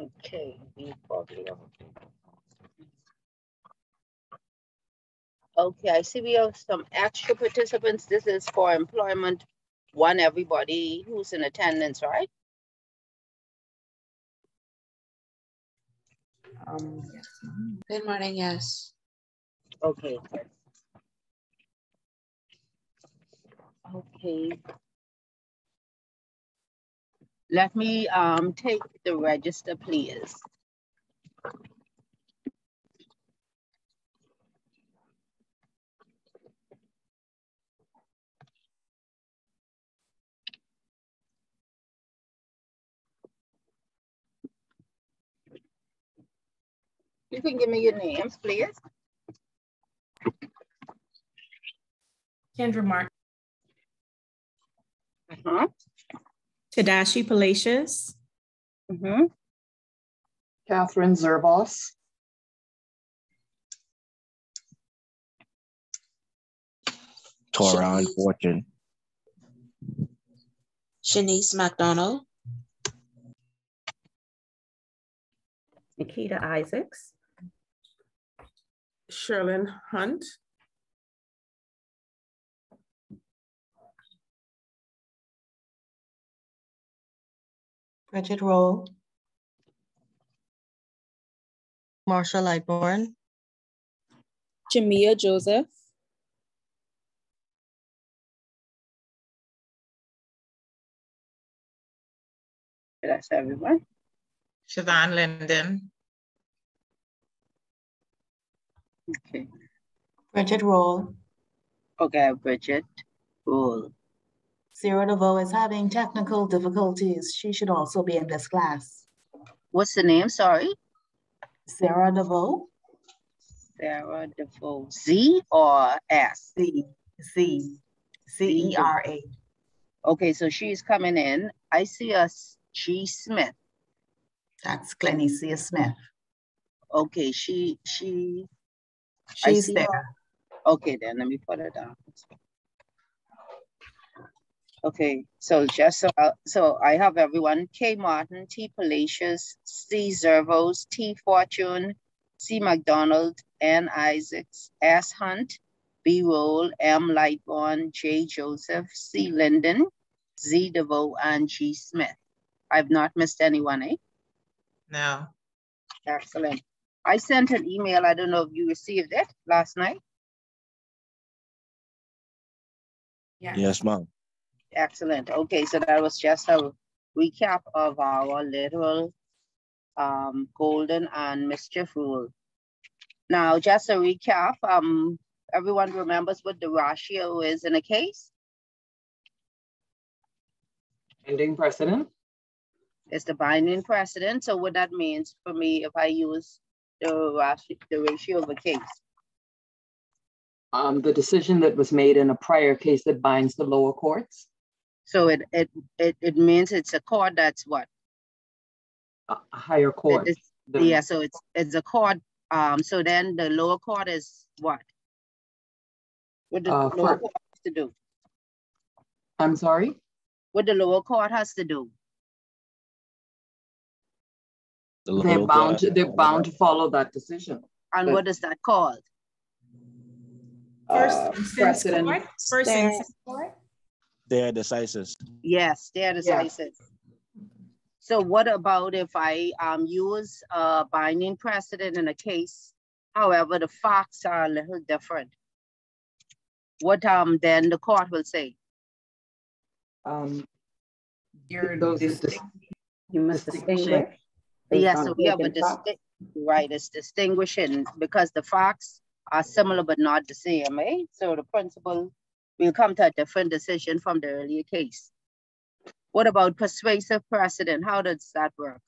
Okay. Okay, I see we have some extra participants. This is for employment. One, everybody who's in attendance, right? Um, Good morning, yes. Okay. Okay. Let me um, take the register, please. You can give me your names, please. Kendra Mark. Uh-huh. Tadashi Palacios. Mm-hmm. Catherine Zerbos. Toron Fortune. Shanice McDonald. Nikita Isaacs. Sherlyn Hunt. Bridget Roll. Marsha Lightborn. Jamia Joseph. That's everyone. Siobhan Linden. Okay. Bridget Roll. Okay, Bridget Roll. Sarah DeVoe is having technical difficulties. She should also be in this class. What's the name? Sorry. Sarah DeVoe. Sarah DeVoe. Z or S? C. C. C E R A. Okay, so she's coming in. I see a G Smith. That's Clenicia Smith. Okay, she she She's there. Her. Okay, then let me put her down. Okay, so just so, uh, so I have everyone, K Martin, T Palacios, C Zervos, T Fortune, C McDonald, N Isaacs, S Hunt, B Roll, M Lightborn, J Joseph, C Linden, Z DeVoe, and G Smith. I've not missed anyone, eh? No. Excellent. I sent an email. I don't know if you received it last night. Yeah. Yes, ma'am. Excellent. Okay, so that was just a recap of our little um, golden and mischief rule. Now, just a recap. Um, everyone remembers what the ratio is in a case? Binding precedent. It's the binding precedent. So what that means for me, if I use the ratio, the ratio of a case? Um, the decision that was made in a prior case that binds the lower courts. So it it it, it means it's a court that's what? A higher court. yeah, so it's it's a court. Um, so then the lower court is what? What the uh, lower for, court has to do? I'm sorry? What the lower court has to do? The they're bound to, they're bound to follow that decision. And but, what is that called? First uh, precedent. Court? First instance court? They're decisive. Yes, they're decisive. So what about if I um, use a binding precedent in a case, however, the facts are a little different? What um then the court will say? Um, You're you must distinguish. Yes, so we have a distinct, right, it's distinguishing because the facts are similar but not the same, eh? So the principle will come to a different decision from the earlier case. What about persuasive precedent? How does that work?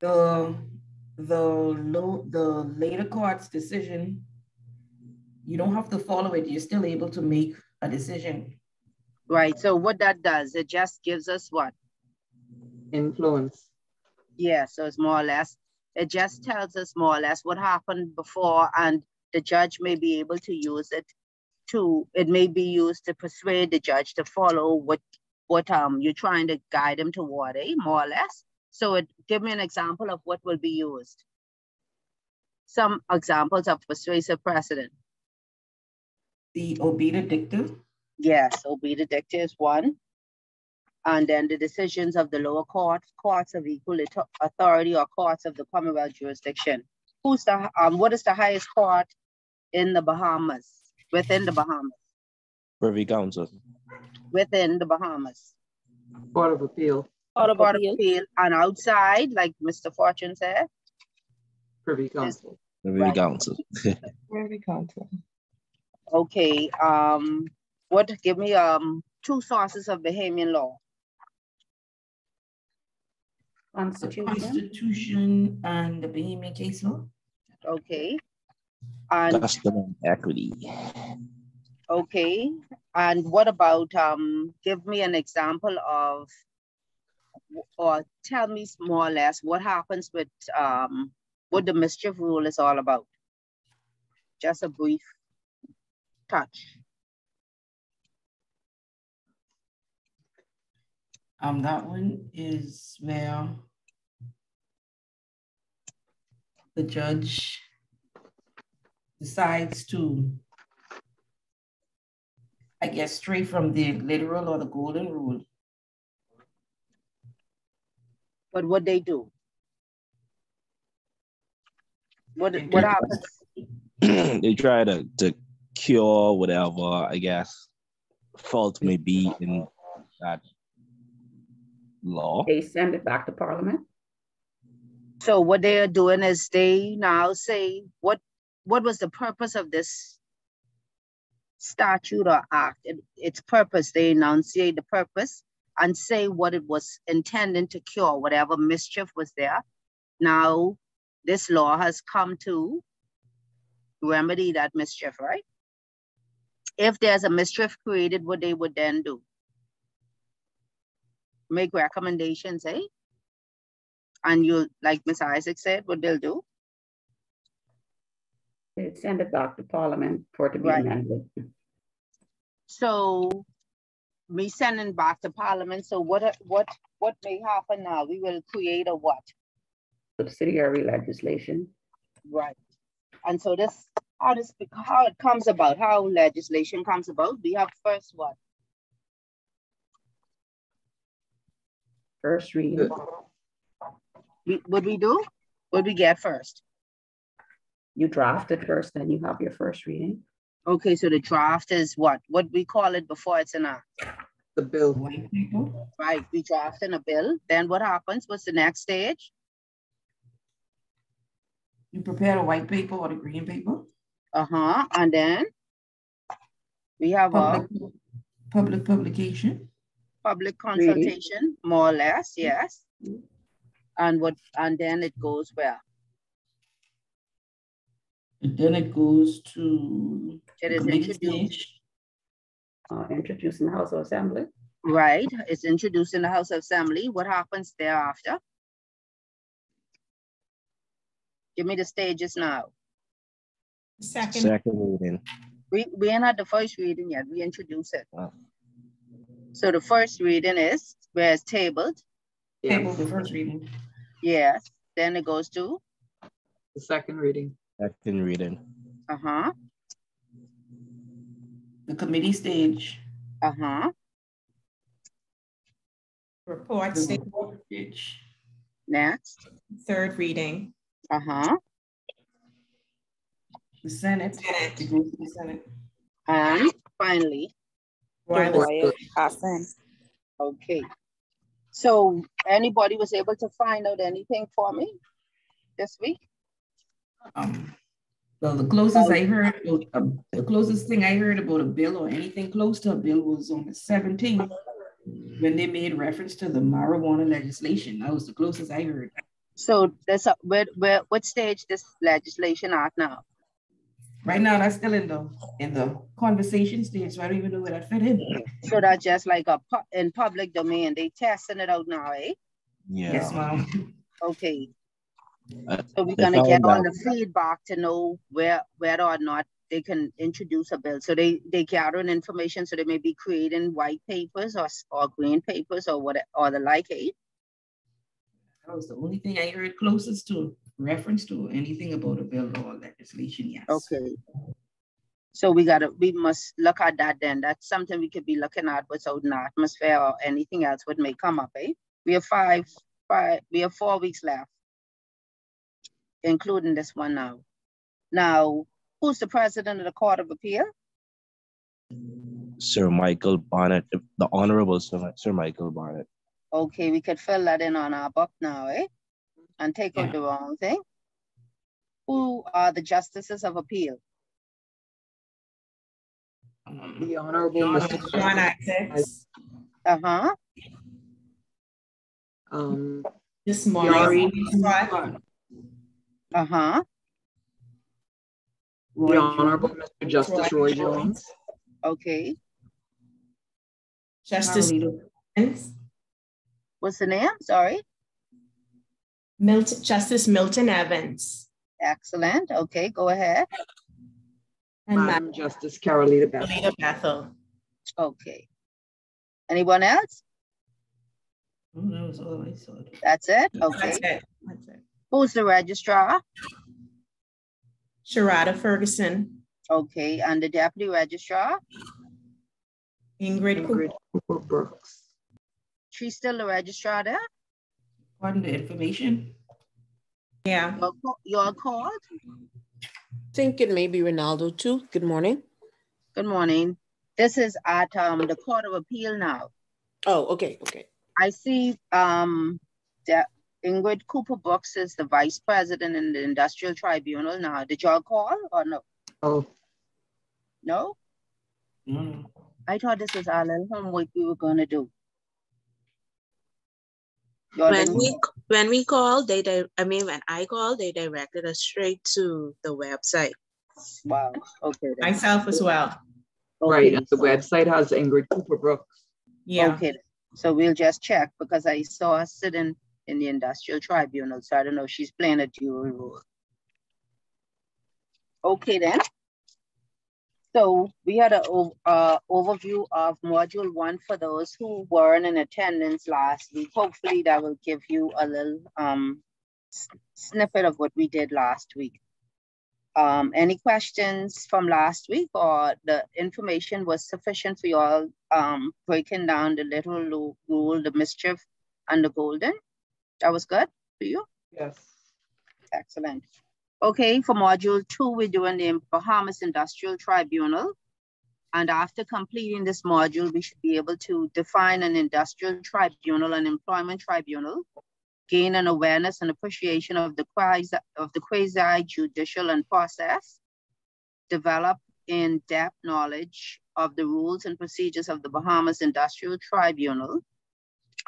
The the the later court's decision, you don't have to follow it. You're still able to make a decision. Right. So what that does, it just gives us what? Influence. Yeah. So it's more or less it just tells us more or less what happened before, and the judge may be able to use it to, it may be used to persuade the judge to follow what what um you're trying to guide them toward, eh? More or less. So it, give me an example of what will be used. Some examples of persuasive precedent. The obiter dicta? Yes, obiter dicta is one. And then the decisions of the lower court, courts of equal authority or courts of the Commonwealth jurisdiction. Who's the, um, what is the highest court in the Bahamas, within the Bahamas? Privy Council. Within the Bahamas. Court of Appeal. Court of, Court Appeal. of Appeal. And outside, like Mr. Fortune said? Privy Council. Privy right. Council. Privy Council. Okay. Um, what give me um two sources of Bahamian law? Constitution. Constitution and the Bahamian case law. Okay. And custom equity. Okay. And what about um give me an example of or tell me more or less what happens with um what the mischief rule is all about. Just a brief touch. Um, that one is where the judge decides to, I guess, stray from the literal or the golden rule. But what they do? What what happens? they try to, to cure whatever, I guess, fault may be in that law. They send it back to Parliament. So what they are doing is they now say what what was the purpose of this statute or act? It, its purpose. They enunciate the purpose and say what it was intended to cure, whatever mischief was there. Now this law has come to remedy that mischief, right? If there's a mischief created, what they would then do? Make recommendations, eh? And you, like Ms. Isaac said, what they'll do? They send it back to Parliament for it to be right. amended. So me sending back to Parliament. So what what what may happen now? We will create a what? subsidiary legislation. Right. And so this how this how it comes about, how legislation comes about. We have first what? First reading. We, what we do? What we get first? You draft it first, then you have your first reading. Okay, so the draft is what? What we call it before it's an act? The bill. Right, we draft in a bill. Then what happens? What's the next stage? You prepare a white paper or the green paper. Uh-huh. And then we have public, a public publication. Public consultation, really? more or less, yes. And what and then it goes where? And then it goes to it is introduced. Uh, introduced in the House of Assembly. Right. It's introduced in the House of Assembly. What happens thereafter? Give me the stages now. Second. Second reading. We, we ain't had the first reading yet. We introduce it. Oh. So the first reading is where it's tabled. Table the first reading. Yes. Then it goes to? The second reading. Second reading. Uh-huh. The committee stage. Uh-huh. Report stage. Next. Third reading. Uh-huh. The Senate. Senate. It goes to the Senate. And finally. Royal Okay. So anybody was able to find out anything for me this week? Um, well, the closest I heard, um, the closest thing I heard about a bill or anything close to a bill was on the 17th when they made reference to the marijuana legislation. That was the closest I heard. So that's a, where, where, what stage this legislation at now? Right now, that's still in the in the conversation stage, so I don't even know where that fit in. So that's just like a in public domain. They testing it out now, eh? Yeah. Yes, ma'am. Okay. Uh, so we're gonna get all the feedback to know where whether or not they can introduce a bill. So they they gathering information. So they may be creating white papers or or green papers or what or the like. Eh? That was the only thing I heard closest to reference to anything about a bill or legislation. Yes. Okay. So we gotta we must look at that then. That's something we could be looking at without an atmosphere or anything else would may come up, eh? We have five, five, we have four weeks left, including this one now. Now, who's the president of the Court of Appeal? Sir Michael Barnett, the Honorable Sir, Sir Michael Barnett. Okay, we could fill that in on our book now, eh? And take yeah. out the wrong thing. Who are the justices of appeal? The Honorable Mr. John Isaacs. Uh-huh. Um, this morning. Uh-huh. The Honorable Mr. Justice Roy, Roy Jones. Okay. Justice What's the name? Sorry. Milton, Justice Milton Evans. Excellent. Okay, go ahead. And Madam Justice Carolita Bethell. Carolita Bethell. Okay. Anyone else? Oh, that was all I saw. That's it? Okay. That's it. That's it. Who's the registrar? Sharada Ferguson. Okay, and the deputy registrar? Ingrid, Ingrid Cooper Brooks. She's still the registrar there? Pardon the information? Yeah. You're, you're called? I think it may be Ronaldo too. Good morning. Good morning. This is at um, the Court of Appeal now. Oh, okay, okay. I see um, that Ingrid Cooper Brooks is the vice president in the Industrial Tribunal now. Did y'all call or no? Oh. No? No. I thought this was our little homework we were going to do. When we when we called, they di- I mean when I called, they directed us straight to the website. Wow. Okay. Then. Myself as well. Okay. Right. And the website has Ingrid Cooper Brooks. Yeah. Okay. So we'll just check because I saw her sitting in the industrial tribunal. So I don't know if she's playing a dual role. Okay then. So we had an uh, overview of module one for those who weren't in attendance last week. Hopefully that will give you a little um, snippet of what we did last week. Um, any questions from last week or the information was sufficient for you all um, breaking down the little rule, the mischief and the golden? That was good for you? Yes. Excellent. Okay, for module two, we're doing the Bahamas Industrial Tribunal. And after completing this module, we should be able to define an industrial tribunal, an employment tribunal, gain an awareness and appreciation of the quasi, of the quasi-judicial and process, develop in-depth knowledge of the rules and procedures of the Bahamas Industrial Tribunal,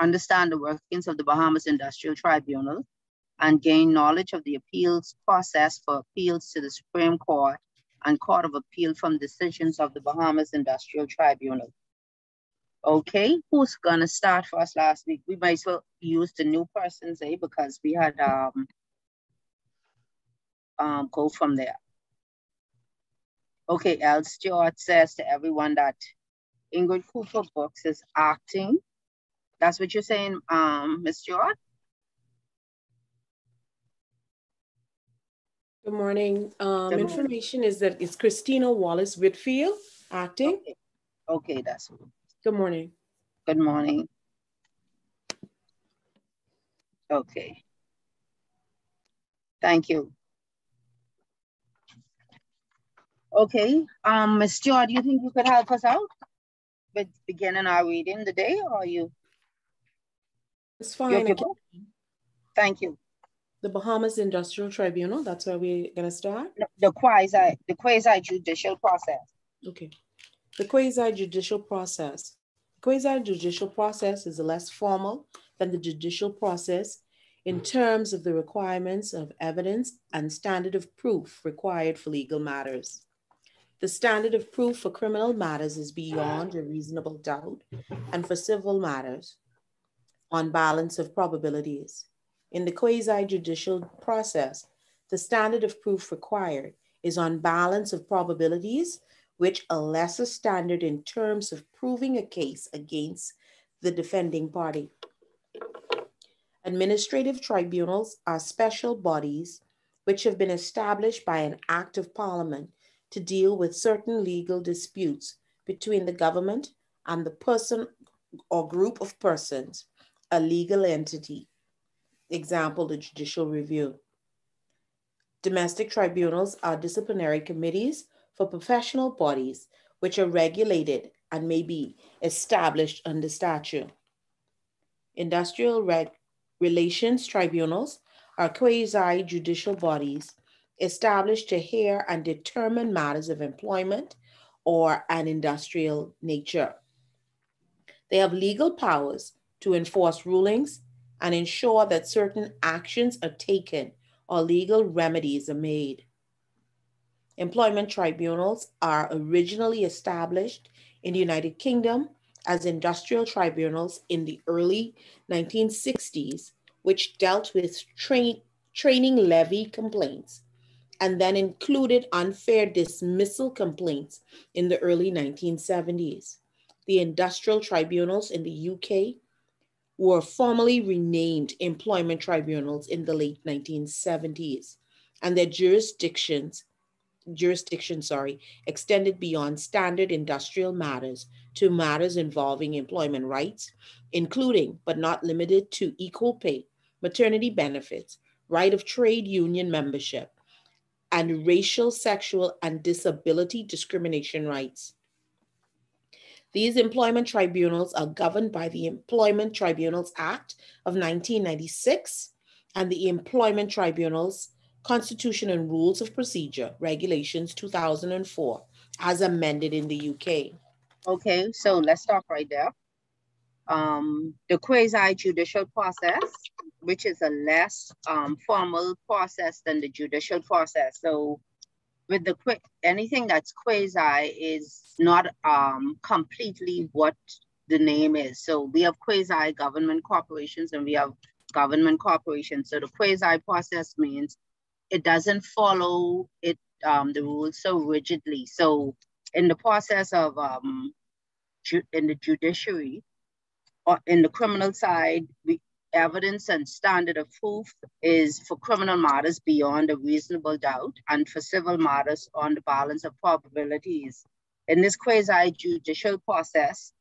understand the workings of the Bahamas Industrial Tribunal, and gain knowledge of the appeals process for appeals to the Supreme Court and Court of Appeal from decisions of the Bahamas Industrial Tribunal. Okay, who's gonna start for us last week? We might as well use the new persons, eh? Because we had um, um go from there. Okay, L. Stewart says to everyone that Ingrid Cooper Brooks is acting. That's what you're saying, um, Ms. Stewart? Good morning. Um, Good information is that it's Christina Wallace Whitfield acting. Okay, okay that's Good morning. Good morning. Okay. Thank you. Okay, um, Ms. Stewart, do you think you could help us out with beginning our reading today, or are you? It's fine. Thank you the Bahamas Industrial Tribunal. That's where we're gonna start. The quasi, the quasi judicial process. Okay, the quasi judicial process. Quasi judicial process is less formal than the judicial process in terms of the requirements of evidence and standard of proof required for legal matters. The standard of proof for criminal matters is beyond a reasonable doubt, and for civil matters, on balance of probabilities. In the quasi judicial process, the standard of proof required is on balance of probabilities, which a lesser standard in terms of proving a case against the defending party. Administrative tribunals are special bodies which have been established by an act of parliament to deal with certain legal disputes between the government and the person or group of persons, a legal entity. Example, the judicial review. Domestic tribunals are disciplinary committees for professional bodies which are regulated and may be established under statute. Industrial reg relations tribunals are quasi judicial bodies established to hear and determine matters of employment or an industrial nature. They have legal powers to enforce rulings and ensure that certain actions are taken or legal remedies are made. Employment tribunals are originally established in the United Kingdom as industrial tribunals in the early 1960s, which dealt with tra- training levy complaints and then included unfair dismissal complaints in the early 1970s. The industrial tribunals in the UK were formally renamed employment tribunals in the late 1970s, and their jurisdictions jurisdiction sorry, extended beyond standard industrial matters to matters involving employment rights, including but not limited to equal pay, maternity benefits, right of trade union membership, and racial, sexual, and disability discrimination rights. These employment tribunals are governed by the Employment Tribunals Act of 1996 and the Employment Tribunals Constitution and Rules of Procedure, Regulations 2004, as amended in the UK. Okay, so let's stop right there. Um, the quasi judicial process which is a less um, formal process than the judicial process. So with the quick, anything that's quasi is not um, completely what the name is. So we have quasi government corporations and we have government corporations. So the quasi process means it doesn't follow it um, the rules so rigidly. So in the process of um, in the judiciary or in the criminal side, we, evidence and standard of proof is for criminal matters beyond a reasonable doubt and for civil matters on the balance of probabilities. In this quasi-judicial process,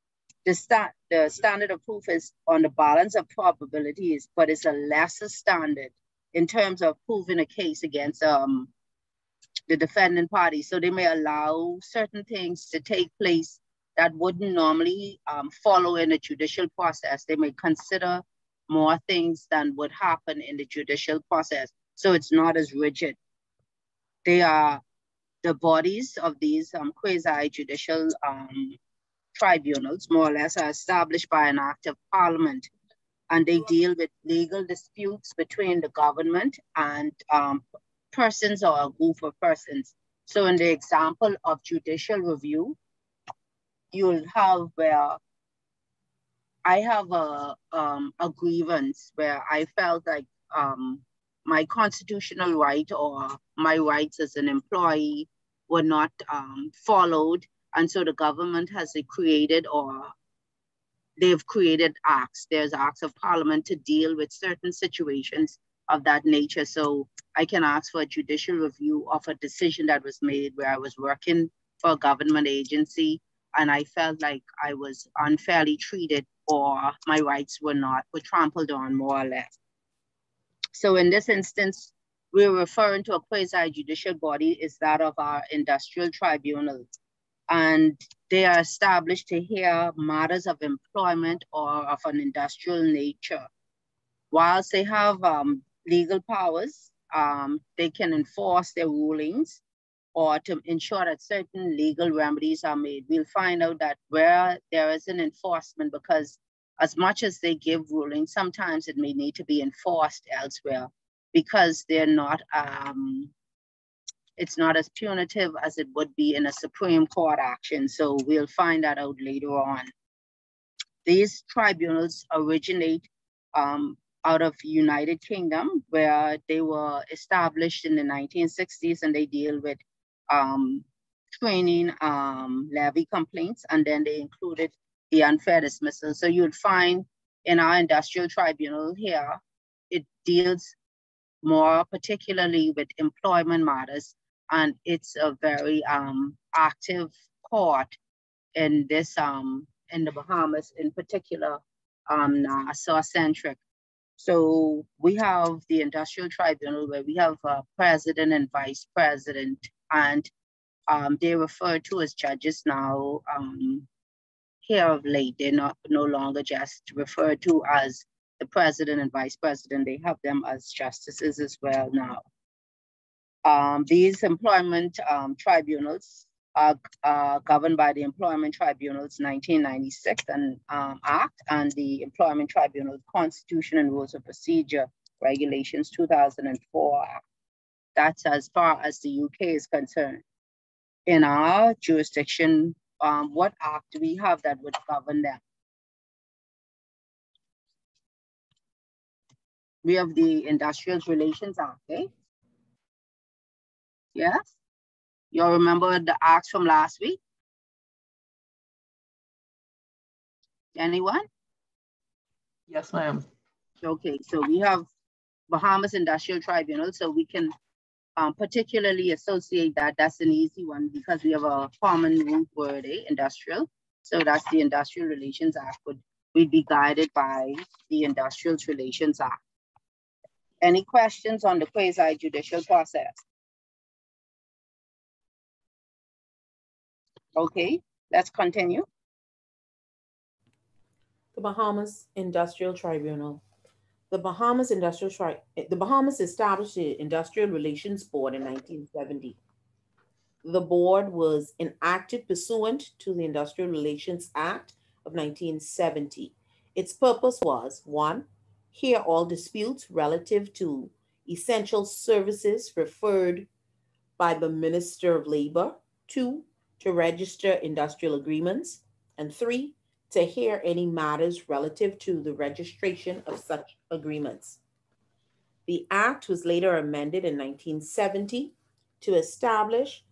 the, sta the standard of proof is on the balance of probabilities, but it's a lesser standard in terms of proving a case against um, the defendant party. So they may allow certain things to take place that wouldn't normally um, follow in a judicial process. They may consider more things than would happen in the judicial process. So it's not as rigid. They are the bodies of these um, quasi-judicial um, tribunals, more or less, are established by an act of parliament, and they deal with legal disputes between the government and um, persons or a group of persons. So in the example of judicial review, you'll have where I have a um, a grievance where I felt like um, my constitutional right or my rights as an employee were not um, followed, and so the government has created or they've created acts. There's acts of parliament to deal with certain situations of that nature. So I can ask for a judicial review of a decision that was made where I was working for a government agency and I felt like I was unfairly treated or my rights were not, were trampled on more or less. So in this instance, we're referring to a quasi-judicial body is that of our industrial tribunals. And they are established to hear matters of employment or of an industrial nature. Whilst they have um, legal powers, um, they can enforce their rulings or to ensure that certain legal remedies are made. We'll find out that where there is an enforcement, because as much as they give rulings, sometimes it may need to be enforced elsewhere because they're not, um, it's not as punitive as it would be in a Supreme Court action. So we'll find that out later on. These tribunals originate um, out of United Kingdom, where they were established in the 1960s and they deal with um, training um, levy complaints, and then they included the unfair dismissal. So you'd find in our industrial tribunal here, it deals more particularly with employment matters, and it's a very um, active court in this um, in the Bahamas in particular, um, Nassau centric. So we have the industrial tribunal where we have a president and vice president, and um, they're referred to as judges now. Um, here of late, they're not no longer just referred to as the president and vice president. They have them as justices as well now. Um, these employment um, tribunals are, are, governed by the Employment Tribunals 1996 and, um, Act and the Employment Tribunal Constitution and Rules of Procedure Regulations 2004 Act. That's as far as the UK is concerned. In our jurisdiction, um, what act do we have that would govern them? We have the Industrial Relations Act, eh? Yes? You all remember the acts from last week? Anyone? Yes, ma'am. Okay, so we have Bahamas Industrial Tribunal, so we can um, particularly associate that. That's an easy one because we have a common root word, eh, industrial. So that's the Industrial Relations Act. Would we'd be guided by the Industrial Relations Act. Any questions on the quasi-judicial process? Okay, let's continue. The Bahamas Industrial Tribunal. The Bahamas Industrial Tri the Bahamas established the Industrial Relations Board in 1970. The board was enacted pursuant to the Industrial Relations Act of 1970. Its purpose was one, hear all disputes relative to essential services referred by the Minister of Labor. Two, to register industrial agreements, and three, to hear any matters relative to the registration of such agreements. The Act was later amended in 1970 to establish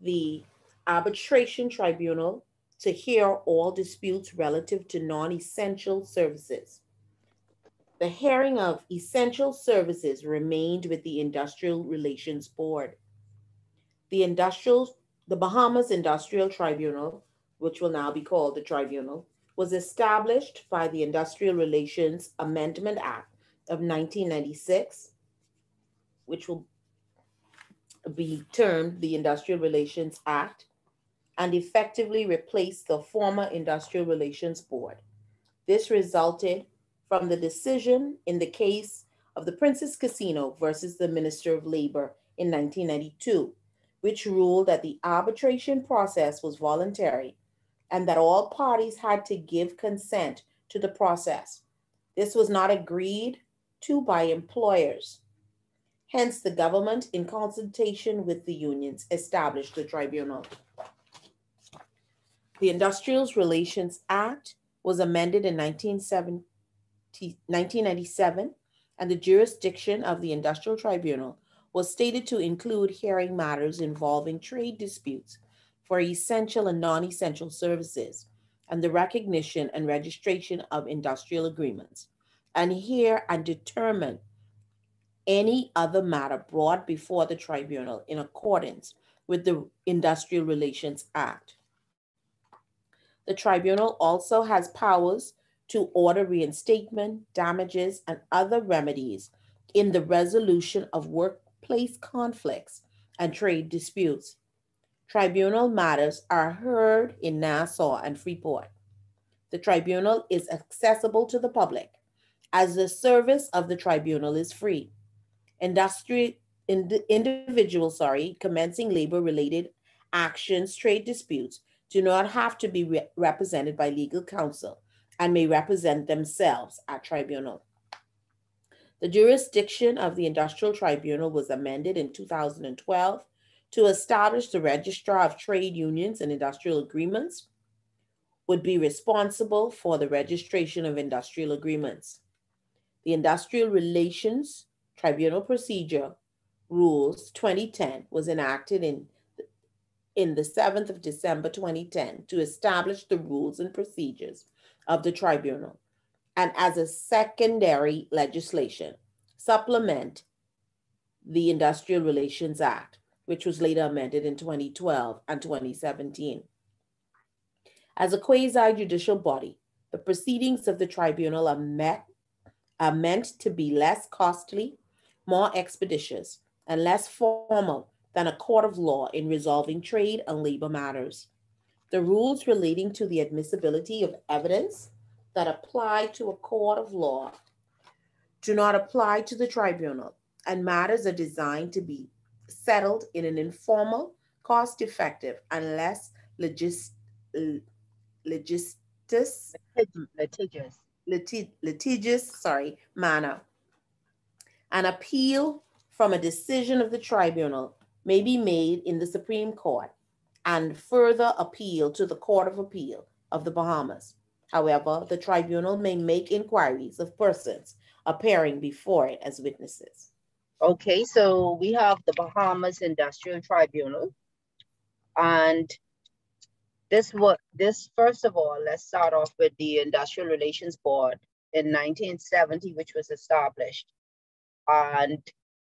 the Arbitration Tribunal to hear all disputes relative to non essential services. The hearing of essential services remained with the Industrial Relations Board. The Industrial the Bahamas Industrial Tribunal, which will now be called the Tribunal, was established by the Industrial Relations Amendment Act of 1996, which will be termed the Industrial Relations Act, and effectively replaced the former Industrial Relations Board. This resulted from the decision in the case of the Princess Casino versus the Minister of Labor in 1992, which ruled that the arbitration process was voluntary and that all parties had to give consent to the process. This was not agreed to by employers. Hence, the government, in consultation with the unions, established the tribunal. The Industrial Relations Act was amended in 1997, and the jurisdiction of the Industrial Tribunal was stated to include hearing matters involving trade disputes for essential and non essential services and the recognition and registration of industrial agreements, and hear and determine any other matter brought before the tribunal in accordance with the Industrial Relations Act. The tribunal also has powers to order reinstatement, damages, and other remedies in the resolution of workplace conflicts and trade disputes. Tribunal matters are heard in Nassau and Freeport. The tribunal is accessible to the public as the service of the tribunal is free. Industry, ind, individuals, sorry, commencing labor-related actions, trade disputes, do not have to be re represented by legal counsel and may represent themselves at tribunal. The jurisdiction of the Industrial Tribunal was amended in 2012 to establish the Registrar of Trade Unions and Industrial Agreements would be responsible for the registration of industrial agreements. The Industrial Relations Tribunal Procedure Rules 2010 was enacted in in the 7th of December 2010 to establish the rules and procedures of the tribunal and as a secondary legislation supplement the Industrial Relations Act, which was later amended in 2012 and 2017. As a quasi judicial body, the proceedings of the tribunal are, met, are meant to be less costly, more expeditious, and less formal than a court of law in resolving trade and labor matters. The rules relating to the admissibility of evidence that apply to a court of law do not apply to the tribunal, and matters are designed to be settled in an informal, cost effective, and less logis, litigious, litigious, litigious, sorry, manner. An appeal from a decision of the tribunal may be made in the Supreme Court and further appeal to the Court of Appeal of the Bahamas. However, the tribunal may make inquiries of persons appearing before it as witnesses. Okay, so we have the Bahamas Industrial Tribunal. And this what this first of all, let's start off with the Industrial Relations Board in 1970, which was established. And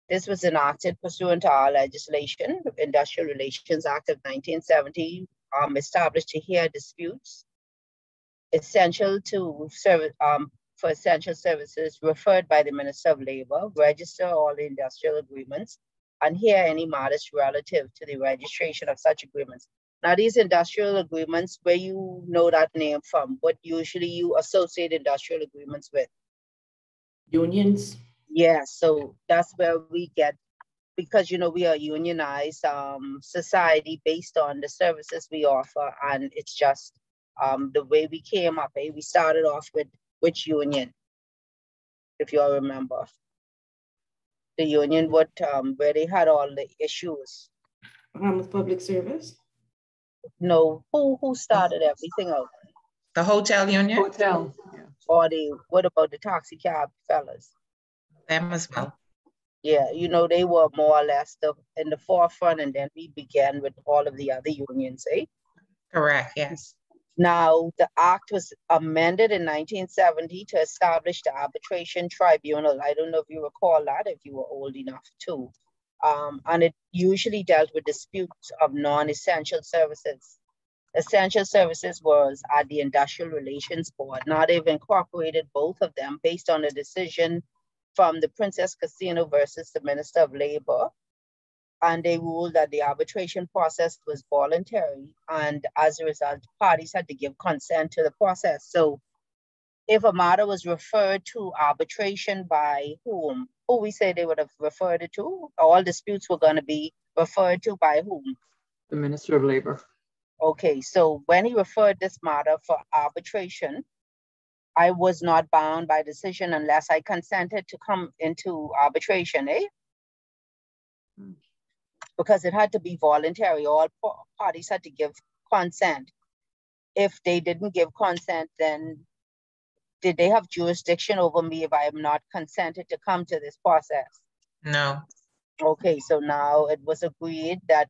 this was enacted pursuant to our legislation, Industrial Relations Act of 1970, um, established to hear disputes essential to serve, um, for essential services referred by the Minister of Labor, register all industrial agreements, and hear any matters relative to the registration of such agreements. Now, these industrial agreements, where you know that name from, what usually you associate industrial agreements with? Unions. Yeah, so that's where we get, because you know we are unionized um, society based on the services we offer, and it's just um, the way we came up. Eh? We started off with which union, if you all remember. The union what um, where they had all the issues. Um, with public service. No, who who started everything out? The hotel union. Hotel. Or the what about the taxi cab fellas? Them as well. Yeah, you know they were more or less the in the forefront, and then we began with all of the other unions, eh? Correct. Yes. Now, the act was amended in 1970 to establish the arbitration tribunal. I don't know if you recall that, if you were old enough to. Um, and it usually dealt with disputes of non-essential services. Essential services was at the Industrial Relations Board. Now they've incorporated both of them based on a decision from the Princess Casino versus the Minister of Labor and they ruled that the arbitration process was voluntary and as a result parties had to give consent to the process. So if a matter was referred to arbitration by whom? Who we say they would have referred it to? All disputes were going to be referred to by whom? The minister of labor. Okay so when he referred this matter for arbitration i was not bound by decision unless i consented to come into arbitration eh? Hmm because it had to be voluntary. All parties had to give consent. If they didn't give consent, then did they have jurisdiction over me if I am not consented to come to this process? No. Okay, so now it was agreed that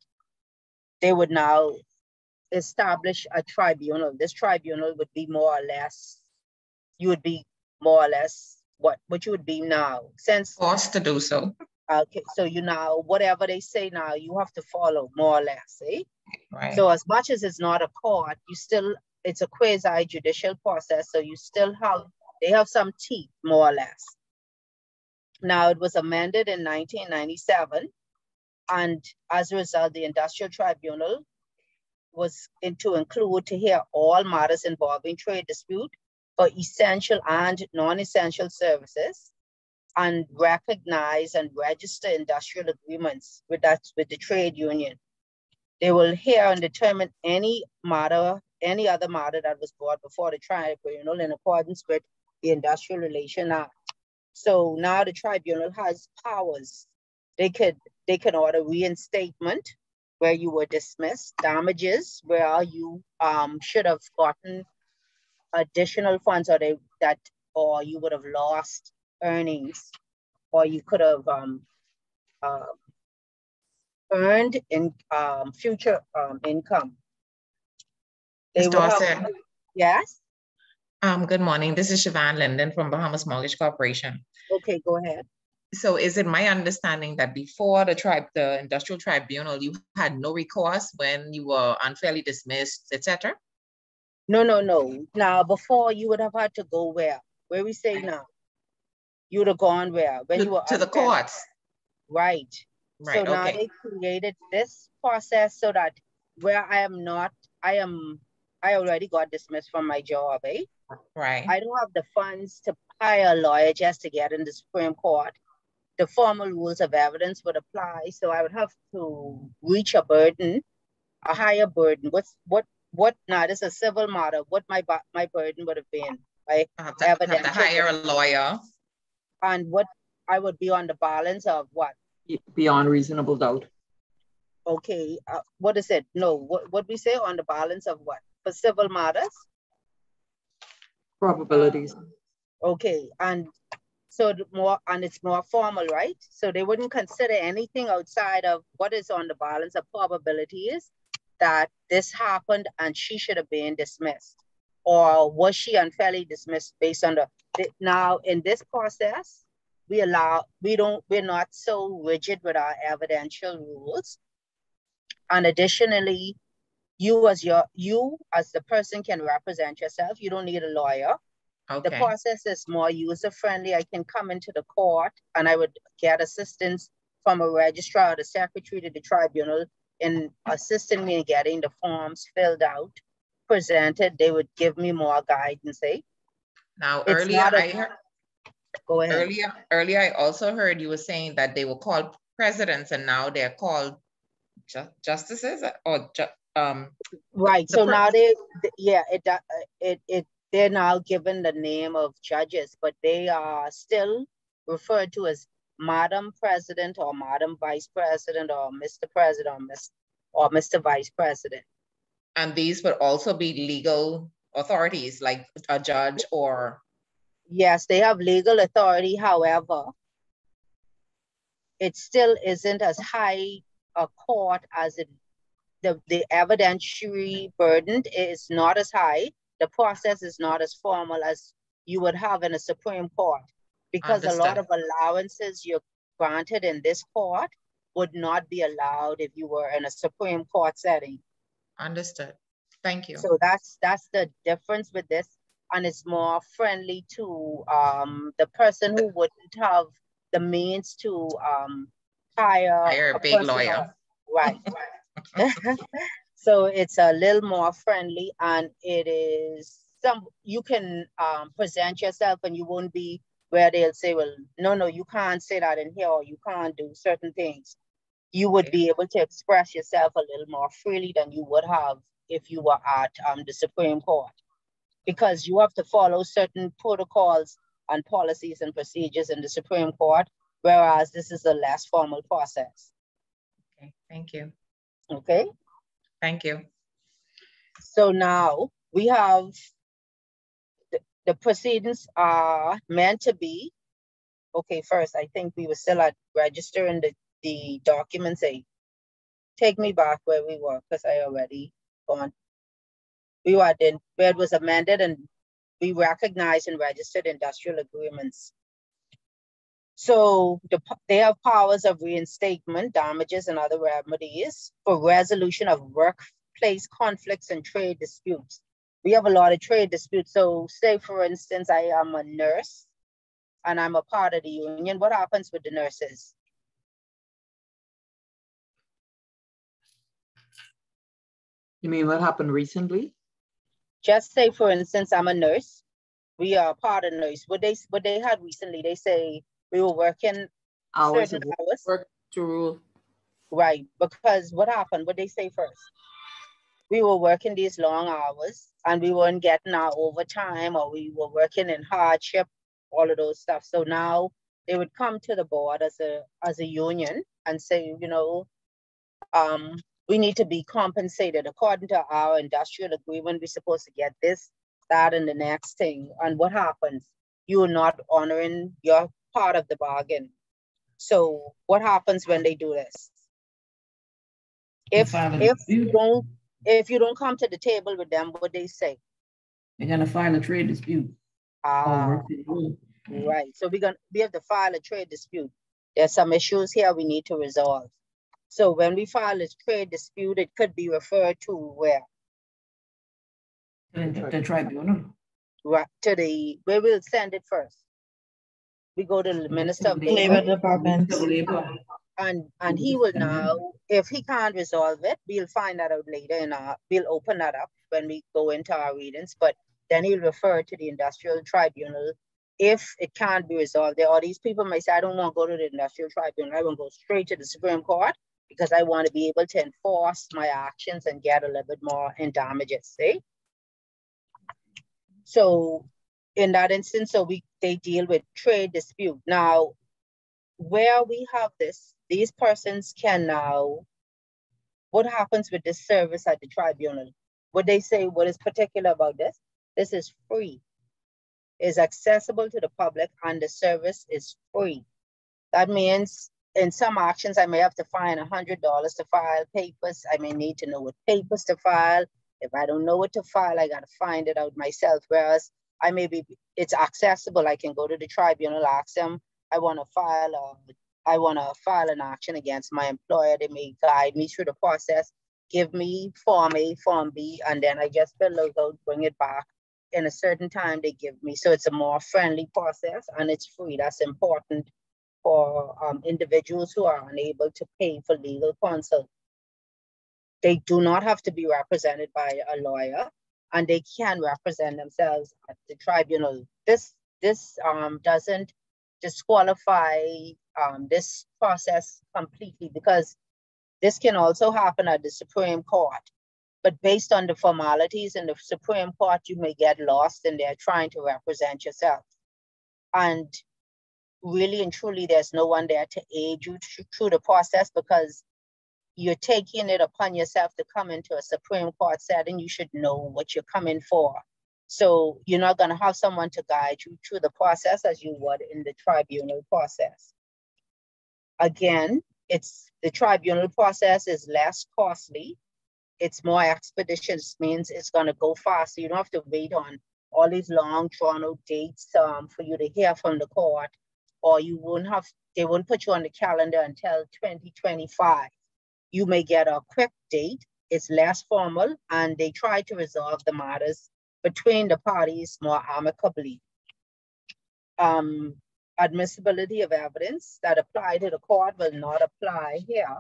they would now establish a tribunal. This tribunal would be more or less, you would be more or less what what you would be now. Since forced to do so. Okay, so you now whatever they say now, you have to follow more or less, eh? Right. So as much as it's not a court, you still it's a quasi judicial process, so you still have they have some teeth more or less. Now it was amended in 1997, and as a result, the Industrial Tribunal was in, to include to hear all matters involving trade dispute for essential and non-essential services and recognize and register industrial agreements with that with the trade union. They will hear and determine any matter, any other matter that was brought before the tribunal in accordance with the Industrial Relation Act. So now the tribunal has powers. They could they can order reinstatement where you were dismissed, damages where you um, should have gotten additional funds or they that or you would have lost earnings, or you could have um, uh, earned in um, future um, income. They will have- Yes, um, good morning. This is Siobhan Linden from Bahamas Mortgage Corporation. okay, go ahead. So is it my understanding that before the tribe, the industrial tribunal, you had no recourse when you were unfairly dismissed, et cetera? No, no, no. Now, before you would have had to go where? Where we say now? You would have gone where? When you To were to the courts, Right. So right, now they created this process so that where I am not, I am, I already got dismissed from my job, eh? right, I don't have the funds to hire a lawyer just to get in the Supreme Court. The formal rules of evidence would apply, so I would have to reach a burden, a higher burden. What's what what now? This is a civil matter. What my my burden would have been, right? I have to, have to hire a lawyer, And what I would be on the balance of what? Beyond reasonable doubt. Okay, uh, what is it? No, what what we say on the balance of what for civil matters? Probabilities. Okay, and so the more, and it's more formal, right? So they wouldn't consider anything outside of what is on the balance of probabilities that this happened and she should have been dismissed. Or was she unfairly dismissed based on the- now in this process, we allow, we don't, we're not so rigid with our evidential rules. And additionally, you as your, you as the person can represent yourself. You don't need a lawyer. Okay. The process is more user friendly. I can come into the court and I would get assistance from a registrar, or the secretary to the tribunal in assisting me in getting the forms filled out, presented. They would give me more guidance. Eh? Now It's earlier, a- I heard, Go ahead. earlier, earlier, I also heard you were saying that they were called presidents and now they're called ju- justices or ju- um, Right. So now they, th- yeah, it, it, it, they're now given the name of judges, but they are still referred to as Madam President or Madam Vice President or Mr. President or Miss or Mr. Vice President. and these would also be legal authorities like a judge or, Yes, they have legal authority. However, it still isn't as high a court as it, the, the evidentiary burden is not as high. The process is not as formal as you would have in a Supreme Court. Because a lot of allowances you're granted in this court would not be allowed if you were in a Supreme Court setting. understood. Thank you. So that's that's the difference with this, and it's more friendly to um the person who wouldn't have the means to um hire Hire a big lawyer. or- Right. so it's a little more friendly, and it is some you can um present yourself, and you won't be where they'll say, well, no, no, you can't say that in here, or you can't do certain things. You would be able to express yourself a little more freely than you would have if you were at um, the Supreme Court. Because you have to follow certain protocols and policies and procedures in the Supreme Court, whereas this is a less formal process. Okay, thank you. Okay, Thank you. so now we have the, the proceedings are meant to be. Okay, first, I think we were still at registering the, the documents. Say, take me back where we were because I already gone. We were then where it was amended and we recognized and registered industrial agreements. So the, they have powers of reinstatement, damages, and other remedies for resolution of workplace conflicts and trade disputes. We have a lot of trade disputes. So say, for instance, I am a nurse and I'm a part of the union. What happens with the nurses? You mean what happened recently? just say for instance i'm a nurse. We are part of nurse. What they what they had recently they say we were working Hours certain of hours. Work to rule. right because what happened? What they say first? We were working these long hours and we weren't getting our overtime or we were working in hardship all of those stuff. So now they would come to the board as a as a union and say you know um we need to be compensated according to our industrial agreement. We're supposed to get this, that, and the next thing. And what happens? You are not honoring your part of the bargain. So what happens when they do this? If if you don't if you don't come to the table with them, what they say? They're gonna file a trade dispute. Ah, right. So we're gonna we have to file a trade dispute. There's some issues here we need to resolve. So when we file a trade dispute, it could be referred to where? The, the tribunal. Right to the where we'll send it first. We go to the Minister of Labor Department. And and he will now, if he can't resolve it, we'll find that out later and we'll open that up when we go into our readings. But then he'll refer to the industrial tribunal if it can't be resolved. There are these people may say, I don't want to go to the industrial tribunal. I want to go straight to the Supreme Court because I want to be able to enforce my actions and get a little bit more in damages. See? So in that instance, so we they deal with trade dispute. Now, where we have this, these persons can now, what happens with this service at the tribunal? What they say, what is particular about this? This is free, is accessible to the public and the service is free. That means in some actions, I may have to find $100 to file papers. I may need to know what papers to file. If I don't know what to file, I got to find it out myself. Whereas I may be, it's accessible. I can go to the tribunal, ask them, I want to file a, I want to file an action against my employer. They may guide me through the process, give me Form A, Form B, and then I just fill those out, bring it back in a certain time they give me. So it's a more friendly process and it's free. That's important for um, individuals who are unable to pay for legal counsel. They do not have to be represented by a lawyer and they can represent themselves at the tribunal. This, this um, doesn't disqualify um, this process completely because this can also happen at the Supreme Court. But based on the formalities in the Supreme Court, you may get lost in there trying to represent yourself. And really and truly, there's no one there to aid you through the process because you're taking it upon yourself to come into a Supreme Court setting, you should know what you're coming for. So you're not going to have someone to guide you through the process as you would in the tribunal process. Again, it's the tribunal process is less costly. It's more expeditious, means it's going to go faster. You don't have to wait on all these long drawn out dates um, for you to hear from the court, or you won't have, they won't put you on the calendar until 2025 you may get a quick date. It's less formal, and they try to resolve the matters between the parties more amicably. Um, admissibility of evidence that apply to the court will not apply here.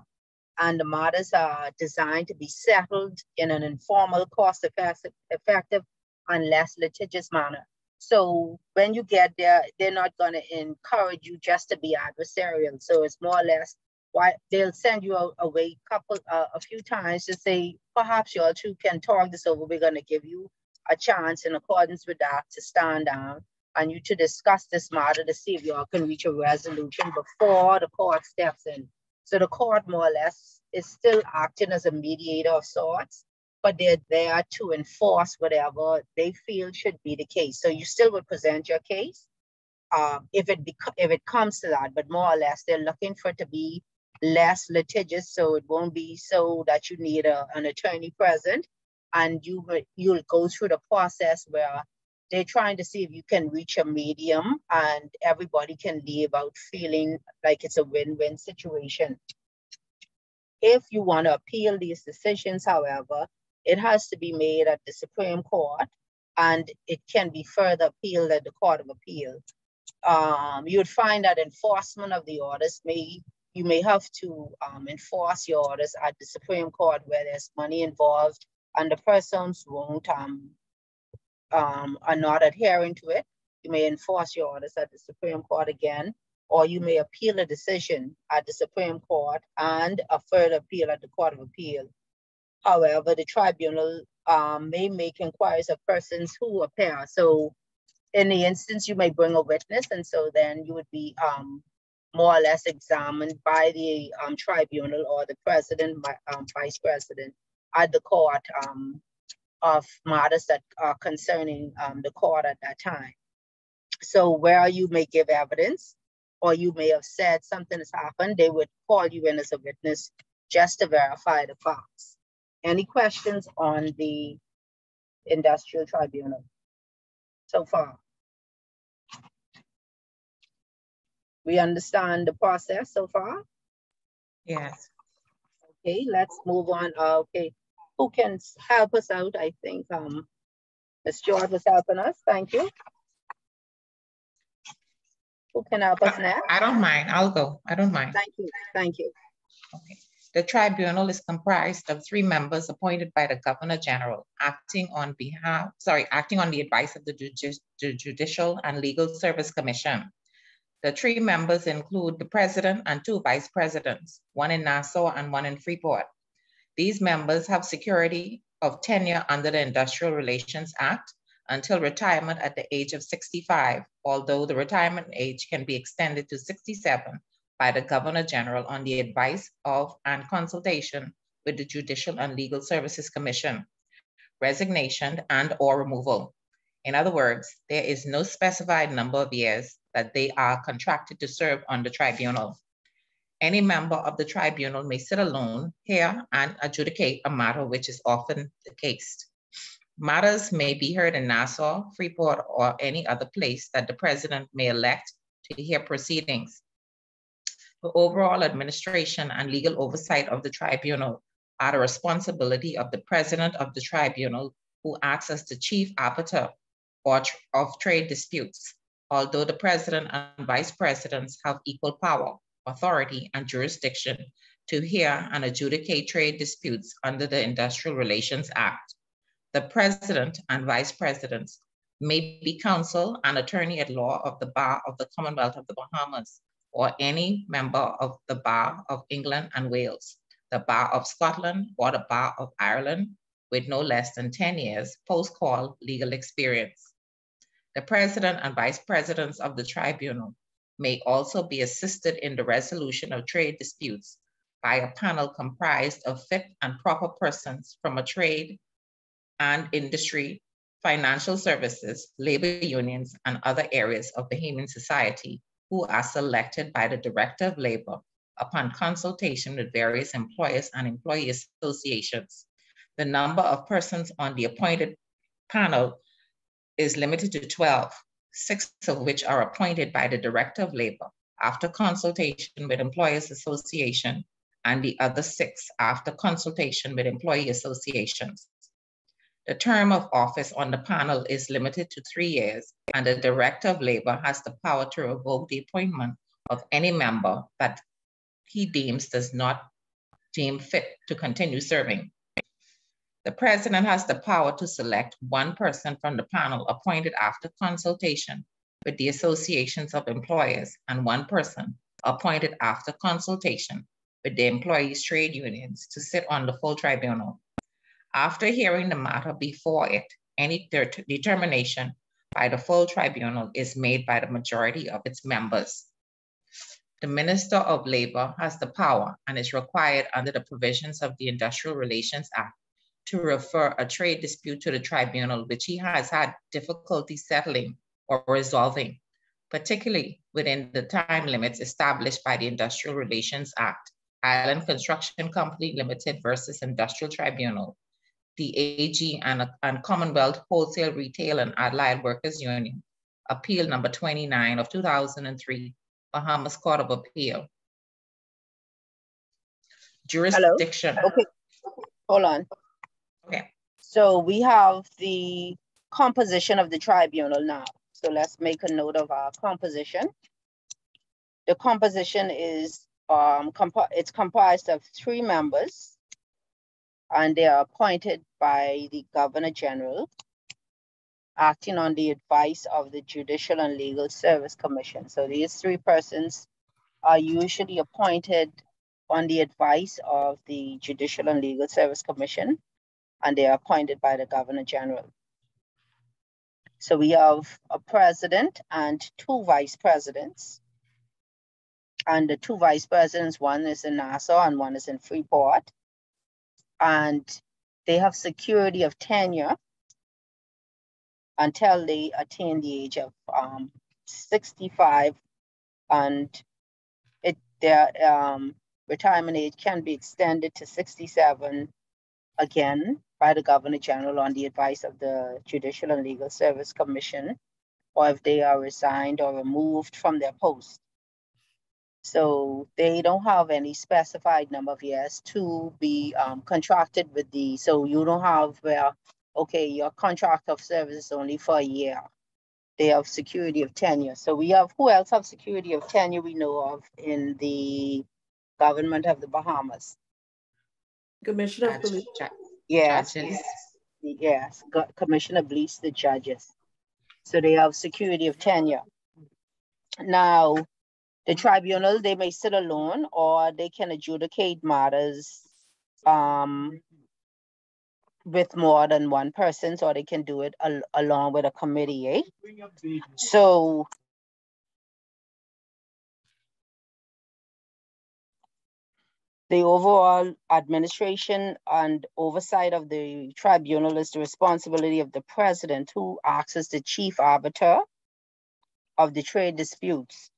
And the matters are designed to be settled in an informal, cost effective, and less litigious manner. So when you get there, they're not going to encourage you just to be adversarial. So it's more or less why they'll send you away a couple uh, a few times to say perhaps you all two can talk this over. We're going to give you a chance in accordance with that to stand down and you to discuss this matter to see if you all can reach a resolution before the court steps in. So the court more or less is still acting as a mediator of sorts, but they're there to enforce whatever they feel should be the case. So you still would present your case um, if it if it comes to that, but more or less they're looking for it to be less litigious, so it won't be so that you need a, an attorney present, and you you'll go through the process where they're trying to see if you can reach a medium and everybody can leave out feeling like it's a win-win situation. If you want to appeal these decisions, however, it has to be made at the Supreme Court and it can be further appealed at the Court of Appeal. Um, you would find that enforcement of the orders may you may have to um, enforce your orders at the Supreme Court where there's money involved and the persons won't um, um, are not adhering to it. You may enforce your orders at the Supreme Court again, or you may appeal a decision at the Supreme Court and a further appeal at the Court of Appeal. However, the tribunal um, may make inquiries of persons who appear. So in the instance, you may bring a witness, and so then you would be um, more or less examined by the um, tribunal or the president, um, vice president at the court um, of matters that are concerning um, the court at that time. So where you may give evidence or you may have said something has happened, they would call you in as a witness just to verify the facts. Any questions on the industrial tribunal so far? We understand the process so far? Yes. Okay, let's move on. Uh, okay, who can help us out? I think um, Ms. George was helping us. Thank you. Who can help us now? I don't mind. I'll go. I don't mind. Thank you. Thank you. Okay. The tribunal is comprised of three members appointed by the Governor General, acting on behalf, sorry, acting on the advice of the Judicial and Legal Service Commission. The three members include the president and two vice presidents, one in Nassau and one in Freeport. These members have security of tenure under the Industrial Relations Act until retirement at the age of 65, although the retirement age can be extended to 67 by the Governor General on the advice of and consultation with the Judicial and Legal Services Commission, resignation and or removal. In other words, there is no specified number of years that they are contracted to serve on the tribunal. Any member of the tribunal may sit alone, hear, and adjudicate a matter, which is often the case. Matters may be heard in Nassau, Freeport, or any other place that the president may elect to hear proceedings. The overall administration and legal oversight of the tribunal are the responsibility of the president of the tribunal who acts as the chief arbiter of trade disputes, although the president and vice presidents have equal power, authority, and jurisdiction to hear and adjudicate trade disputes under the Industrial Relations Act. The president and vice presidents may be counsel and attorney at law of the Bar of the Commonwealth of the Bahamas or any member of the Bar of England and Wales, the Bar of Scotland, or the Bar of Ireland with no less than 10 years post-call legal experience. The president and vice presidents of the tribunal may also be assisted in the resolution of trade disputes by a panel comprised of fit and proper persons from a trade and industry, financial services, labor unions, and other areas of Bahamian society who are selected by the Director of Labor upon consultation with various employers and employee associations. The number of persons on the appointed panel is limited to 12, six of which are appointed by the Director of Labor after consultation with Employers Association and the other six after consultation with employee associations. The term of office on the panel is limited to three years, and the Director of Labor has the power to revoke the appointment of any member that he deems does not deem fit to continue serving. The President has the power to select one person from the panel appointed after consultation with the associations of employers and one person appointed after consultation with the employees' trade unions to sit on the full tribunal. After hearing the matter before it, any determination by the full tribunal is made by the majority of its members. The Minister of Labor has the power and is required under the provisions of the Industrial Relations Act to refer a trade dispute to the tribunal which he has had difficulty settling or resolving, particularly within the time limits established by the Industrial Relations Act, Island Construction Company Limited versus Industrial Tribunal, the AG and, and Commonwealth Wholesale Retail and Allied Workers Union, Appeal number 29 of 2003, Bahamas Court of Appeal. Jurisdiction. Hello? Okay, hold on. Okay. So we have the composition of the tribunal now. So let's make a note of our composition. The composition is, um, comp it's comprised of three members and they are appointed by the Governor General, acting on the advice of the Judicial and Legal Service Commission. So these three persons are usually appointed on the advice of the Judicial and Legal Service Commission, and they are appointed by the Governor General. So we have a president and two vice presidents. And the two vice presidents, one is in Nassau and one is in Freeport and they have security of tenure until they attain the age of um, 65 and it their um, retirement age can be extended to 67 again by the Governor General on the advice of the Judicial and Legal Service Commission, or if they are resigned or removed from their post. So they don't have any specified number of years to be um, contracted with the, so you don't have where, okay, your contract of service is only for a year. They have security of tenure. So we have, who else have security of tenure we know of in the government of the Bahamas? Commissioner of Police. Yes, yes, yes. Commissioner of Police, the judges. So they have security of tenure. Now, the tribunal, they may sit alone or they can adjudicate matters um, with more than one person, or they can do it al along with a committee. Eh? So the overall administration and oversight of the tribunal is the responsibility of the president who acts as the chief arbiter of the trade disputes.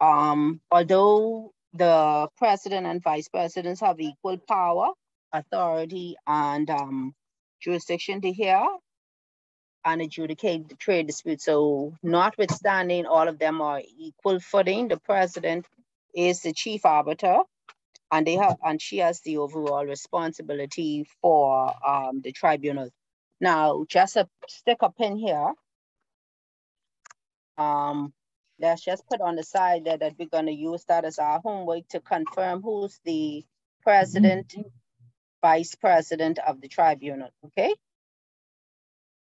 Um, although the president and vice presidents have equal power, authority, and um, jurisdiction to hear and adjudicate the trade dispute. So notwithstanding all of them are equal footing, the president is the chief arbiter and they have and she has the overall responsibility for um, the tribunal. Now, just a stick a pin here. Um, let's just put on the side that, that we're going to use that as our homework to confirm who's the president, mm -hmm. vice president of the tribunal, okay?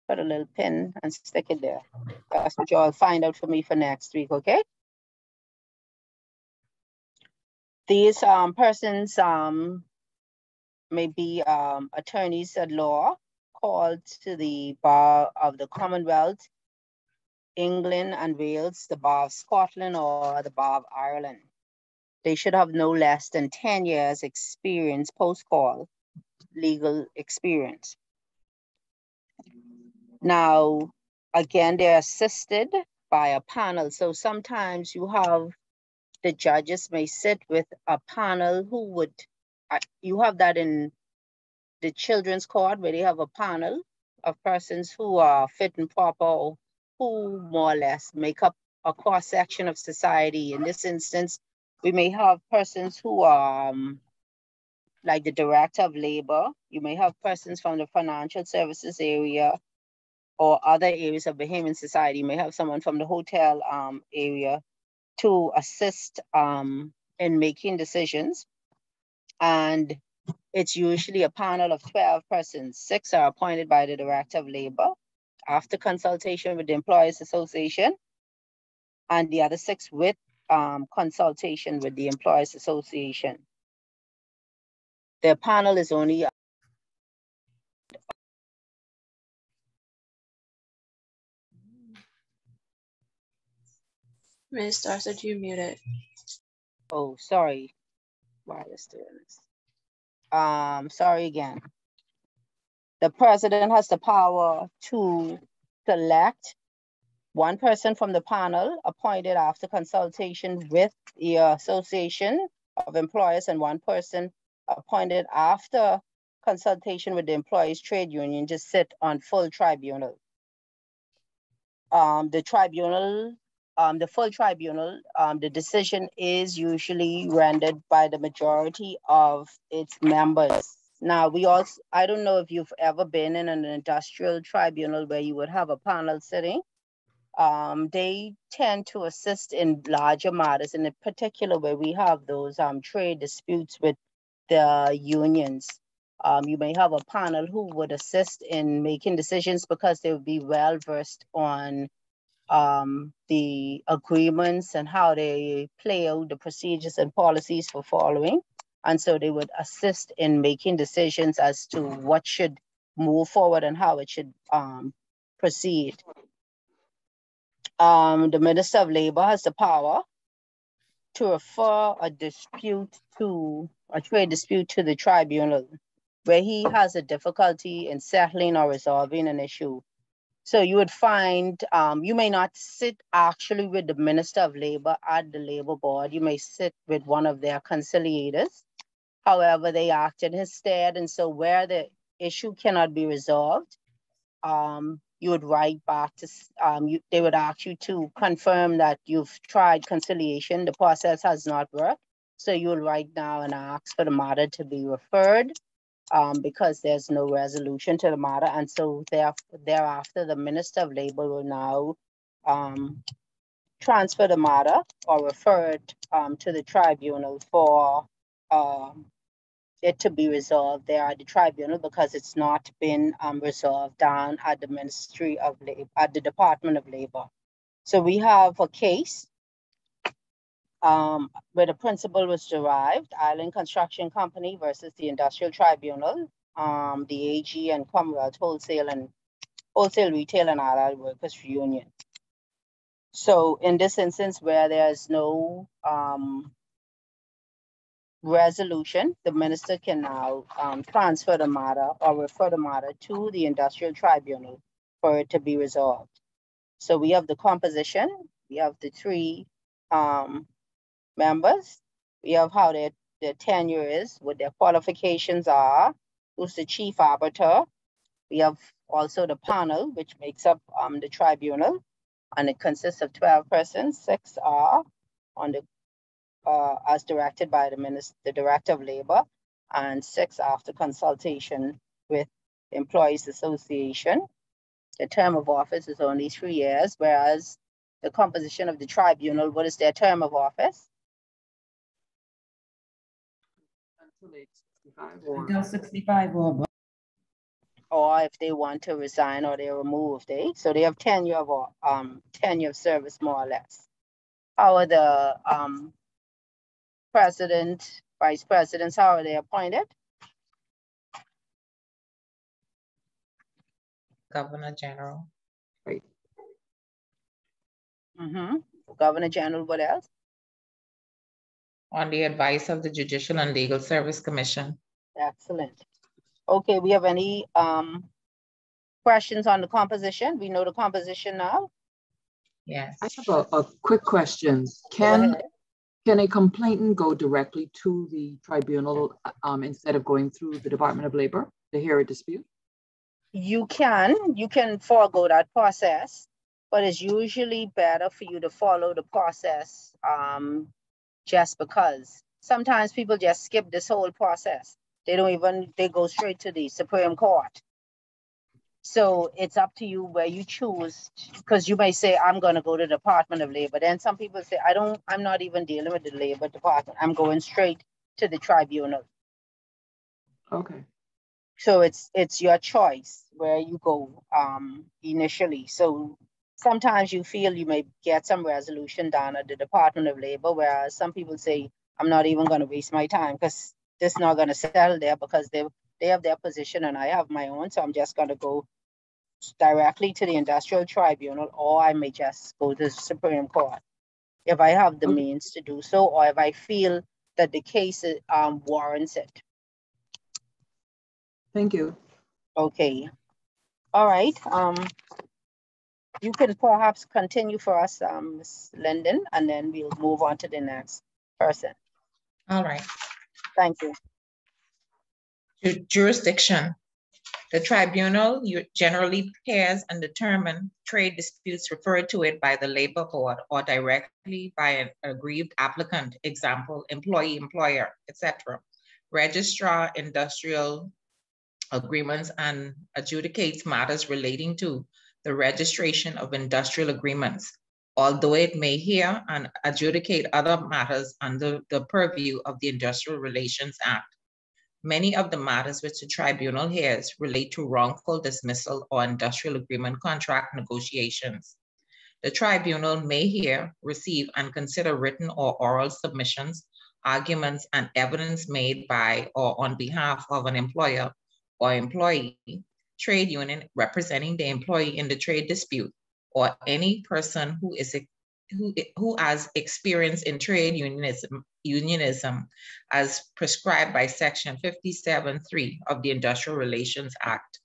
Put a little pin and stick it there. That's what y'all find out for me for next week, okay? These um, persons um, may be um, attorneys at law called to the Bar of the Commonwealth, England and Wales, the Bar of Scotland, or the Bar of Ireland. They should have no less than 10 years experience post-call legal experience. Now, again, they're assisted by a panel. So sometimes you have the judges may sit with a panel who would, uh, you have that in the children's court where they have a panel of persons who are fit and proper, who more or less make up a cross section of society. In this instance, we may have persons who are um, like the director of labor. You may have persons from the financial services area or other areas of Bahamian society. You may have someone from the hotel um, area to assist um, in making decisions. And it's usually a panel of 12 persons. Six are appointed by the Director of Labor after consultation with the Employers Association, and the other six with um, consultation with the Employers Association. The panel is only Ms. Darcy, you muted. Oh, sorry. Why is doing this? Um, sorry again. The president has the power to select one person from the panel appointed after consultation with the Association of Employers and one person appointed after consultation with the employees trade union to sit on full tribunal. Um, the tribunal um, the full tribunal, um, the decision is usually rendered by the majority of its members. Now, we also, I don't know if you've ever been in an industrial tribunal where you would have a panel sitting. Um, they tend to assist in larger matters, and in particular where we have those um, trade disputes with the unions. Um, you may have a panel who would assist in making decisions because they would be well versed on um, the agreements and how they play out the procedures and policies for following. And so they would assist in making decisions as to what should move forward and how it should um, proceed. Um, the Minister of Labor has the power to refer a dispute to a trade dispute to the tribunal where he has a difficulty in settling or resolving an issue So you would find, um, you may not sit actually with the Minister of Labor at the Labor Board. You may sit with one of their conciliators. However, they act in his stead. And so where the issue cannot be resolved, um, you would write back to, um, you, they would ask you to confirm that you've tried conciliation. The process has not worked. So you will write now and ask for the matter to be referred um, because there's no resolution to the matter. And so thereafter, the Minister of Labor will now um, transfer the matter or refer it um, to the tribunal for um, it to be resolved there at the tribunal because it's not been um, resolved down at the Ministry of Labor, at the Department of Labor. So we have a case um, where the principle was derived, Island Construction Company versus the Industrial Tribunal, um, the AG and Commonwealth Wholesale and Wholesale Retail and Allied Workers Union. So in this instance where there's no um, resolution, the minister can now um, transfer the matter or refer the matter to the industrial tribunal for it to be resolved. So we have the composition, we have the three um, members. We have how their, their tenure is, what their qualifications are, who's the chief arbiter. We have also the panel, which makes up um, the tribunal, and it consists of 12 persons. Six are on the uh, as directed by the minister, the director of labor, and six after consultation with Employees Association. The term of office is only three years, whereas the composition of the tribunal, what is their term of office? Until 65 or or if they want to resign or they're removed, eh? So they have tenure of um tenure of service more or less. How are the um president, vice presidents, how are they appointed? Governor General. Right. Mm-hmm. Governor General, what else? on the advice of the Judicial and Legal Service Commission. Excellent. Okay, we have any um, questions on the composition? We know the composition now? Yes. I have a, a quick question. Can can a complainant go directly to the tribunal um, instead of going through the Department of Labor to hear a dispute? You can. You can forego that process, but it's usually better for you to follow the process um, just because. Sometimes people just skip this whole process. They don't even, they go straight to the Supreme Court. So it's up to you where you choose, because you may say, I'm going to go to the Department of Labor. Then some people say, I don't, I'm not even dealing with the Labor Department. I'm going straight to the tribunal. Okay. So it's it's your choice where you go um, initially. So sometimes you feel you may get some resolution down at the Department of Labor, whereas some people say, I'm not even going to waste my time because this is not going to settle there because they, they have their position and I have my own. So I'm just going to go directly to the Industrial Tribunal or I may just go to the Supreme Court if I have the means to do so or if I feel that the case um, warrants it. Thank you. Okay. All right. Um, you can perhaps continue for us, um, Ms. Linden, and then we'll move on to the next person. All right. Thank you. Jurisdiction. The tribunal generally prepares and determines trade disputes referred to it by the labor board or directly by an aggrieved applicant, example, employee, employer, etc. Registrar industrial agreements and adjudicates matters relating to the registration of industrial agreements, although it may hear and adjudicate other matters under the purview of the Industrial Relations Act. Many of the matters which the tribunal hears relate to wrongful dismissal or industrial agreement contract negotiations. The tribunal may hear, receive, and consider written or oral submissions, arguments, and evidence made by or on behalf of an employer or employee trade union representing the employee in the trade dispute, or any person who is who, who has experience in trade unionism, unionism as prescribed by section 57.3 of the Industrial Relations Act.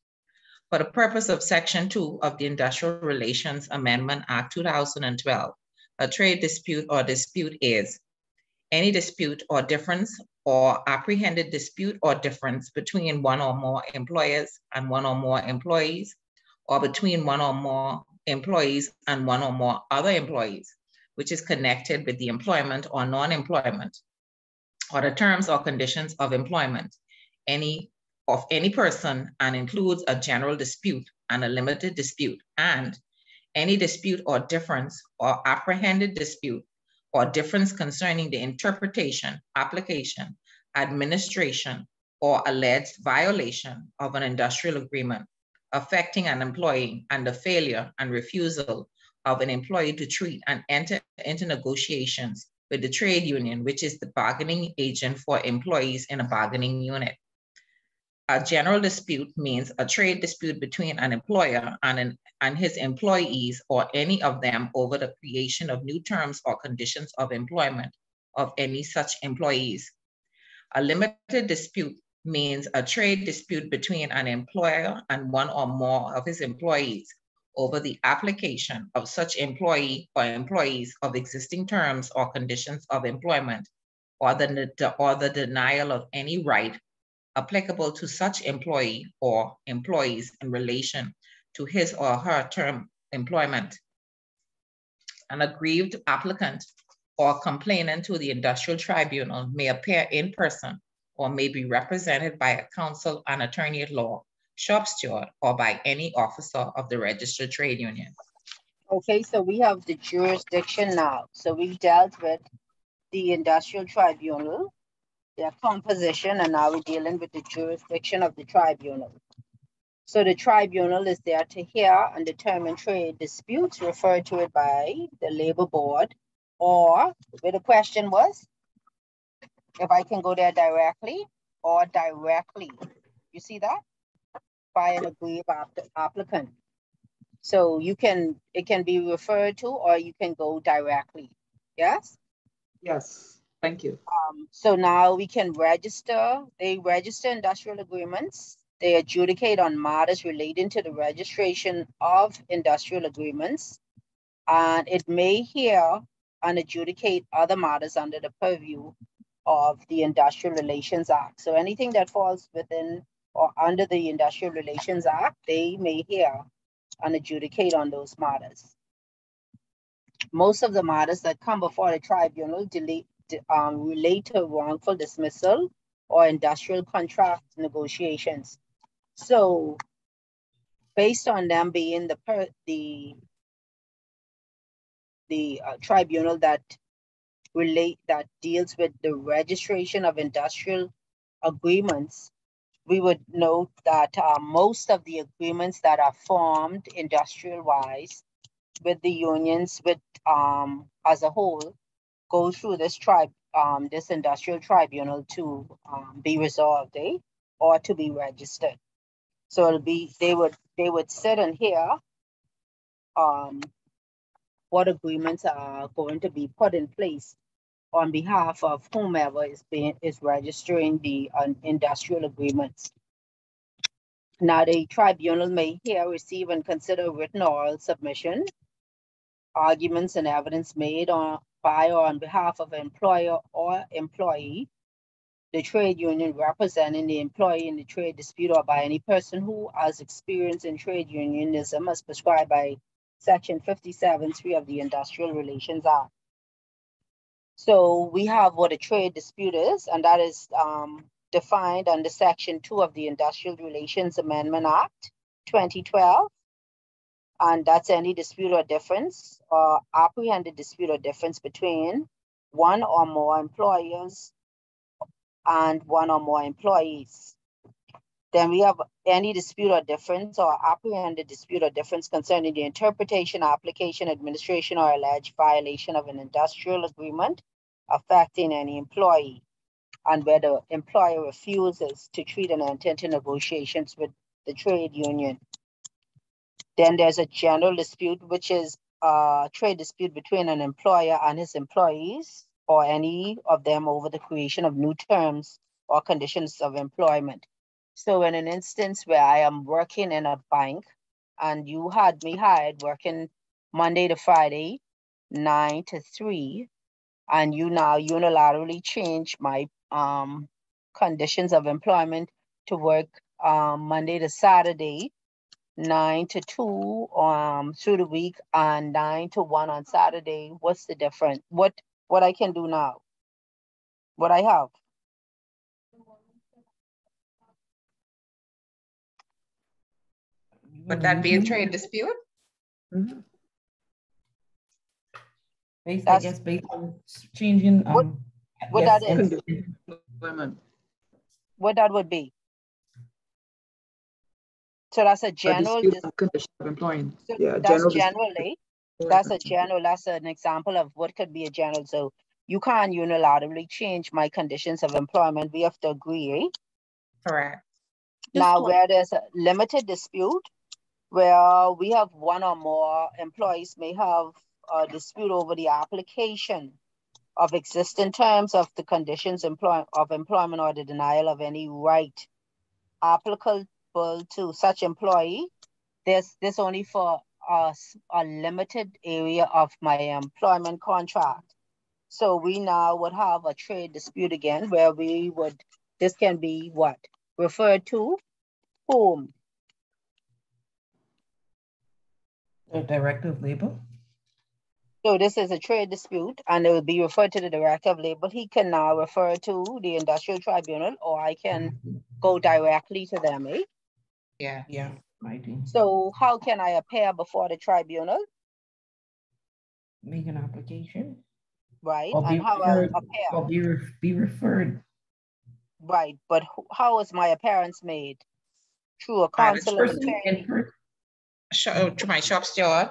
For the purpose of Section 2 of the Industrial Relations Amendment Act 2012, a trade dispute or dispute is any dispute or difference or apprehended dispute or difference between one or more employers and one or more employees, or between one or more employees and one or more other employees, which is connected with the employment or non-employment, or the terms or conditions of employment, any of any person and includes a general dispute and a limited dispute, and any dispute or difference or apprehended dispute or difference concerning the interpretation, application, administration, or alleged violation of an industrial agreement affecting an employee and the failure and refusal of an employee to treat and enter into negotiations with the trade union, which is the bargaining agent for employees in a bargaining unit. A general dispute means a trade dispute between an employer and, an, and his employees or any of them over the creation of new terms or conditions of employment of any such employees. A limited dispute means a trade dispute between an employer and one or more of his employees over the application of such employee or employees of existing terms or conditions of employment or the, or the denial of any right applicable to such employee or employees in relation to his or her term employment. An aggrieved applicant or complainant to the industrial tribunal may appear in person or may be represented by a counsel and attorney at law, shop steward, or by any officer of the registered trade union. Okay, so we have the jurisdiction now. So we dealt with the industrial tribunal, their composition, and now we're dealing with the jurisdiction of the tribunal. So the tribunal is there to hear and determine trade disputes referred to it by the labor board, or where the question was, if I can go there directly or directly. You see that? By an aggrieved applicant. So you can, it can be referred to or you can go directly. Yes? Yes. Thank you. Um, so now we can register, they register industrial agreements. They adjudicate on matters relating to the registration of industrial agreements. And it may hear and adjudicate other matters under the purview of the Industrial Relations Act. So anything that falls within or under the Industrial Relations Act, they may hear and adjudicate on those matters. Most of the matters that come before the tribunal um, relate to wrongful dismissal or industrial contract negotiations. So based on them being the, the, the uh, tribunal that relate that deals with the registration of industrial agreements, we would note that uh, most of the agreements that are formed industrial wise with the unions with um, as a whole go through this tribe, um, this industrial tribunal to um, be resolved, eh? or to be registered. So it'll be they would they would sit and hear um, what agreements are going to be put in place on behalf of whomever is being is registering the uh, industrial agreements. Now the tribunal may hear, receive, and consider written oral submission, arguments and evidence made on by or on behalf of employer or employee, the trade union representing the employee in the trade dispute or by any person who has experience in trade unionism as prescribed by section 57.3 of the Industrial Relations Act. So we have what a trade dispute is, and that is um, defined under Section 2 of the Industrial Relations Amendment Act 2012. And that's any dispute or difference or apprehended dispute or difference between one or more employers and one or more employees. Then we have any dispute or difference or apprehended dispute or difference concerning the interpretation, application, administration, or alleged violation of an industrial agreement affecting any employee and where the employer refuses to treat and enter into negotiations with the trade union. Then there's a general dispute, which is a trade dispute between an employer and his employees or any of them over the creation of new terms or conditions of employment. So in an instance where I am working in a bank and you had me hired working Monday to Friday, nine to three, and you now unilaterally change my um, conditions of employment to work um, Monday to Saturday, nine to two um, through the week, and nine to one on Saturday. What's the difference? What what I can do now? What I have? Would that be a trade dispute? Mm-hmm. Based, I guess, based on changing, What- um. I what guess, that is? conditions. What that would be? So that's a A general. dispute condition of employment. so Yeah, that's general generally. That's a general. That's an example of what could be a general. So you can't unilaterally change my conditions of employment. We have to agree. eh? Correct. Now, one- where there's a limited dispute, where we have one or more employees may have a dispute over the application of existing terms of the conditions employ of employment or the denial of any right applicable to such employee. This, this only for us a limited area of my employment contract. So we now would have a trade dispute again where we would, this can be what? Referred to whom? The director of labor. So this is a trade dispute and it will be referred to the director of labor. He can now refer to the industrial tribunal or I can go directly to them, eh? Yeah. Yeah, I do. So how can I appear before the tribunal, Make an application. right? Or be And how I referred, appear, or be, re- be referred. right? But how is my appearance made? Through a By the consular person attorney? In per- Show, to my shop steward.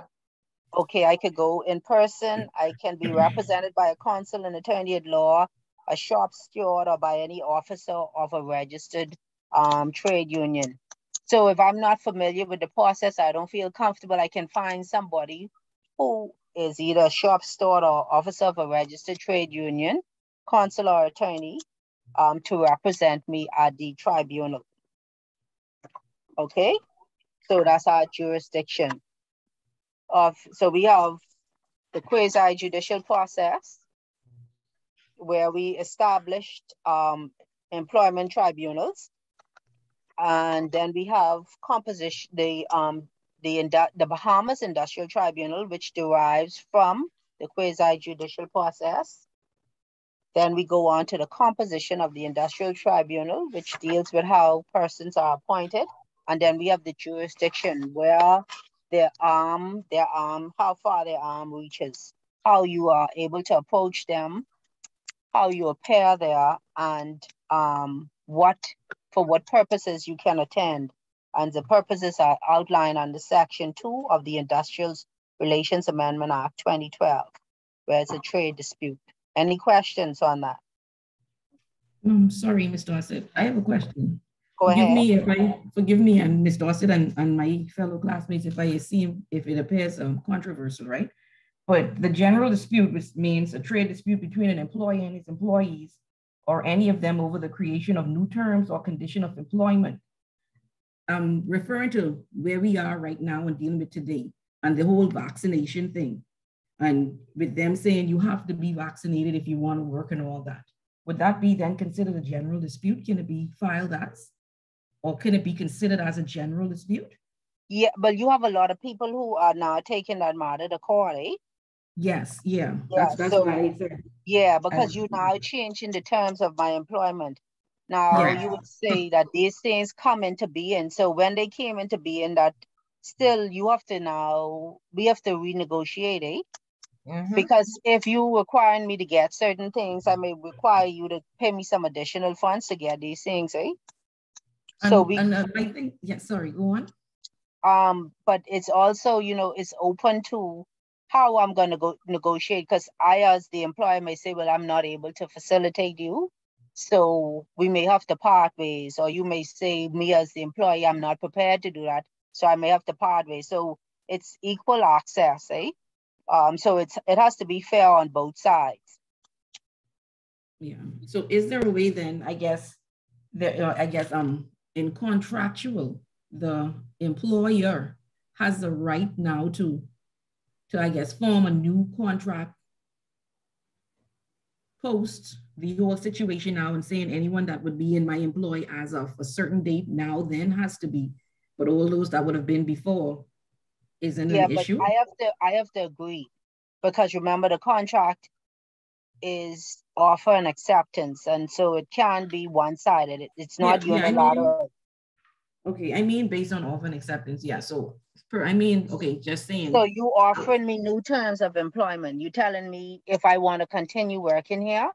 Okay, I could go in person. I can be represented by a consul an attorney at law, a shop steward, or by any officer of a registered um, trade union. So if I'm not familiar with the process, I don't feel comfortable, I can find somebody who is either a shop steward or officer of a registered trade union, consul or attorney, um, to represent me at the tribunal. Okay, so that's our jurisdiction of, so we have the quasi judicial process where we established um, employment tribunals. And then we have composition, the, um, the, the Bahamas Industrial Tribunal, which derives from the quasi judicial process. Then we go on to the composition of the Industrial Tribunal, which deals with how persons are appointed. And then we have the jurisdiction where their arm, their arm, how far their arm reaches, how you are able to approach them, how you appear there, and um, what for what purposes you can attend. And the purposes are outlined under Section 2 of the Industrial Relations Amendment Act 2012, where it's a trade dispute. Any questions on that? I'm sorry, Mr. Dorset. I have a question. Go Forgive ahead. me if I, forgive me and Ms. Dorset and, and my fellow classmates if I seem, if it appears um, controversial, right? But the general dispute, which means a trade dispute between an employer and his employees or any of them over the creation of new terms or condition of employment. I'm referring to where we are right now and dealing with today and the whole vaccination thing. And with them saying you have to be vaccinated if you want to work and all that. Would that be then considered a general dispute? Can it be filed as? Or can it be considered as a general dispute? Yeah, but you have a lot of people who are now taking that matter to court, eh? Yes, yeah, Yeah, that's, that's so- Yeah, because you now changing the terms of my employment. Now, Yeah. you would say that these things come into being. So when they came into being, that still you have to now, we have to renegotiate, eh? Mhm. Because if you requiring me to get certain things, I may require you to pay me some additional funds to get these things, eh? So and, we, and uh, I think, yeah, sorry, go on. um, but it's also, you know, it's open to how I'm gonna go negotiate, because I, as the employer, may say, well, I'm not able to facilitate you. So we may have to part ways, or you may say, me as the employee, I'm not prepared to do that, so I may have to part ways. So it's equal access, eh? Um, so it's, it has to be fair on both sides. Yeah, so is there a way then, I guess, there, uh, I guess, um, in contractual, the employer has the right now to, to I guess, form a new contract post the whole situation now and saying anyone that would be in my employ as of a certain date now then has to be, but all those that would have been before isn't Yeah, an but issue. I have to, I have to agree, because remember the contract is offer and acceptance, and so it can be one-sided. It- It's not Yeah, yeah, I mean- Okay, I mean, based on offer and acceptance, yeah, so, per, I mean, okay, just saying. So you offering me new terms of employment. You telling me if I want to continue working here,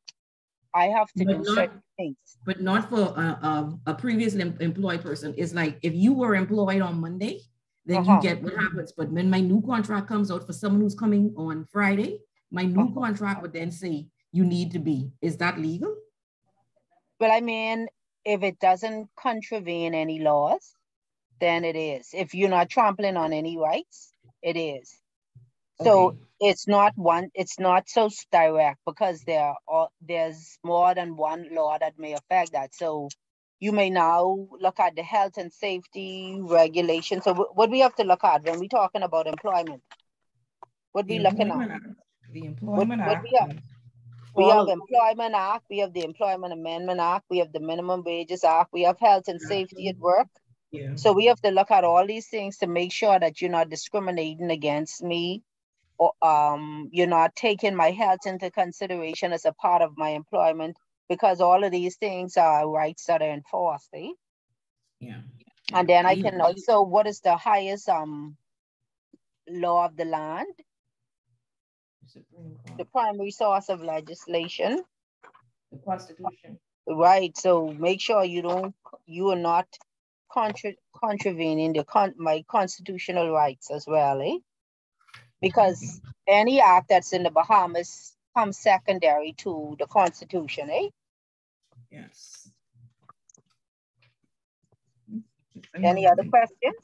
I have to But do not- certain things. But not for a, a, a previous em- employed person. It's like if you were employed on Monday, then Uh-huh. you get what happens. But when my new contract comes out for someone who's coming on Friday, my new Uh-huh. contract would then say you need to be. Is that legal? Well, I mean, if it doesn't contravene any laws, then it is. If you're not trampling on any rights, it is. So Okay. it's not one, it's not so direct because there are, all- there's more than one law that may affect that. So you may now look at the health and safety regulations. So what we have to look at when we're talking about employment? What we looking at? The Employment what Act. we is- We have Employment Act, we have the Employment Amendment Act, we have the Minimum Wages Act, we have Health and Safety at Work. Yeah. So we have to look at all these things to make sure that you're not discriminating against me. Or um, you're not taking my health into consideration as a part of my employment because all of these things are rights that are enforced, eh? Yeah. And then I can also, what is the highest um law of the land? The primary source of legislation, The Constitution. right? So make sure you don't, you are not contra contravening the con, my constitutional rights as well, eh? Because any act that's in the Bahamas comes secondary to the Constitution, eh? Yes. Any other questions?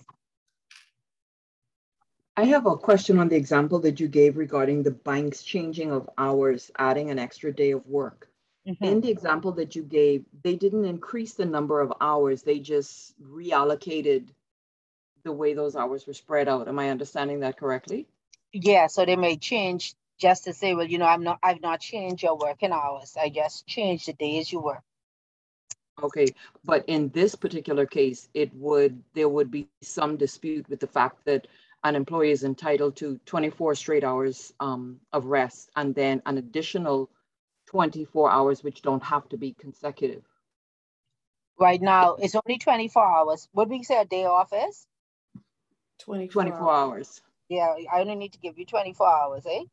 I have a question on the example that you gave regarding the banks changing of hours, adding an extra day of work. Mhm. In the example that you gave, they didn't increase the number of hours, they just reallocated the way those hours were spread out. Am I understanding that correctly? Yeah, so they may change just to say, well, you know, I'm not, I've not changed your working hours. I just changed the days you work. Okay, but in this particular case, it would, there would be some dispute with the fact that an employee is entitled to 24 straight hours um, of rest and then an additional 24 hours, which don't have to be consecutive. Right now, it's only twenty-four hours. What do we say a day off is? 24 24 hours. Yeah, I only need to give you twenty-four hours, eh?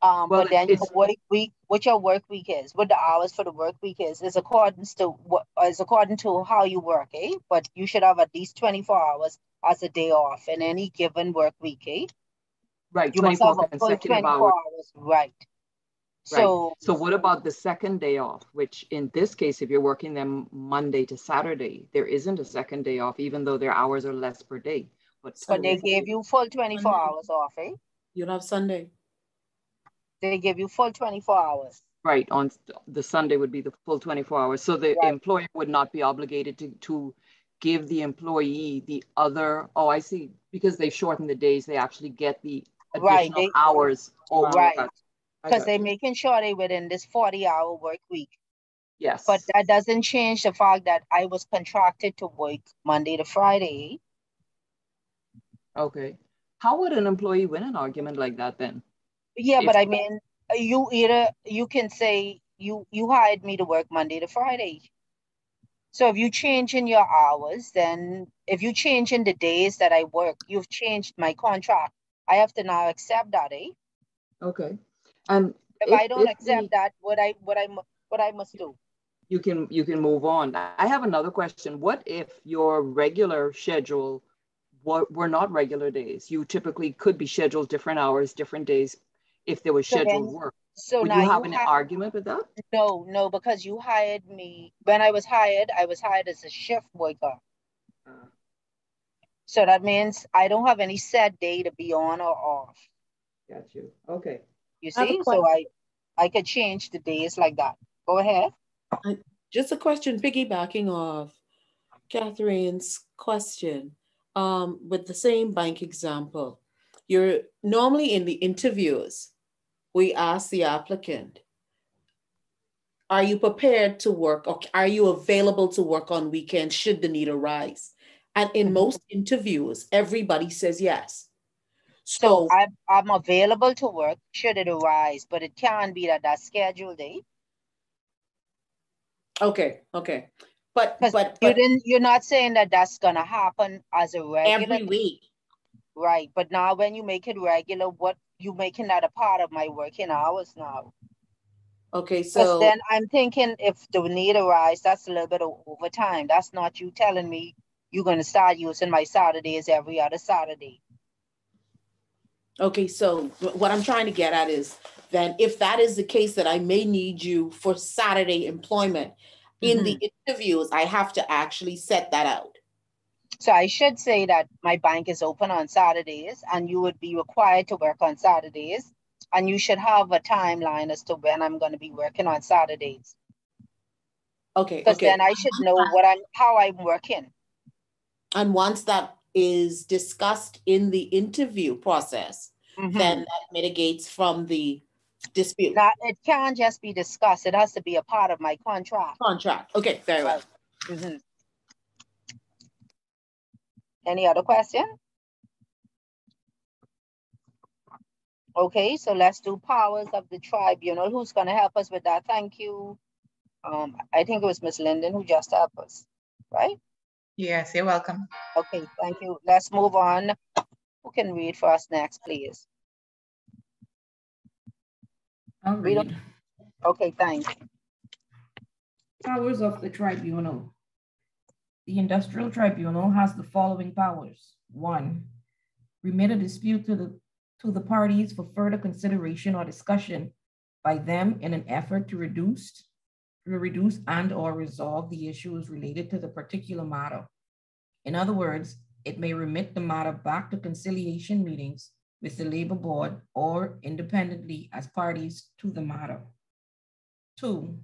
Um, Well, but then your work week, what your work week is, what the hours for the work week is, is according to what is according to how you work, eh? But you should have at least twenty-four hours as a day off in any given work week, eh? Right, You must have a full consecutive twenty-four hours. hours, right? Right. So, So what about the second day off, which in this case, if you're working them Monday to Saturday, there isn't a second day off, even though their hours are less per day. But but they gave you full twenty-four Sunday. hours off, eh? You don't have Sunday. They give you full twenty-four hours. Right, on the Sunday would be the full 24 hours. So the Right. employer would not be obligated to, to give the employee the other, oh, I see, because they shorten the days, they actually get the Right, additional they- hours. Oh, Right. I got- I Because they're making sure they're within this forty-hour work week. Yes. But that doesn't change the fact that I was contracted to work Monday to Friday. Okay. How would an employee win an argument like that then? Yeah, If- but I mean, you either, you can say, you, you hired me to work Monday to Friday. So if you change in your hours, then if you change in the days that I work, you've changed my contract. I have to now accept that, eh? Okay. And If I don't if accept the- that, what I, what I, what I must do? you can you can move on. I have another question. What if your regular schedule were, were not regular days? You typically could be scheduled different hours, different days if there was So then- scheduled work. So Would now you have an ha- argument with that? No, no, because you hired me, when I was hired, I was hired as a shift worker. Uh. So that means I don't have any set day to be on or off, Got you. Okay. you I see? So I, I could change the days like that. Go ahead. Just a question piggybacking off Catherine's question, um, with the same bank example, you're normally in the interviews, we ask the applicant, are you prepared to work or are you available to work on weekends should the need arise? And in mm-hmm. most interviews, everybody says yes. So I'm, I'm available to work should it arise, but it can be that that's scheduled date. Okay, okay. But, Because but, you didn't, you're not saying that that's gonna happen as a regular. every week, Right, but now when you make it regular, what, you making that a part of my working hours now? okay, so, then I'm thinking if the need arises, that's a little bit of overtime. That's not you telling me you're gonna start using my Saturdays every other Saturday. okay, so what I'm trying to get at is then if that is the case that I may need you for Saturday employment, in the mm-hmm. interviews, I have to actually set that out. So I should say that my bank is open on Saturdays and you would be required to work on Saturdays. And you should have a timeline as to when I'm gonna be working on Saturdays. Okay, Because okay. then I should know what I'm, how I'm working. And once that is discussed in the interview process, Mhm. then that mitigates from the dispute Now, it can't just be discussed. It has to be a part of my contract. contract. Okay, very well. Mhm. Any other question? Okay, so let's do powers of the tribunal. Who's gonna help us with that? Thank you. Um, I think it was Miss Linden who just helped us, right? Yes, you're welcome. Okay, thank you. Let's move on. Who can read for us next, please? I'll We don't- read. Okay, thanks. Powers of the tribunal. The industrial tribunal has the following powers. One, remit a dispute to the, to the parties for further consideration or discussion by them in an effort to reduce, to reduce and or resolve the issues related to the particular matter. In other words, it may remit the matter back to conciliation meetings with the labor board or independently as parties to the matter. Two,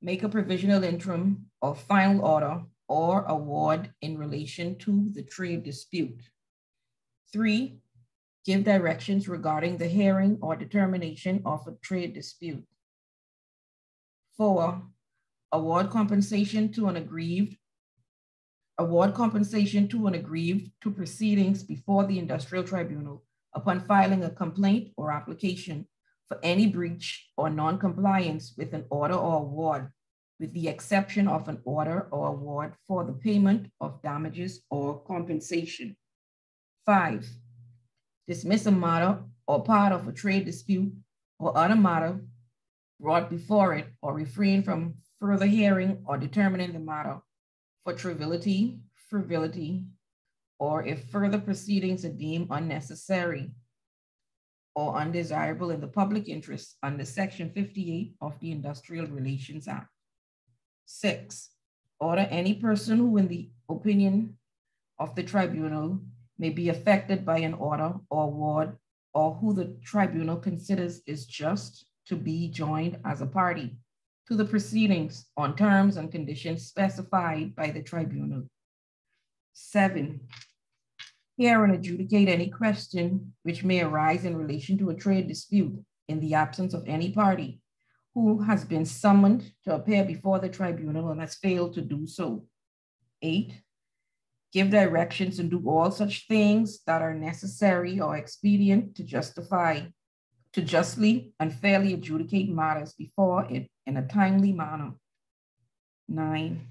make a provisional interim or final order or award in relation to the trade dispute. Three, give directions regarding the hearing or determination of a trade dispute. Four, award compensation to an aggrieved, award compensation to an aggrieved to proceedings before the industrial tribunal upon filing a complaint or application for any breach or non-compliance with an order or award, with the exception of an order or award for the payment of damages or compensation. Five, dismiss a matter or part of a trade dispute or other matter brought before it or refrain from further hearing or determining the matter for triviality, frivolity, or if further proceedings are deemed unnecessary or undesirable in the public interest under Section 58 of the Industrial Relations Act. Six, order any person who, in the opinion of the tribunal, may be affected by an order or award, or who the tribunal considers is just to be joined as a party to the proceedings on terms and conditions specified by the tribunal. Seven, hear and adjudicate any question which may arise in relation to a trade dispute in the absence of any party who has been summoned to appear before the tribunal and has failed to do so. Eight, give directions and do all such things that are necessary or expedient to justify, to justly and fairly adjudicate matters before it in a timely manner. Nine,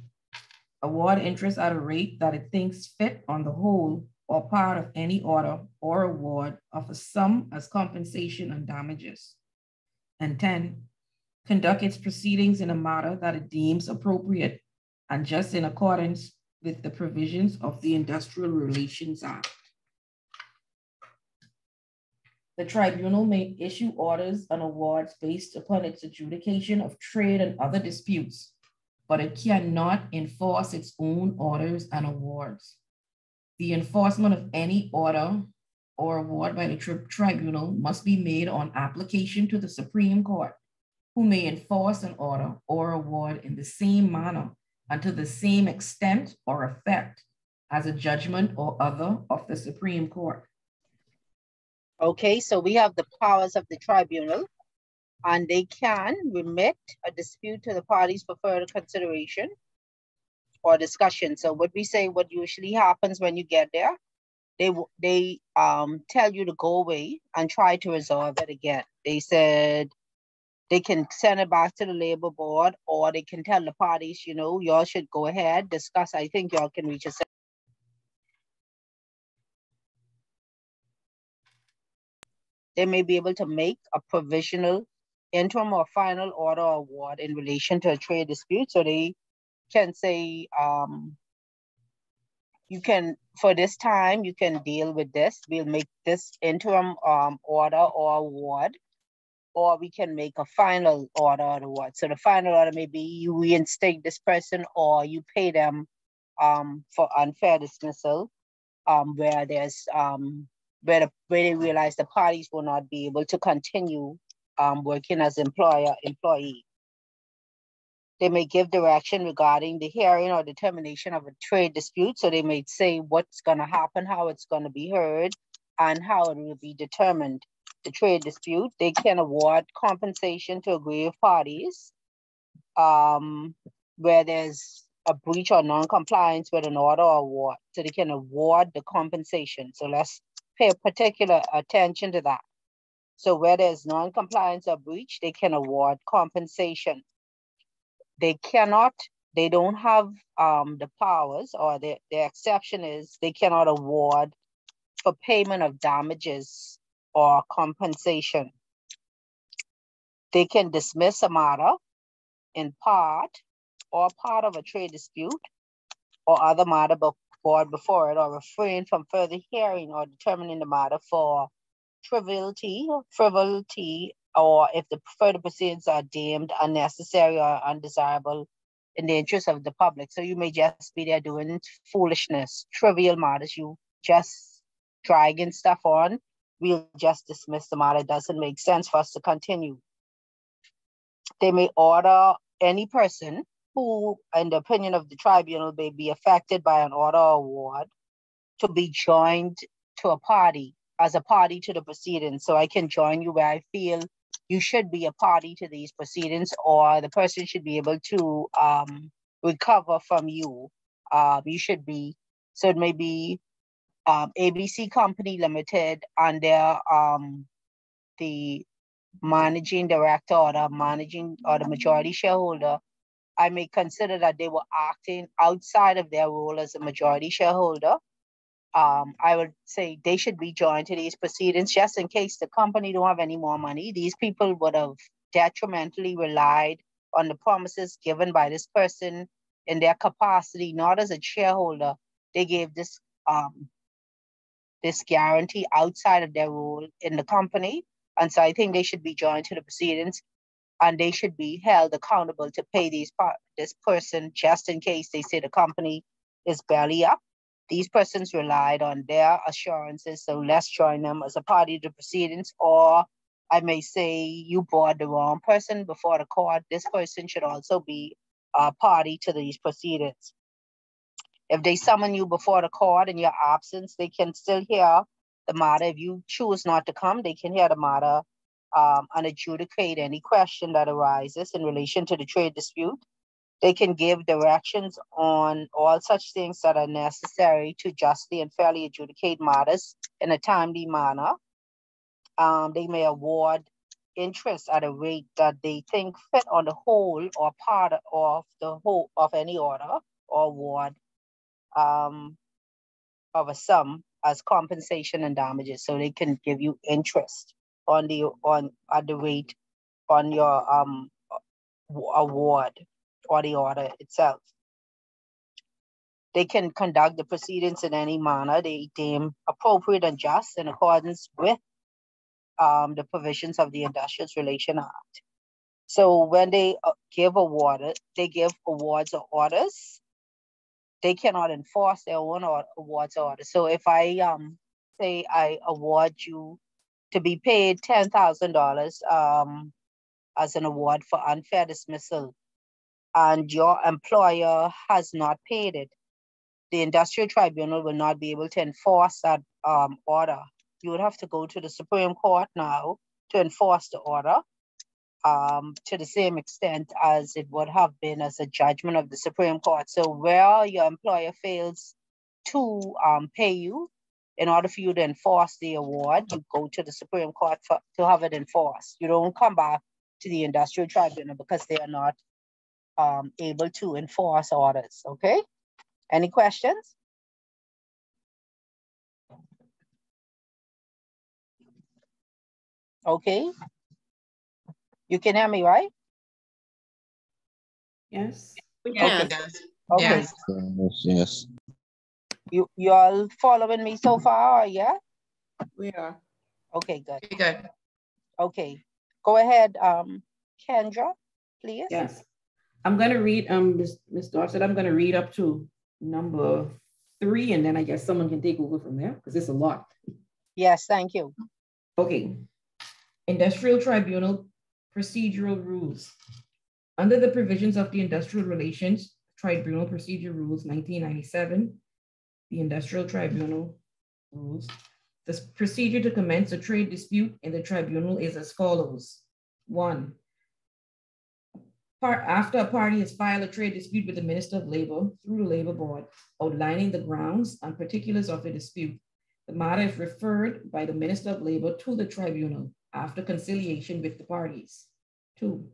award interest at a rate that it thinks fit on the whole or part of any order or award of a sum as compensation and damages. And 10, conduct its proceedings in a manner that it deems appropriate and just in accordance with the provisions of the Industrial Relations Act. The tribunal may issue orders and awards based upon its adjudication of trade and other disputes, but it cannot enforce its own orders and awards. The enforcement of any order or award by the tri- tribunal must be made on application to the Supreme Court, who may enforce an order or award in the same manner and to the same extent or effect as a judgment or other of the Supreme Court. Okay, so we have the powers of the tribunal and they can remit a dispute to the parties for further consideration or discussion. So what we say, what usually happens when you get there, they they um tell you to go away and try to resolve it again. They said they can send it back to the labor board or they can tell the parties, you know, y'all should go ahead, discuss. I think y'all can reach a they may be able to make a provisional interim or final order award in relation to a trade dispute. So they can say, um, you can, for this time, you can deal with this. We'll make this interim um, order or award, or we can make a final order or award. So the final order may be you reinstate this person or you pay them um, for unfair dismissal um, where there's um, where, the, where they realize the parties will not be able to continue um, working as employer employee. They may give direction regarding the hearing or determination of a trade dispute. So they may say what's going to happen, how it's going to be heard, and how it will be determined. The trade dispute, they can award compensation to aggrieved parties um, where there's a breach or non-compliance with an order or award. So they can award the compensation. So let's pay particular attention to that. So where there's non-compliance or breach, they can award compensation. They cannot, they don't have um, the powers or the, the exception is they cannot award for payment of damages or compensation. They can dismiss a matter in part or part of a trade dispute or other matter before, before it or refrain from further hearing or determining the matter for triviality, frivolity, or if the further proceedings are deemed unnecessary or undesirable in the interest of the public. So you may just be there doing foolishness, trivial matters. You just dragging stuff on. We'll just dismiss the matter. It doesn't make sense for us to continue. They may order any person who, in the opinion of the tribunal, may be affected by an order or award to be joined to a party as a party to the proceedings. So I can join you where I feel you should be a party to these proceedings or the person should be able to um, recover from you. Um, you should be, so it may be um, ABC Company Limited under um, the managing director or the managing or the majority shareholder, I may consider that they were acting outside of their role as a majority shareholder um, I would say they should be joined to these proceedings just in case the company don't have any more money. These people would have detrimentally relied on the promises given by this person in their capacity, not as a shareholder. They gave this um, this guarantee outside of their role in the company. And so I think they should be joined to the proceedings and they should be held accountable to pay these this person just in case they say the company is barely up these persons relied on their assurances, so let's join them as a party to the proceedings. Or I may say you brought the wrong person before the court. This person should also be a party to these proceedings. If they summon you before the court in your absence, they can still hear the matter. If you choose not to come, they can hear the matter um, and adjudicate any question that arises in relation to the trade dispute. They can give directions on all such things that are necessary to justly and fairly adjudicate matters in a timely manner. Um, they may award interest at a rate that they think fit on the whole or part of the whole of any order or award um, of a sum as compensation and damages. So they can give you interest on the on at the rate on your um award or the order itself. They can conduct the proceedings in any manner they deem appropriate and just in accordance with um, the provisions of the Industrial Relation Act. So when they uh, give award, they give awards or orders. They cannot enforce their own awards or orders. So if I um, say I award you to be paid ten thousand um, dollars as an award for unfair dismissal and your employer has not paid it, the industrial tribunal will not be able to enforce that um, order. You would have to go to the Supreme Court now to enforce the order um, to the same extent as it would have been as a judgment of the Supreme Court. So where your employer fails to um, pay you, in order for you to enforce the award, you go to the Supreme Court for, to have it enforced. You don't come back to the industrial tribunal because they are not um, able to enforce orders, okay? Any questions? Okay. You can hear me, right? Yes. We Yes. can. Okay. Yes. Yes, yes. You you all following me so far, yeah? We are. Okay, good. Very good. Okay. Go ahead, um, Kendra, please. Yes. I'm gonna read, um, Ms. Ms. Dorset, I'm gonna read up to number three, and then I guess someone can take over from there, because it's a lot. Yes, thank you. Okay. Industrial Tribunal Procedural Rules. Under the provisions of the Industrial Relations Tribunal Procedure Rules 1997, the Industrial Tribunal Rules, the procedure to commence a trade dispute in the tribunal is as follows. One, part, after a party has filed a trade dispute with the Minister of Labor through the Labor Board, outlining the grounds and particulars of the dispute, the matter is referred by the Minister of Labor to the tribunal after conciliation with the parties. Two,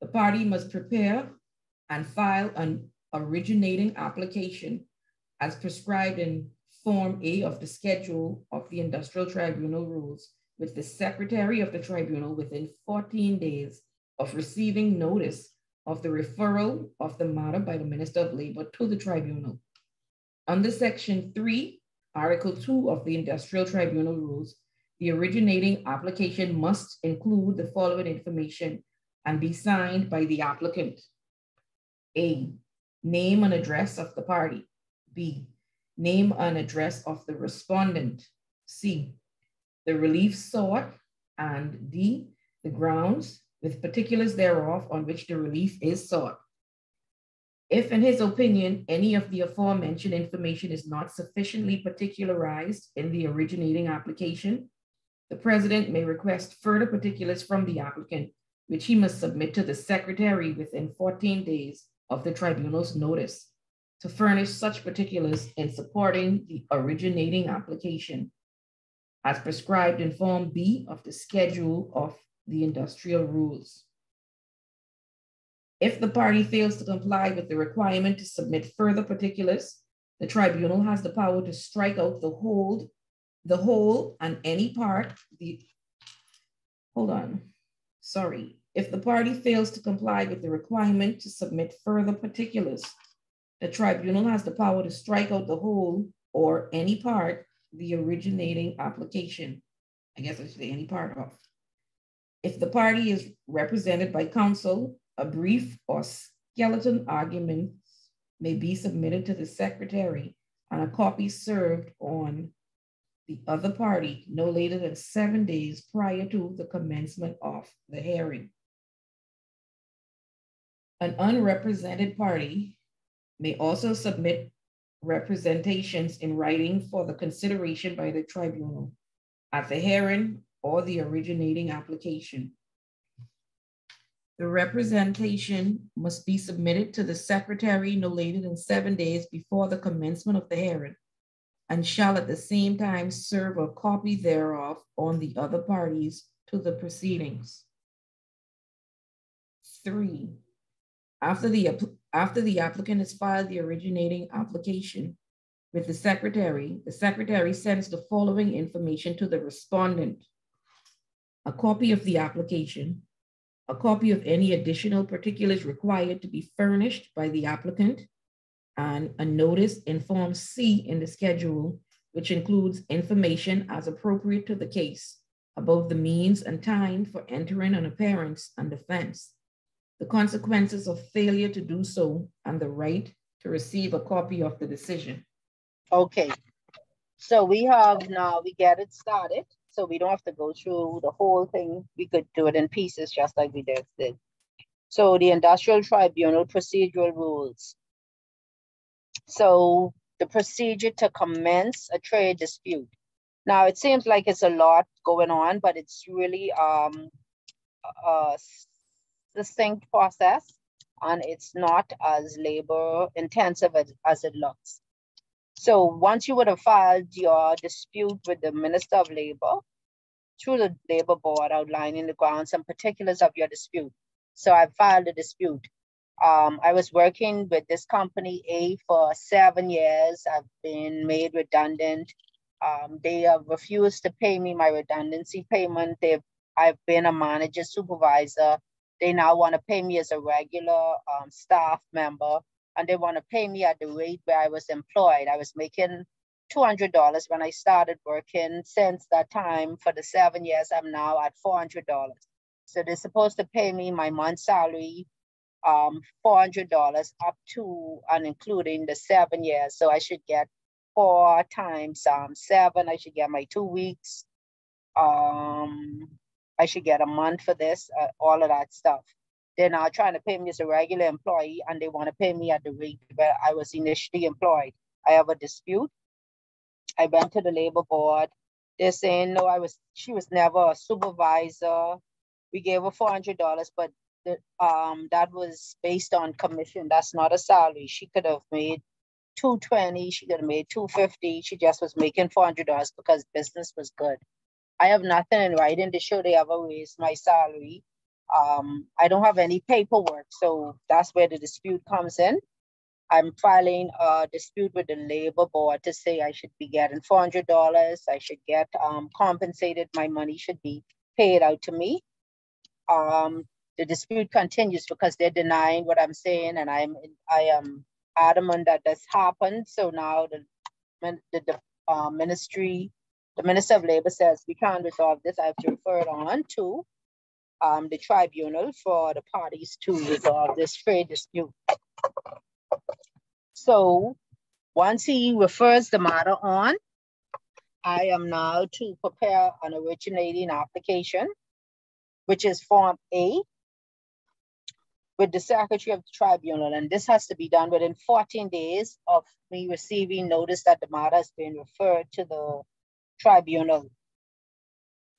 the party must prepare and file an originating application as prescribed in Form A of the Schedule of the Industrial Tribunal Rules with the Secretary of the Tribunal within 14 days of receiving notice of the referral of the matter by the Minister of Labor to the Tribunal. Under Section 3, Article 2 of the Industrial Tribunal Rules, the originating application must include the following information and be signed by the applicant. A, name and address of the party. B, name and address of the respondent. C, the relief sought. And D, the grounds with particulars thereof on which the relief is sought. If in his opinion, any of the aforementioned information is not sufficiently particularized in the originating application, the president may request further particulars from the applicant, which he must submit to the secretary within 14 days of the tribunal's notice to furnish such particulars in supporting the originating application as prescribed in Form B of the Schedule of the Industrial Rules. If the party fails to comply with the requirement to submit further particulars, the tribunal has the power to strike out the whole, the whole and any part, the, hold on, sorry. If the party fails to comply with the requirement to submit further particulars, the tribunal has the power to strike out the whole or any part the originating application. I guess I should say any part of. If the party is represented by counsel, a brief or skeleton argument may be submitted to the secretary and a copy served on the other party no later than seven days prior to the commencement of the hearing. An unrepresented party may also submit representations in writing for the consideration by the tribunal at the hearing or the originating application. The representation must be submitted to the secretary no later than seven days before the commencement of the hearing and shall at the same time serve a copy thereof on the other parties to the proceedings. Three, after the, after the applicant has filed the originating application with the secretary, the secretary sends the following information to the respondent. A copy of the application, a copy of any additional particulars required to be furnished by the applicant, and a notice in Form C in the schedule, which includes information as appropriate to the case about the means and time for entering an appearance and defense, the consequences of failure to do so, and the right to receive a copy of the decision. Okay. So we have now, we get it started. So we don't have to go through the whole thing. We could do it in pieces just like we did. So the Industrial Tribunal procedural rules. So the procedure to commence a trade dispute. Now it seems like it's a lot going on, but it's really um, a distinct process and it's not as labor intensive as, as it looks. So once you would have filed your dispute with the Minister of Labor through the Labor Board outlining the grounds and particulars of your dispute. So I filed a dispute. Um, I was working with this company A for seven years. I've been made redundant. Um, they have refused to pay me my redundancy payment. They've I've been a manager supervisor they now want to pay me as a regular um, staff member and they want to pay me at the rate where I was employed. I was making $200 when I started working. Since that time, for the seven years, I'm now at $400. So they're supposed to pay me my month salary, um, $400 up to and including the seven years. So I should get four times um, seven. I should get my two weeks. Um, I should get a month for this, uh, all of that stuff. They're now trying to pay me as a regular employee and they want to pay me at the rate where I was initially employed. I have a dispute. I went to the labor board. They're saying, no, I was, she was never a supervisor. We gave her $400, but the, um, that was based on commission. That's not a salary. She could have made 220, she could have made 250. She just was making $400 because business was good. I have nothing in writing to show they ever raised my salary. Um, I don't have any paperwork, so that's where the dispute comes in. I'm filing a dispute with the labor board to say I should be getting $400. I should get um, compensated. My money should be paid out to me. Um, the dispute continues because they're denying what I'm saying, and I'm I am adamant that this happened. So now the the, the uh, ministry the Minister of Labor says we can't resolve this. I have to refer it on to um, the tribunal for the parties to resolve this trade dispute. So once he refers the matter on, I am now to prepare an originating application, which is Form A, with the Secretary of the Tribunal. And this has to be done within 14 days of me receiving notice that the matter has been referred to the tribunal.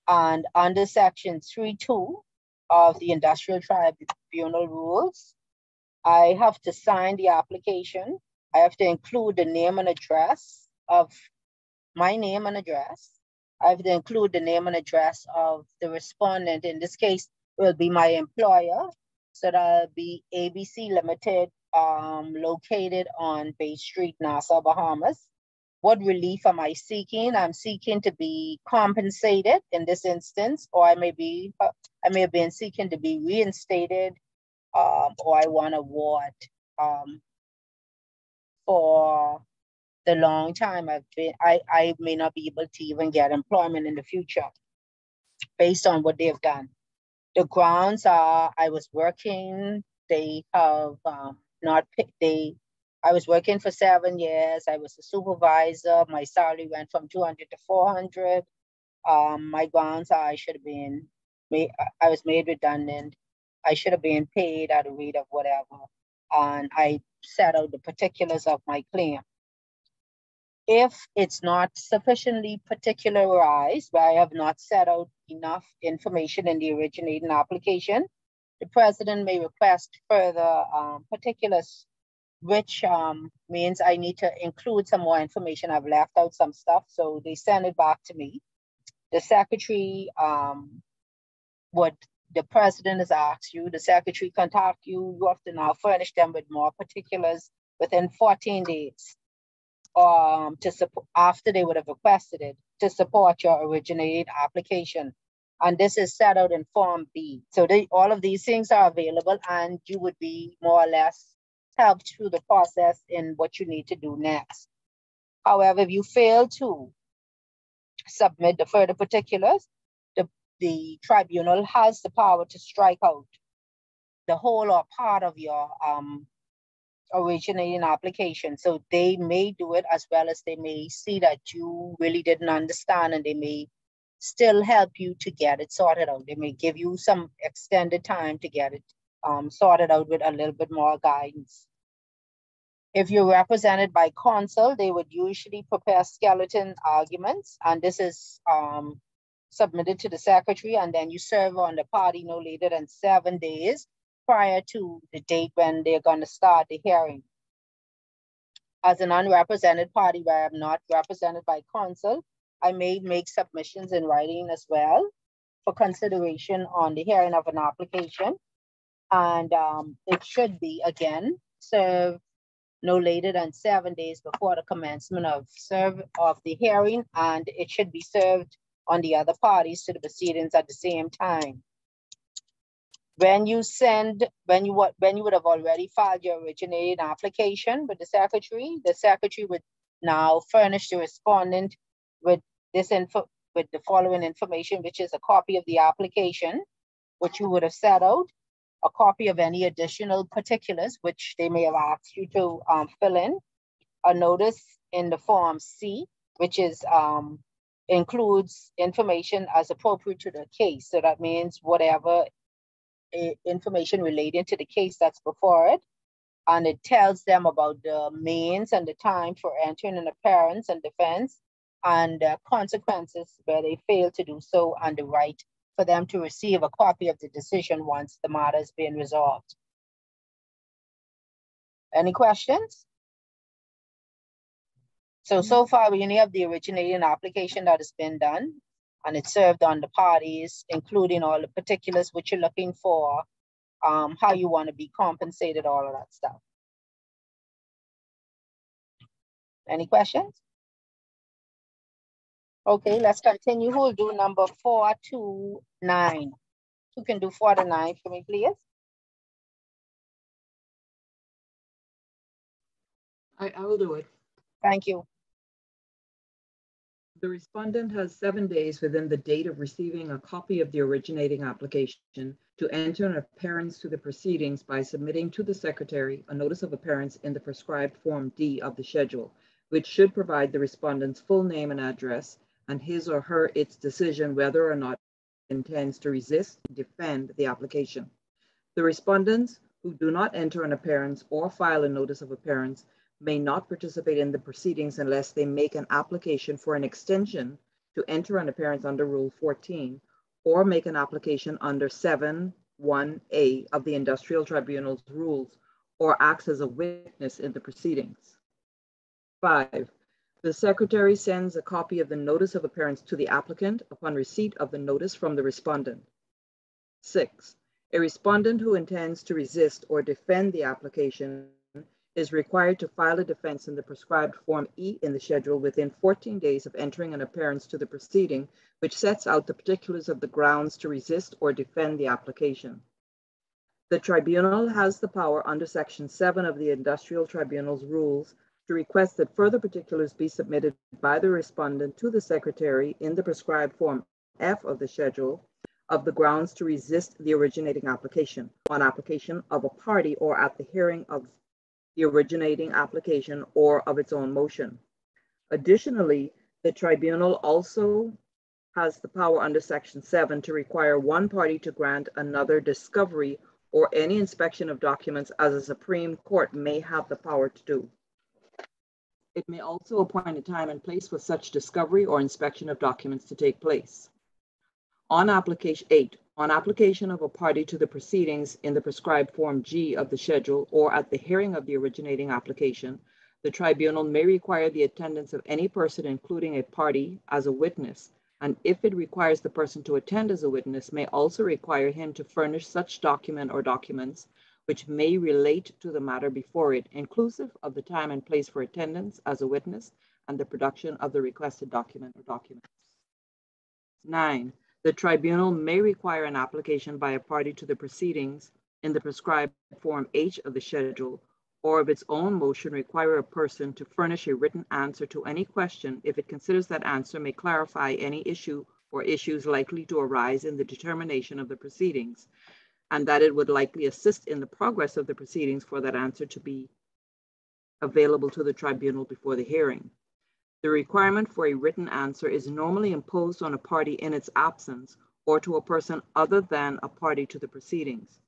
And under section 3.2 of the industrial tribunal rules, I have to sign the application. I have to include the name and address of my name and address. I have to include the name and address of the respondent. In this case, will be my employer. So that'll be ABC Limited, um, located on Bay Street, Nassau, Bahamas. What relief am I seeking? I'm seeking to be compensated in this instance, or I may be, uh, I may have been seeking to be reinstated, um, or I want award um, for the long time I've been, I, I may not be able to even get employment in the future based on what they've done. The grounds are I was working, they have um, not, they I was working for seven years. I was a supervisor. My salary went from 200 to 400. Um, my grounds are I should have been, made, I was made redundant. I should have been paid at a rate of whatever. And I set out the particulars of my claim. If it's not sufficiently particularized, where I have not set out enough information in the originating application, the president may request further um, particulars which um, means I need to include some more information. I've left out some stuff, so they send it back to me. The secretary um, would, the president has asked you, the secretary contact you, you have to now furnish them with more particulars within 14 days um, to support, after they would have requested it, to support your originated application. And this is set out in Form B. So they, all of these things are available and you would be more or less helped through the process in what you need to do next. However, if you fail to submit the further particulars, the, the tribunal has the power to strike out the whole or part of your um, originating application. So they may do it as well as they may see that you really didn't understand and they may still help you to get it sorted out. They may give you some extended time to get it um, sorted out with a little bit more guidance. If you're represented by counsel, they would usually prepare skeleton arguments, and this is um, submitted to the secretary, and then you serve on the party no later than seven days prior to the date when they're going to start the hearing. As an unrepresented party where I'm not represented by counsel, I may make submissions in writing as well for consideration on the hearing of an application. And um, it should be, again, served no later than seven days before the commencement of serve of the hearing, and it should be served on the other parties to the proceedings at the same time. When you send, when you when you would have already filed your originating application with the secretary, the secretary would now furnish the respondent with this info with the following information, which is a copy of the application, which you would have set out, a copy of any additional particulars which they may have asked you to um, fill in, a notice in the form C, which is um, includes information as appropriate to the case. So that means whatever information relating to the case that's before it. And it tells them about the means and the time for entering an appearance and defense and uh, consequences where they fail to do so and the right for them to receive a copy of the decision once the matter has been resolved. Any questions? So, so far we only have the originating application that has been done and it's served on the parties, including all the particulars which you're looking for, um, how you wanna be compensated, all of that stuff. Any questions? Okay, let's continue. Who will do number four to nine? Who can do four to nine for me, please? I, I will do it. Thank you. The respondent has seven days within the date of receiving a copy of the originating application to enter an appearance to the proceedings by submitting to the secretary a notice of appearance in the prescribed Form D of the schedule, which should provide the respondent's full name and address and his or her its decision whether or not intends to resist, defend the application. The respondents who do not enter an appearance or file a notice of appearance may not participate in the proceedings unless they make an application for an extension to enter an appearance under Rule 14 or make an application under 7.1a of the Industrial Tribunal's rules or acts as a witness in the proceedings. Five, the secretary sends a copy of the notice of appearance to the applicant upon receipt of the notice from the respondent. Six, a respondent who intends to resist or defend the application is required to file a defense in the prescribed Form E in the schedule within 14 days of entering an appearance to the proceeding, which sets out the particulars of the grounds to resist or defend the application. The tribunal has the power under Section 7 of the Industrial Tribunal's rules to request that further particulars be submitted by the respondent to the secretary in the prescribed form F of the schedule of the grounds to resist the originating application on application of a party or at the hearing of the originating application or of its own motion. Additionally, the tribunal also has the power under section seven to require one party to grant another discovery or any inspection of documents as a Supreme Court may have the power to do. It may also appoint a time and place for such discovery or inspection of documents to take place. On application eight, on application of a party to the proceedings in the prescribed Form G of the schedule or at the hearing of the originating application, the tribunal may require the attendance of any person, including a party, as a witness, and if it requires the person to attend as a witness, may also require him to furnish such document or documents which may relate to the matter before it, inclusive of the time and place for attendance as a witness and the production of the requested document or documents. Nine, the tribunal may require an application by a party to the proceedings in the prescribed Form H of the schedule or of its own motion require a person to furnish a written answer to any question if it considers that answer may clarify any issue or issues likely to arise in the determination of the proceedings and that it would likely assist in the progress of the proceedings for that answer to be available to the tribunal before the hearing. The requirement for a written answer is normally imposed on a party in its absence or to a person other than a party to the proceedings.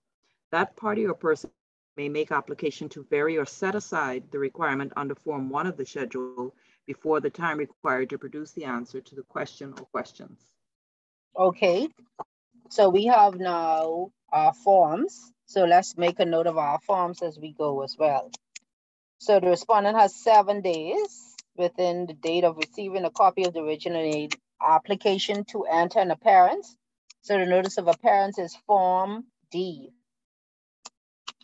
that party or person may make application to vary or set aside the requirement under Form 1 of the schedule before the time required to produce the answer to the question or questions. Okay, so we have now our forms. So let's make a note of our forms as we go as well. So the respondent has seven days within the date of receiving a copy of the original application to enter an appearance. So the notice of appearance is Form D.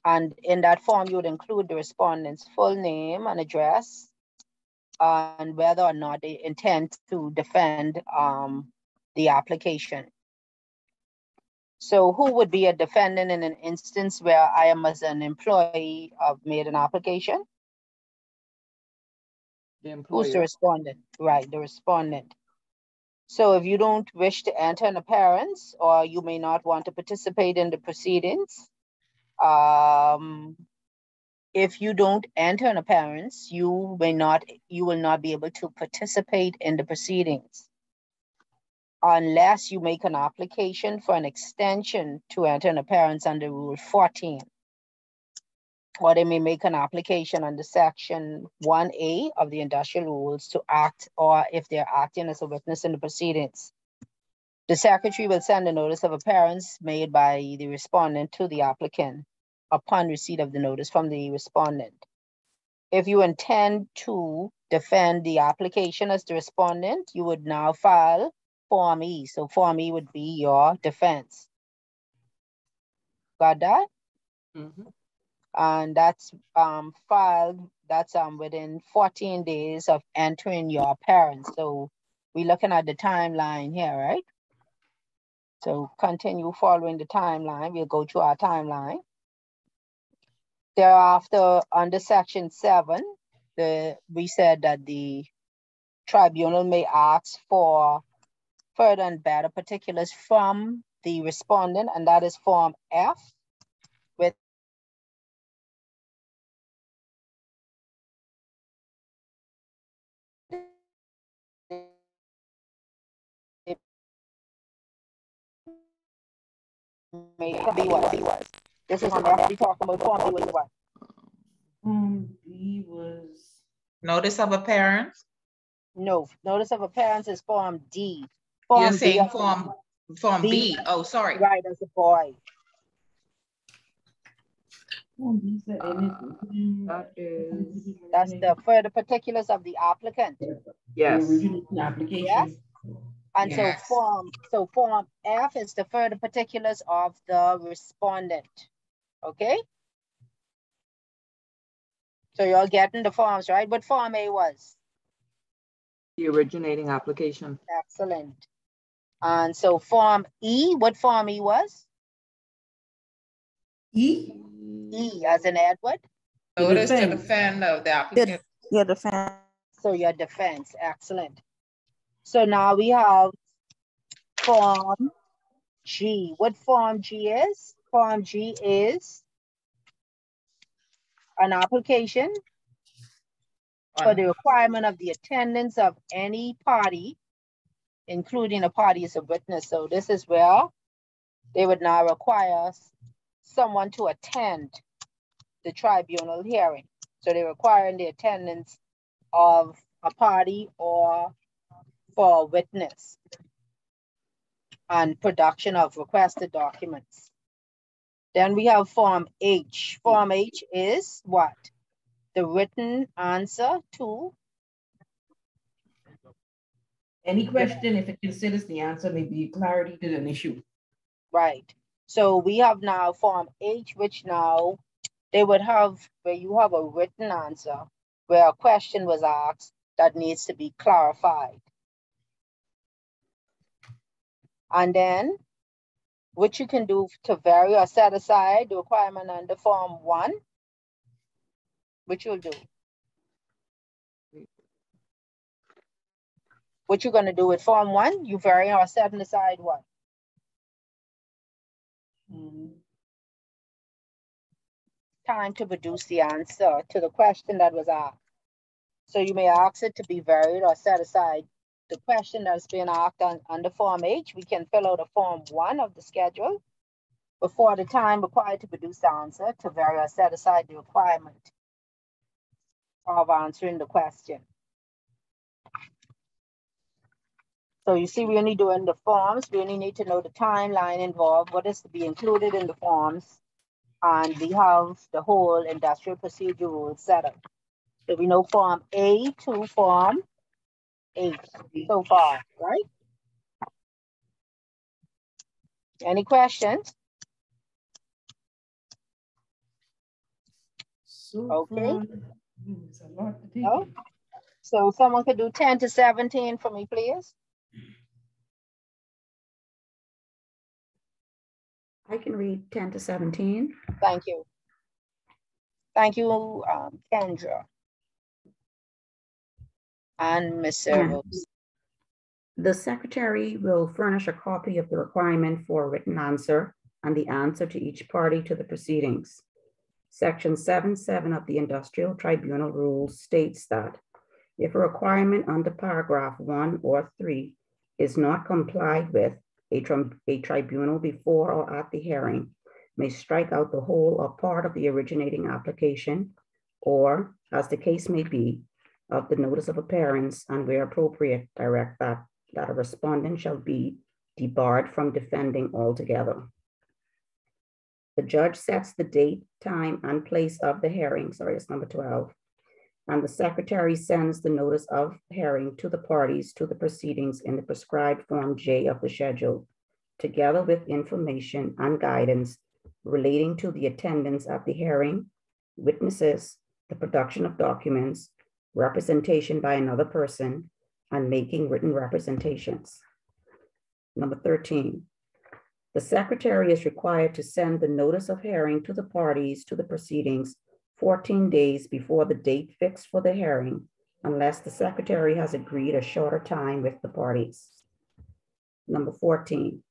And in that form, you would include the respondent's full name and address, and whether or not they intend to defend um, the application. So who would be a defendant in an instance where I am as an employee have made an application? The Who's the respondent? Right, the respondent. So if you don't wish to enter an appearance or you may not want to participate in the proceedings, um, if you don't enter an appearance, you may not, you will not be able to participate in the proceedings unless you make an application for an extension to enter an appearance under Rule 14. Or they may make an application under Section 1A of the industrial rules to act, or if they're acting as a witness in the proceedings. The secretary will send a notice of appearance made by the respondent to the applicant upon receipt of the notice from the respondent. If you intend to defend the application as the respondent, you would now file Form E. So Form E would be your defense. Got that? Mhm. And that's um, filed, that's um, within 14 days of entering your appearance. So we're looking at the timeline here, right? So continue following the timeline. We'll go to our timeline. Thereafter, under section seven, the, we said that the tribunal may ask for further and better particulars from the respondent, and that is Form F. may be what? This is Form F, we talking about Form B was what? Um, B was, Notice of appearance? No, notice of appearance is Form D. You're Form B saying of the- Form, Form B. B. Oh, sorry. Right, as a boy. B said, and That is, That's the further particulars of the applicant. yes, The original application. And so form, so form F is the further particulars of the respondent, okay? So you're getting the forms, right? What Form A was? the originating application. Excellent. And so Form E, what Form E was? E, E as in Edward, Notice to defense. defend of the applicant. Yeah, defense. so your defense, excellent. So now we have Form G. What Form G is? Form G is an application for the requirement of the attendance of any party, including a party as a witness. So this is where they would now require someone to attend the tribunal hearing. So they're requiring the attendance of a party or for witness and production of requested documents. Then we have Form H. Form H is what? The written answer to, any question, if it considers the answer may be clarity to an issue. right. So we have now Form H, which now they would have, where you have a written answer, where a question was asked that needs to be clarified. And then what you can do to vary or set aside the requirement under Form One, which you'll do. What you're gonna do with Form One, you vary or set aside what? Time to produce the answer to the question that was asked. So you may ask it to be varied or set aside. The question that's been asked on, under Form H, we can fill out a Form One of the schedule. before the time required to produce the answer to vary or uh, set aside the requirement of answering the question. So you see, we only doing the forms. We only need to know the timeline involved, what is to be included in the forms, and we have the whole industrial procedure rules set up. So we know form A to form H so far, right? Any questions? So Okay. far, a lot to take No? So someone could do 10 to 17 for me, please? I can read 10 to 17. Thank you. Thank you, um, Kendra. And Ms. Servos. The secretary will furnish a copy of the requirement for a written answer and the answer to each party to the proceedings. Section 7.7 of the Industrial Tribunal Rules states that if a requirement under paragraph one or three is not complied with, a, tri- a tribunal before or at the hearing may strike out the whole or part of the originating application, or, as the case may be, of the notice of appearance, and where appropriate, direct that, that a respondent shall be debarred from defending altogether. The judge sets the date, time, and place of the hearing, sorry, it's number 12. And the secretary sends the notice of hearing to the parties to the proceedings in the prescribed Form J of the schedule, together with information and guidance relating to the attendance at the hearing, witnesses, the production of documents, representation by another person, and making written representations. Number 13, the secretary is required to send the notice of hearing to the parties to the proceedings 14 days before the date fixed for the hearing, unless the secretary has agreed a shorter time with the parties. Number 14,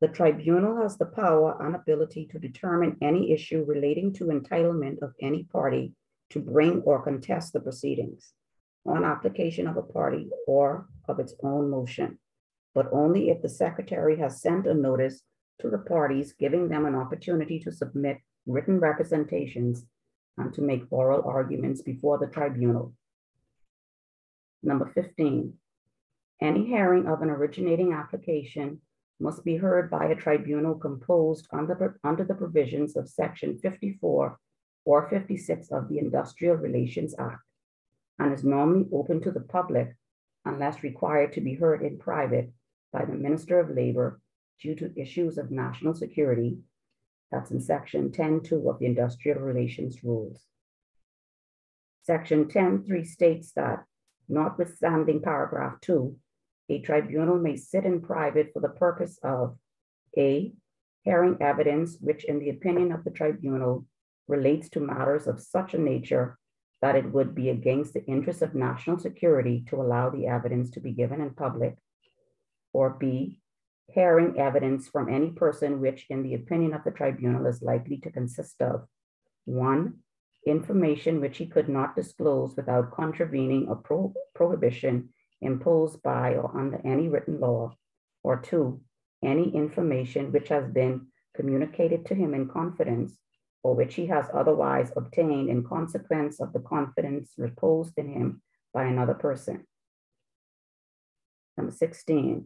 the tribunal has the power and ability to determine any issue relating to entitlement of any party to bring or contest the proceedings on application of a party or of its own motion, but only if the secretary has sent a notice to the parties giving them an opportunity to submit written representations and to make oral arguments before the tribunal. Number 15, any hearing of an originating application must be heard by a tribunal composed under, under the provisions of section 54 or 56 of the Industrial Relations Act and is normally open to the public unless required to be heard in private by the Minister of Labor due to issues of national security. That's in section 10.2 of the Industrial Relations Rules. Section 10.3 states that notwithstanding paragraph two, a tribunal may sit in private for the purpose of A, hearing evidence which in the opinion of the tribunal relates to matters of such a nature that it would be against the interests of national security to allow the evidence to be given in public, or B, hearing evidence from any person which in the opinion of the tribunal is likely to consist of one, information which he could not disclose without contravening a pro prohibition imposed by or under any written law, or two, any information which has been communicated to him in confidence or which he has otherwise obtained in consequence of the confidence reposed in him by another person. Number 16,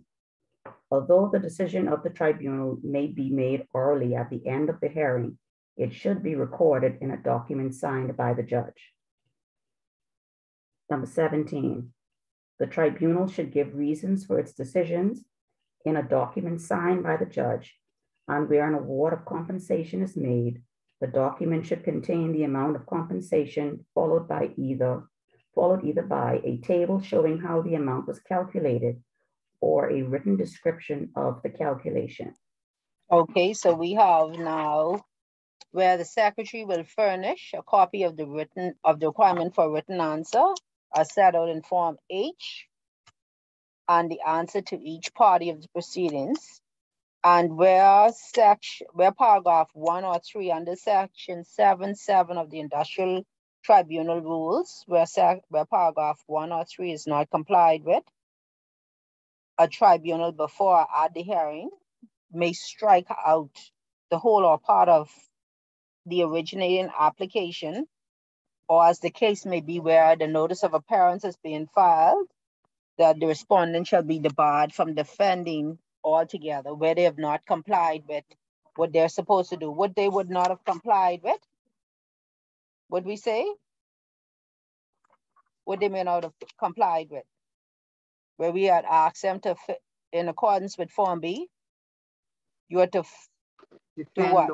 although the decision of the tribunal may be made orally at the end of the hearing, it should be recorded in a document signed by the judge. Number 17, the tribunal should give reasons for its decisions in a document signed by the judge, and where an award of compensation is made, the document should contain the amount of compensation followed by either followed either by a table showing how the amount was calculated or a written description of the calculation. Okay, so we have now where the secretary will furnish a copy of the written of the requirement for written answer as set out in Form H and the answer to each party of the proceedings. And where section, where paragraph one or three under section seven, seven of the industrial tribunal rules, where, sec, where paragraph one or three is not complied with, a tribunal before or at the hearing may strike out the whole or part of the originating application, or as the case may be where the notice of appearance is being filed, that the respondent shall be debarred from defending altogether where they have not complied with what they're supposed to do, what they would not have complied with. Would we say? What they may not have complied with. Where we had asked them to, fit in accordance with Form B, you had to do what?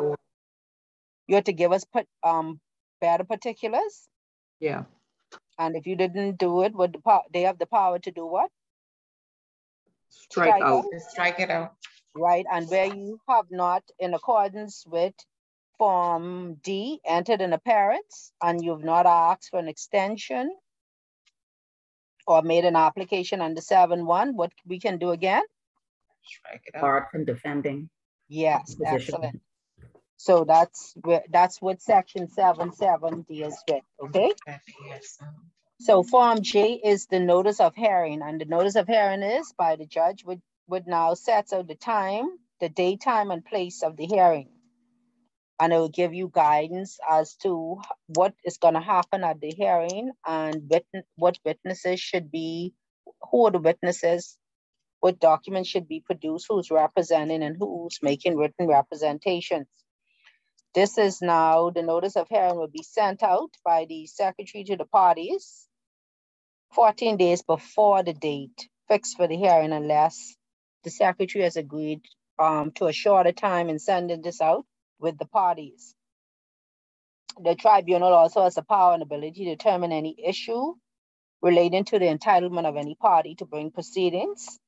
You had to give us put um better particulars, Yeah, and if you didn't do it, would the they have the power to do what? Strike Strike out. Just strike it out. right? And where you have not, in accordance with Form D, entered an appearance, and you've not asked for an extension or made an application under seven one, what we can do again? Strike it out. barred from defending. Yes, Position. excellent. So that's where, that's what section seven seven deals with, okay? Yes. Um, So Form J is the notice of hearing, and the notice of hearing is by the judge would, would now set out the time, the date, time, and place of the hearing. And it will give you guidance as to what is gonna happen at the hearing and witness, what witnesses should be, who are the witnesses, what documents should be produced, who's representing and who's making written representations. This is now, the notice of hearing will be sent out by the secretary to the parties 14 days before the date fixed for the hearing unless the secretary has agreed um, to a shorter time in sending this out with the parties. The tribunal also has the power and ability to determine any issue relating to the entitlement of any party to bring proceedings,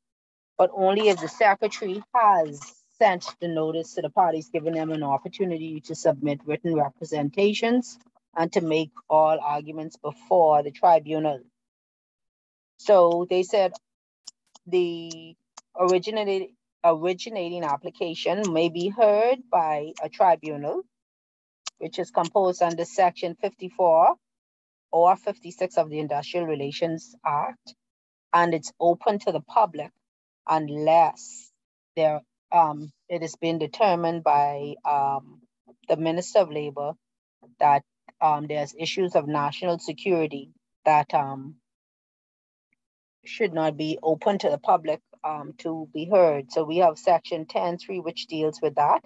but only if the secretary has sent the notice to the parties, giving them an opportunity to submit written representations and to make all arguments before the tribunal. So they said the originated originating application may be heard by a tribunal, which is composed under section fifty-four or fifty-six of the Industrial Relations Act, and it's open to the public unless there um it has been determined by um the Minister of Labor that um there's issues of national security that um should not be open to the public um, to be heard. So we have section 10.3, which deals with that,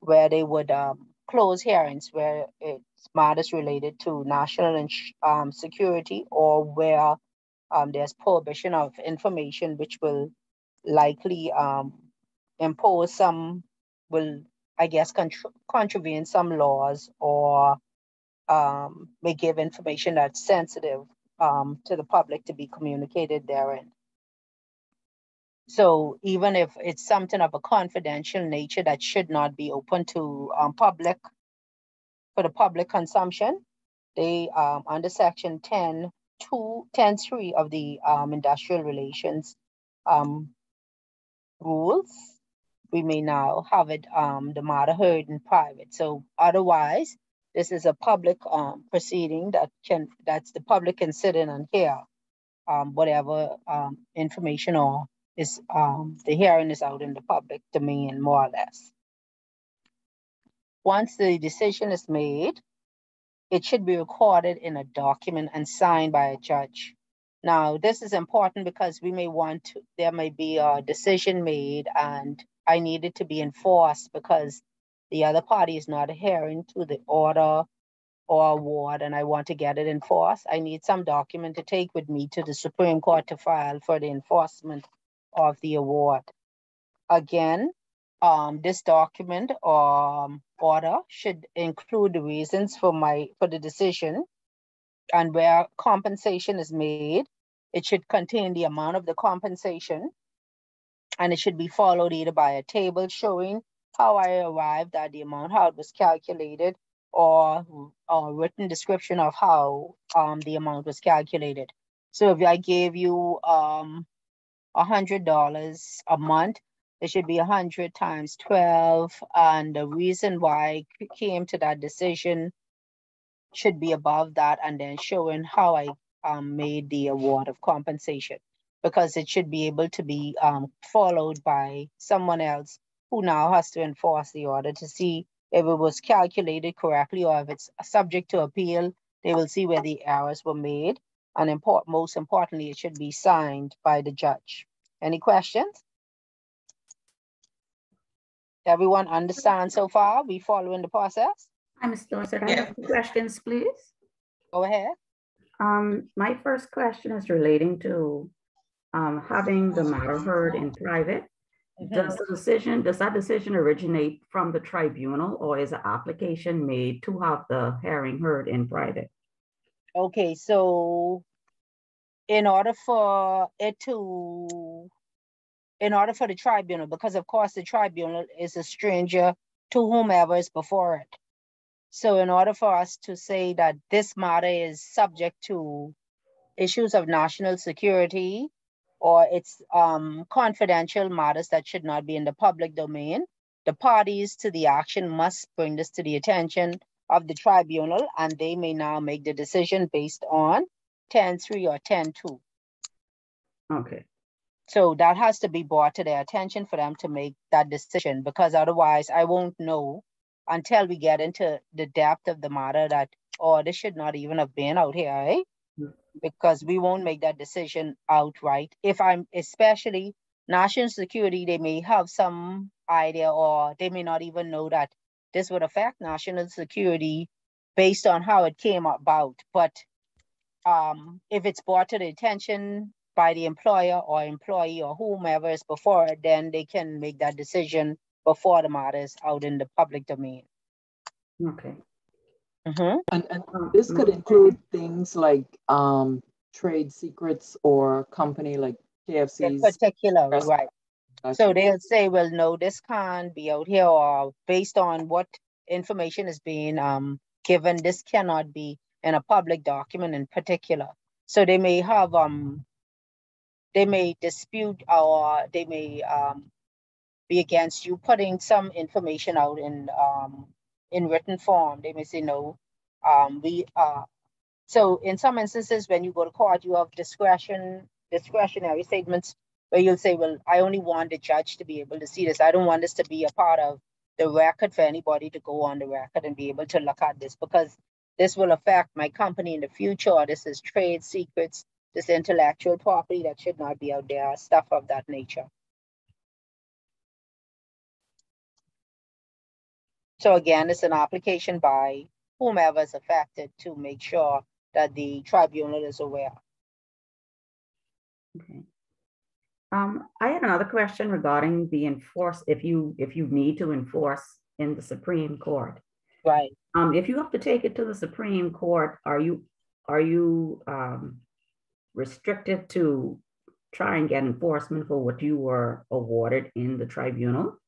where they would um, close hearings where it's matters related to national um, security or where um, there's prohibition of information, which will likely um, impose some, will, I guess, contr- contravene some laws or um, may give information that's sensitive um, to the public to be communicated therein. So even if it's something of a confidential nature that should not be open to um, public, for the public consumption, they, um, under section 10, 2, 10, 3 of the um, industrial relations um, rules, we may now have it, um, the matter heard in private. So otherwise, this is a public um, proceeding that can, that's the public can sit in and hear um, whatever um, information or is, um, the hearing is out in the public domain, more or less. Once the decision is made, it should be recorded in a document and signed by a judge. Now, this is important because we may want to, there may be a decision made and I need it to be enforced because the other party is not adhering to the order or award and I want to get it enforced. I need some document to take with me to the Supreme Court to file for the enforcement of the award. Again, um, this document or um, order should include the reasons for my, for the decision and where compensation is made. It should contain the amount of the compensation and it should be followed either by a table showing how I arrived at the amount, how it was calculated, or a written description of how um, the amount was calculated. So if I gave you um, $100 a month, it should be 100 times 12. And the reason why I came to that decision should be above that and then showing how I um, made the award of compensation because it should be able to be um, followed by someone else who now has to enforce the order to see if it was calculated correctly or if it's subject to appeal. They will see where the errors were made. And import, most importantly, it should be signed by the judge. Any questions? Everyone understand so far? We following the process? I'm Ms. Dorset. I have two questions, please. Go ahead. Um, my first question is relating to um, having the matter heard in private. Does mm-hmm. the decision, does that decision originate from the tribunal or is an application made to have the hearing heard in private? Okay, so in order for it to, in order for the tribunal, because of course the tribunal is a stranger to whomever is before it. So in order for us to say that this matter is subject to issues of national security or it's um, confidential matters that should not be in the public domain, the parties to the action must bring this to the attention of the tribunal and they may now make the decision based on 10.3 or 10.2. Okay, So that has to be brought to their attention for them to make that decision because otherwise I won't know until we get into the depth of the matter that, oh, this should not even have been out here, eh? Because we won't make that decision outright. If I'm especially national security, they may have some idea or they may not even know that this would affect national security based on how it came about. But um, if it's brought to the attention by the employer or employee or whomever is before it, then they can make that decision before the matter is out in the public domain. okay. Mhm. And, and Um, this could include things like um, trade secrets or company like In KFC's. particular, right. Gotcha. So they'll say, well, no, this can't be out here, or based on what information is being um given, this cannot be in a public document in particular. So they may have um they may dispute or they may um be against you putting some information out in um in written form. They may say no. Um we uh so in some instances when you go to court, you have discretion, discretionary statements where you'll say, well, I only want the judge to be able to see this. I don't want this to be a part of the record for anybody to go on the record and be able to look at this because this will affect my company in the future. This is trade secrets, this intellectual property that should not be out there, stuff of that nature. So again, it's an application by whomever is affected to make sure that the tribunal is aware. Okay. Um, I had another question regarding the enforce, if you, if you need to enforce in the Supreme Court. Right. Um, if you have to take it to the Supreme Court, are you, are you, um, restricted to try and get enforcement for what you were awarded in the tribunal?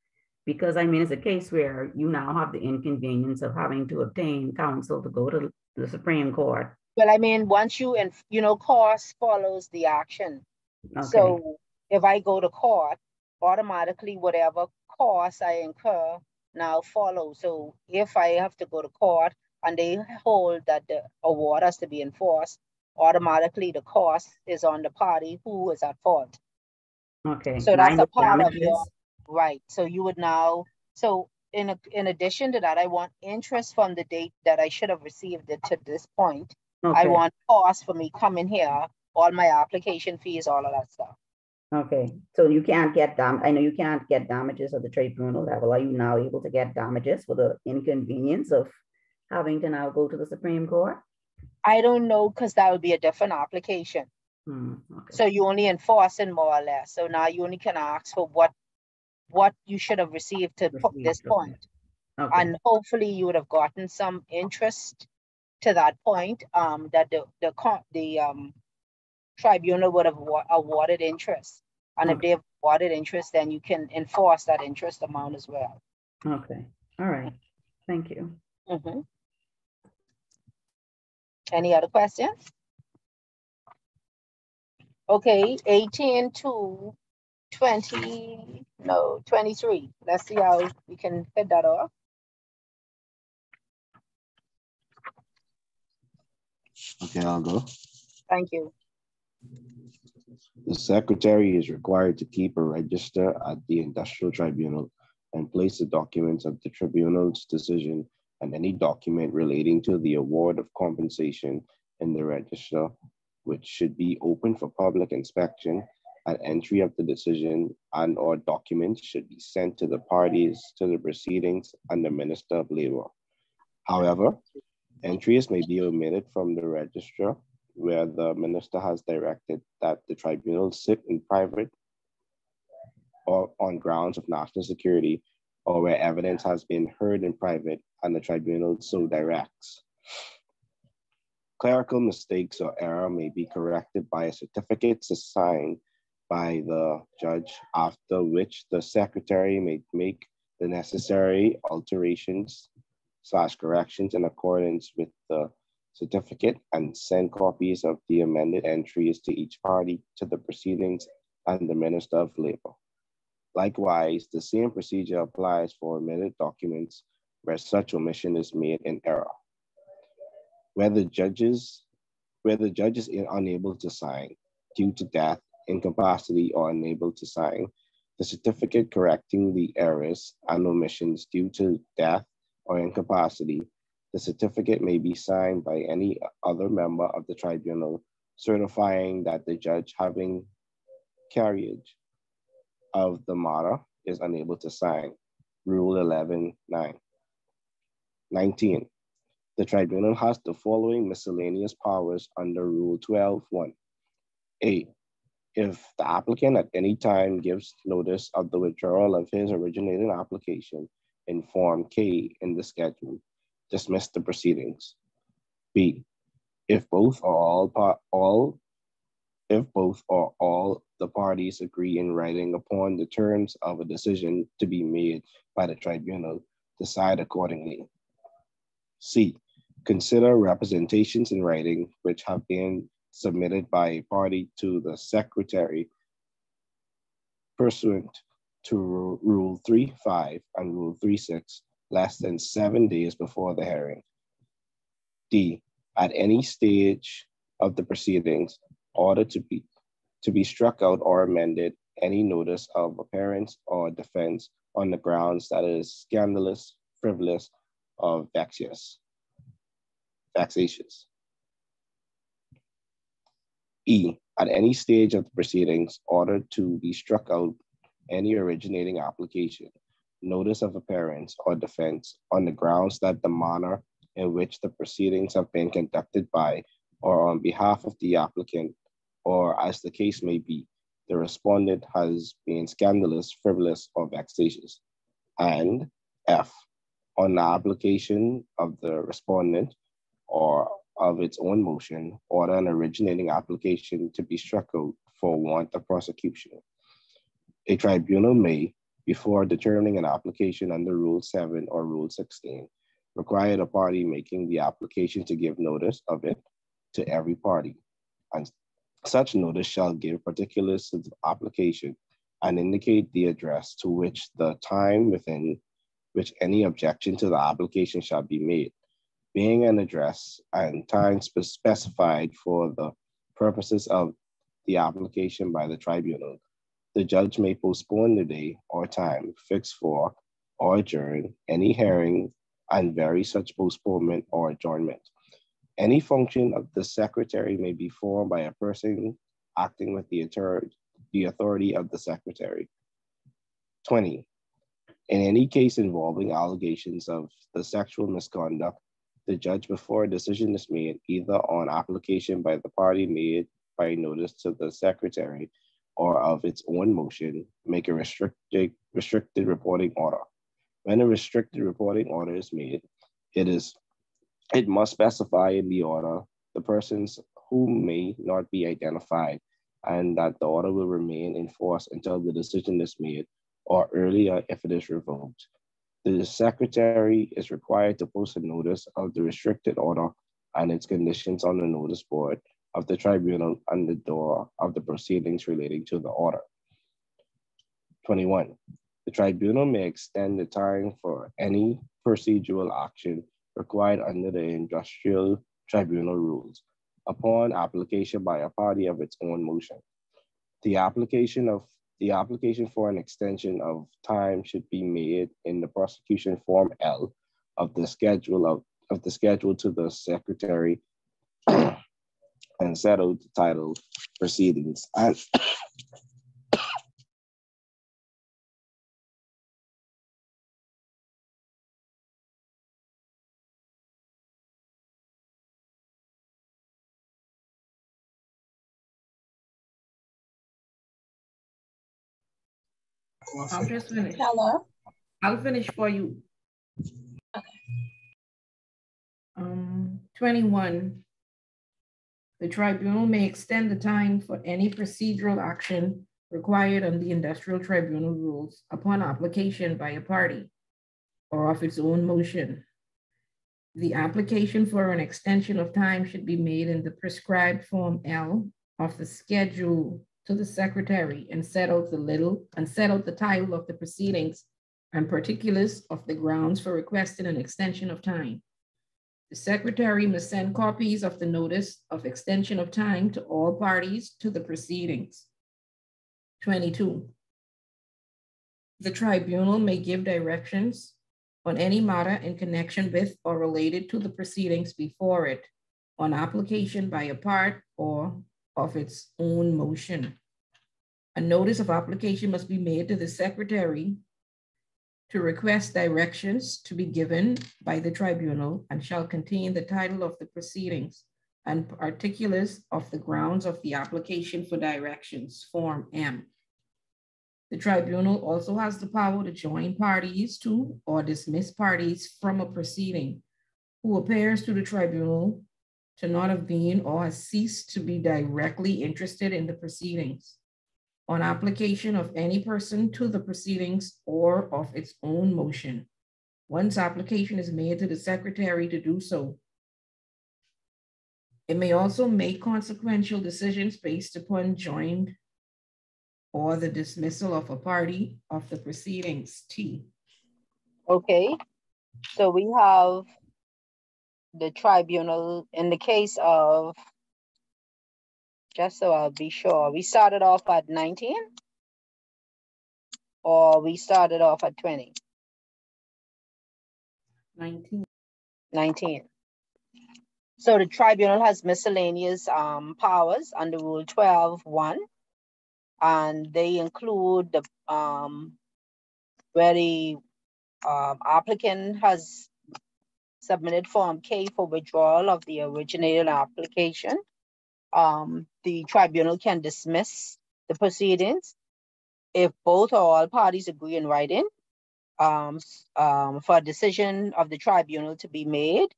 Because I mean, it's a case where you now have the inconvenience of having to obtain counsel to go to the Supreme Court. Well, I mean, once you, and you know, cause follows the action. Okay, So if I go to court, automatically whatever costs I incur now follows. So if I have to go to court and they hold that the award has to be enforced, automatically the cost is on the party who is at fault. okay. So that's a part of damages. your, right, so you would now, so in, a- in addition to that, I want interest from the date that I should have received it to this point. I Okay, want costs for me coming here, all my application fees, all of that stuff. Okay, so you can't get dam, I know you can't get damages at the tribunal level. Are you now able to get damages for the inconvenience of having to now go to the Supreme Court? I don't know, because that would be a different application. Hmm, okay, So you only enforcing more or less. So now you only can ask for what, what you should have received to put this point. okay, And hopefully you would have gotten some interest to that point, um, that the, the, the, um, tribunal would have awarded interest. And if they've awarded interest, then you can enforce that interest amount as well. okay, all right, thank you. Mhm. Any other questions? Okay, eighteen to twenty, no, twenty-three. Let's see how we can hit that off. Okay, I'll go. Thank you. The secretary is required to keep a register at the industrial tribunal and place the documents of the tribunal's decision and any document relating to the award of compensation in the register, which should be open for public inspection and entry of the decision and or documents should be sent to the parties to the proceedings and the Minister of Labor. However, entries may be omitted from the register where the minister has directed that the tribunal sit in private or on grounds of national security or where evidence has been heard in private and the tribunal so directs. Clerical mistakes or error may be corrected by a certificate assigned by the judge, after which the secretary may make the necessary alterations slash corrections in accordance with the certificate and send copies of the amended entries to each party to the proceedings and the Minister of Labor. Likewise, the same procedure applies for omitted documents where such omission is made in error. Where the judges, where the judge is unable to sign due to death, incapacity, or unable to sign, the certificate correcting the errors and omissions due to death or incapacity, the certificate may be signed by any other member of the tribunal certifying that the judge having carriage of the matter is unable to sign. Rule 11, 9. 19. The tribunal has the following miscellaneous powers under Rule 12, 1. A. If the applicant at any time gives notice of the withdrawal of his originating application in Form K in the schedule, dismiss the proceedings. B. If both or all, all if both or all the parties agree in writing upon the terms of a decision to be made by the tribunal, decide accordingly. C. Consider representations in writing which have been submitted by a party to the secretary pursuant to Rule 3.5 and Rule 3.6 less than seven days before the hearing. D. At any stage of the proceedings, order to be to be struck out or amended any notice of appearance or defense on the grounds that it is scandalous, frivolous, or vexatious. vexatious. E, at any stage of the proceedings, order to be struck out any originating application, notice of appearance, or defense on the grounds that the manner in which the proceedings have been conducted by or on behalf of the applicant or as the case may be, the respondent has been scandalous, frivolous, or vexatious. And F, on the application of the respondent or of its own motion, order an originating application to be struck out for want of prosecution. A tribunal may, before determining an application under Rule 7 or Rule 16, require the party making the application to give notice of it to every party and such notice shall give particulars of the application and indicate the address to which the time within which any objection to the application shall be made, being an address and time specified for the purposes of the application by the tribunal. The judge may postpone the day or time fixed for or adjourn any hearing and vary such postponement or adjournment. Any function of the secretary may be formed by a person acting with the, the authority of the secretary. 20. In any case involving allegations of the sexual misconduct, the judge before a decision is made either on application by the party made by notice to the secretary or of its own motion, make a restricted, restricted reporting order. When a restricted reporting order is made, it is it must specify in the order the persons who may not be identified and that the order will remain in force until the decision is made or earlier if it is revoked. The secretary is required to post a notice of the restricted order and its conditions on the notice board of the tribunal and the door of the proceedings relating to the order. 21. The tribunal may extend the time for any procedural action required under the industrial tribunal rules upon application by a party of its own motion. The application of the application for an extension of time should be made in the prosecution form L of the schedule of, of the schedule to the secretary and settled title proceedings. And I'll just finish. Hello? I'll finish for you. Okay. Um, 21. The tribunal may extend the time for any procedural action required on the industrial tribunal rules upon application by a party or of its own motion. The application for an extension of time should be made in the prescribed form L of the schedule to the secretary and set out the little and set out the title of the proceedings and particulars of the grounds for requesting an extension of time. The secretary must send copies of the notice of extension of time to all parties to the proceedings. 22. The tribunal may give directions on any matter in connection with or related to the proceedings before it on application by a part or of its own motion. A notice of application must be made to the secretary to request directions to be given by the tribunal and shall contain the title of the proceedings and particulars of the grounds of the application for directions, Form M. The tribunal also has the power to join parties to or dismiss parties from a proceeding who appears to the tribunal to not have been or has ceased to be directly interested in the proceedings on application of any person to the proceedings or of its own motion. Once application is made to the secretary to do so, it may also make consequential decisions based upon joined or the dismissal of a party of the proceedings. T. Okay, so we have the tribunal in the case of, just so I'll be sure, we started off at 19 or we started off at 20? 19. 19. So the tribunal has miscellaneous um, powers under Rule 12.1, and they include the um, where the um, applicant has submitted Form K for withdrawal of the originated application. Um, the tribunal can dismiss the proceedings if both or all parties agree in writing um, um, for a decision of the tribunal to be made.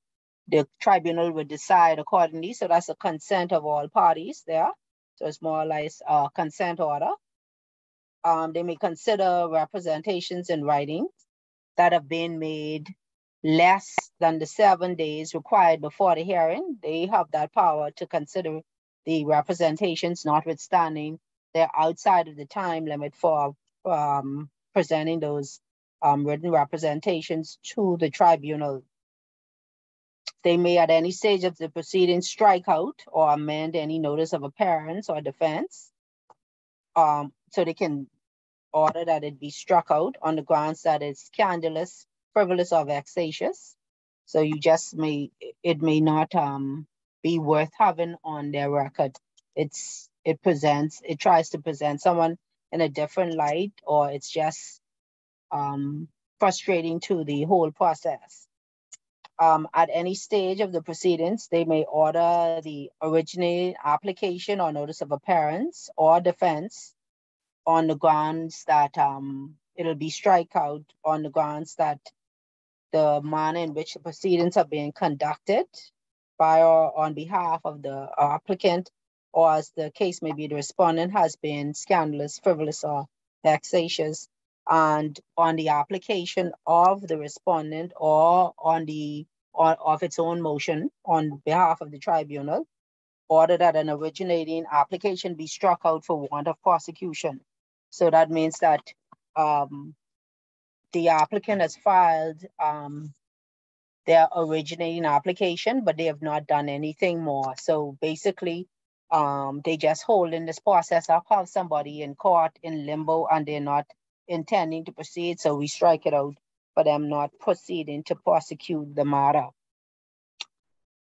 The tribunal will decide accordingly. So that's a consent of all parties there. So it's more or less a consent order. Um, they may consider representations in writing that have been made less than the seven days required before the hearing. They have that power to consider the representations, notwithstanding they're outside of the time limit for um, presenting those um, written representations to the tribunal. They may at any stage of the proceedings strike out or amend any notice of appearance or defense. Um, so they can order that it be struck out on the grounds that it's scandalous, frivolous, or vexatious. So you just may, it may not um, be worth having on their record. It's, it presents, it tries to present someone in a different light, or it's just um, frustrating to the whole process. Um, at any stage of the proceedings, they may order the originating application or notice of appearance or defense on the grounds that um, it'll be strike out on the grounds that the manner in which the proceedings are being conducted by or on behalf of the applicant, or as the case may be, the respondent has been scandalous, frivolous, or vexatious, and on the application of the respondent or on the or of its own motion on behalf of the tribunal, order that an originating application be struck out for want of prosecution. So that means that um, the applicant has filed um, their originating application, but they have not done anything more. So basically, um, they just holding this process up, have somebody in court in limbo and they're not intending to proceed. So we strike it out for them not proceeding to prosecute the matter.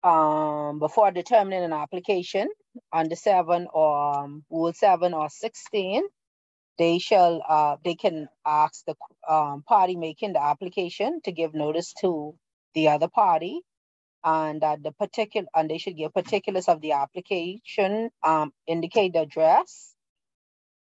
Um, before determining an application under seven or um, rule seven or 16, they shall, uh, they can ask the um, party making the application to give notice to the other party and that the particular, and they should give particulars of the application, um, indicate the address